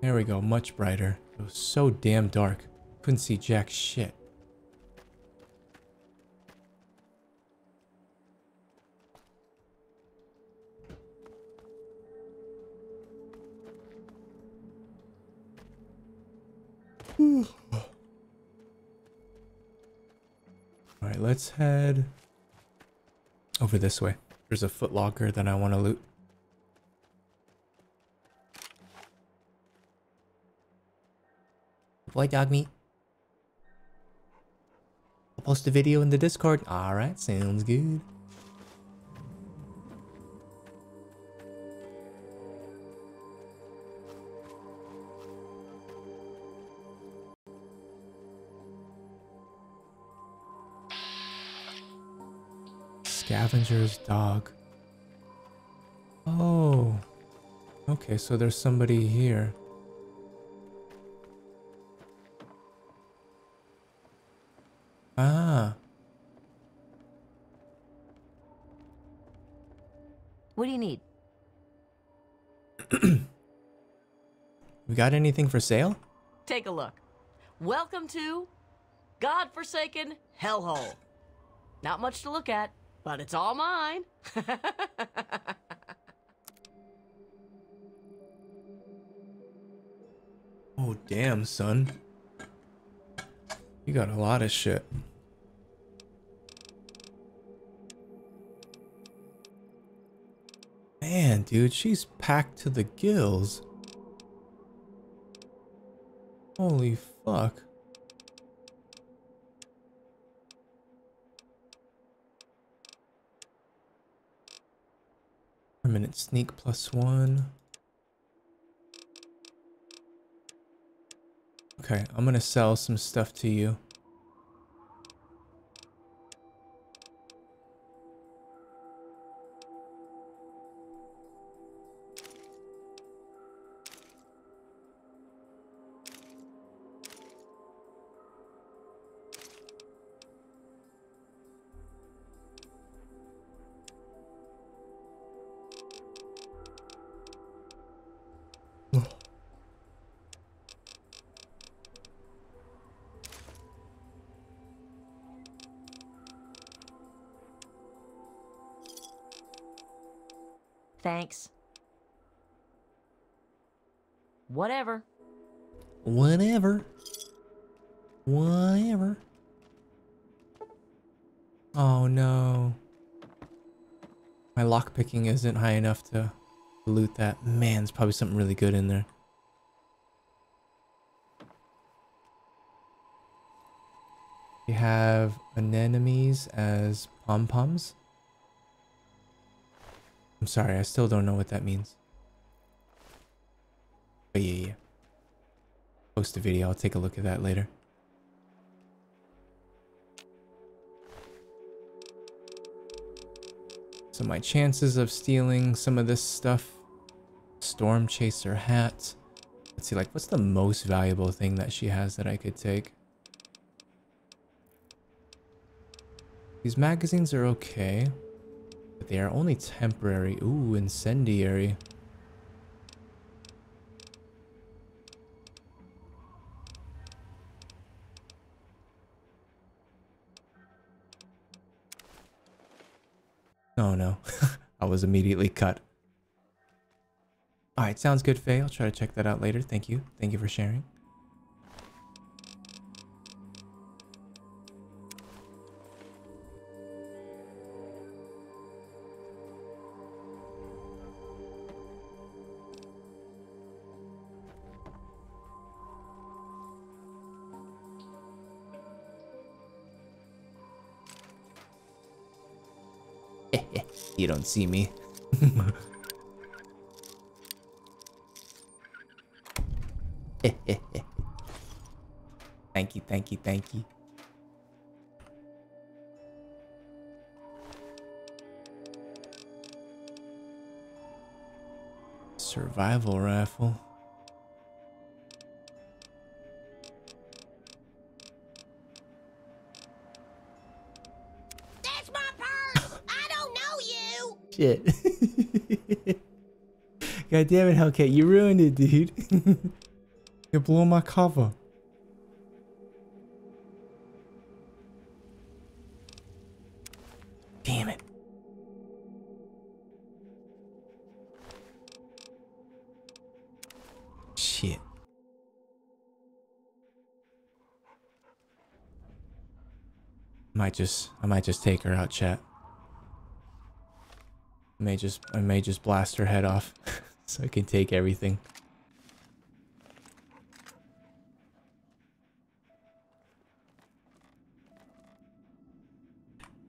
There we go, much brighter. It was so damn dark. Couldn't see jack shit. Alright, let's head over this way. There's a footlocker that I want to loot. Boy, Dogmeat. I'll post a video in the Discord. Alright, sounds good. Scavenger's dog. Oh. Okay, so there's somebody here. Ah. What do you need? We got anything for sale? Take a look. Welcome to God-forsaken hellhole. Not much to look at, but it's all mine. Oh, damn, son. You got a lot of shit. Man, dude, she's packed to the gills. Holy fuck. Permanent sneak plus one. Okay, I'm gonna sell some stuff to you. Isn't high enough to loot that. Man, there's probably something really good in there. We have anemones as pom-poms. I'm sorry, I still don't know what that means. But yeah, yeah. Post a video, I'll take a look at that later. So my chances of stealing some of this stuff. Storm Chaser hat. Let's see, like, what's the most valuable thing that she has that I could take? These magazines are okay. But they are only temporary. Ooh, incendiary. Oh no, I was immediately cut. Alright, sounds good, Faye. I'll try to check that out later. Thank you. Thank you for sharing. You don't see me. thank you, thank you, thank you. Survival rifle. Shit. God damn it, Hellcat, you ruined it, dude. you blew my cover. Damn it. Shit. Might just I might just take her out, chat. May just I may just blast her head off so I can take everything.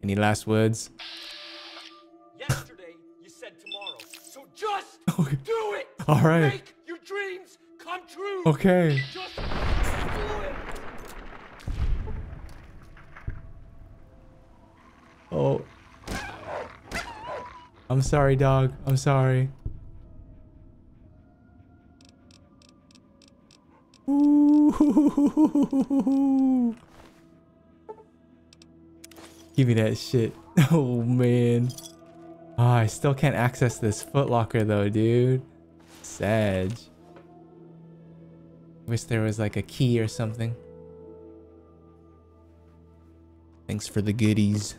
Any last words? Yesterday, you said tomorrow. So just do it! All right. Make your dreams come true! Okay. Just do it! Oh. I'm sorry, dog. I'm sorry. Ooh. Give me that shit. Oh, man. Ah, I still can't access this footlocker though, dude. Sag. Wish there was like a key or something. Thanks for the goodies.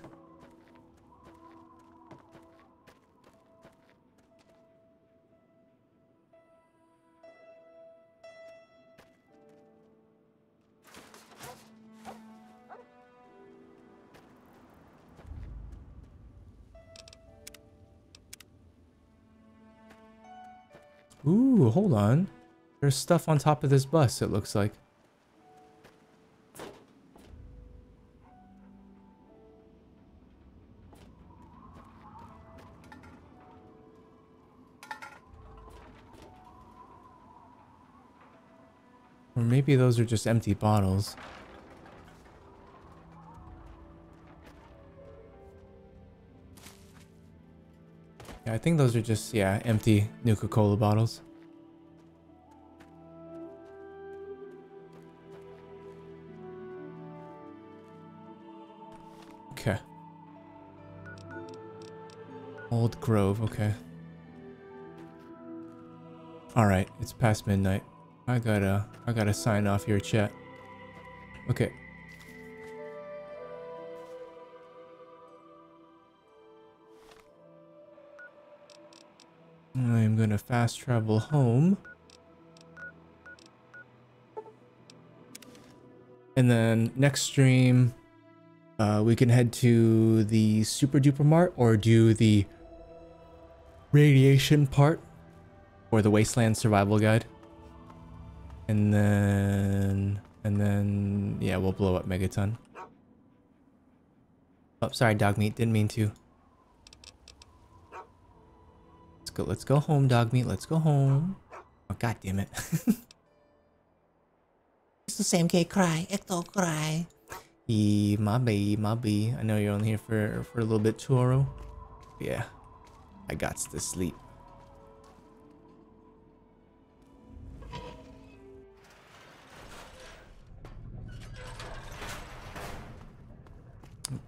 Hold on. There's stuff on top of this bus, it looks like. Or maybe those are just empty bottles. Yeah, I think those are just, yeah, empty Nuka-Cola bottles. Old Grove, okay. Alright, it's past midnight. I gotta, I gotta sign off your chat. Okay. I'm gonna fast travel home. And then next stream, uh, we can head to the Super Duper Mart or do the radiation part or the Wasteland Survival Guide. And then, and then, yeah, we'll blow up Megaton. Oh, sorry, Dogmeat. Didn't mean to. Let's go. Let's go home, Dogmeat. Let's go home. Oh, god damn it. It's the same K cry. Ecto cry. E my baby, my bee. I know you're only here for for a little bit, Toro. Yeah, I got to sleep.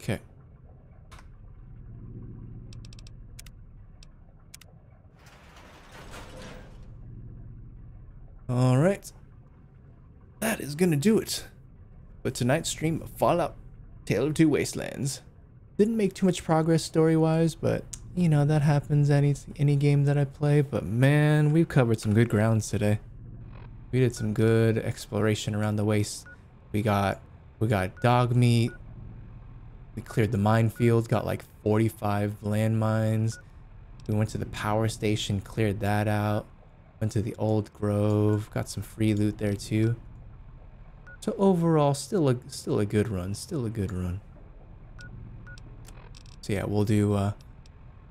Okay. All right. That is gonna do it. But tonight's stream of Fallout Tale of Two Wastelands. Didn't make too much progress story-wise, but you know, that happens any any game that I play, but man, we've covered some good grounds today. We did some good exploration around the waste. We got we got Dogmeat. We cleared the minefield, got like 45 landmines. We went to the power station, cleared that out. Went to the old grove, got some free loot there too. So overall, still a still a good run, still a good run. So yeah, we'll do uh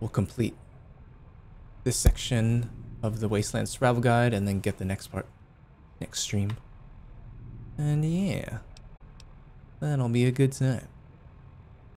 we'll complete this section of the Wasteland Survival Guide and then get the next part next stream. And yeah. That'll be a good time.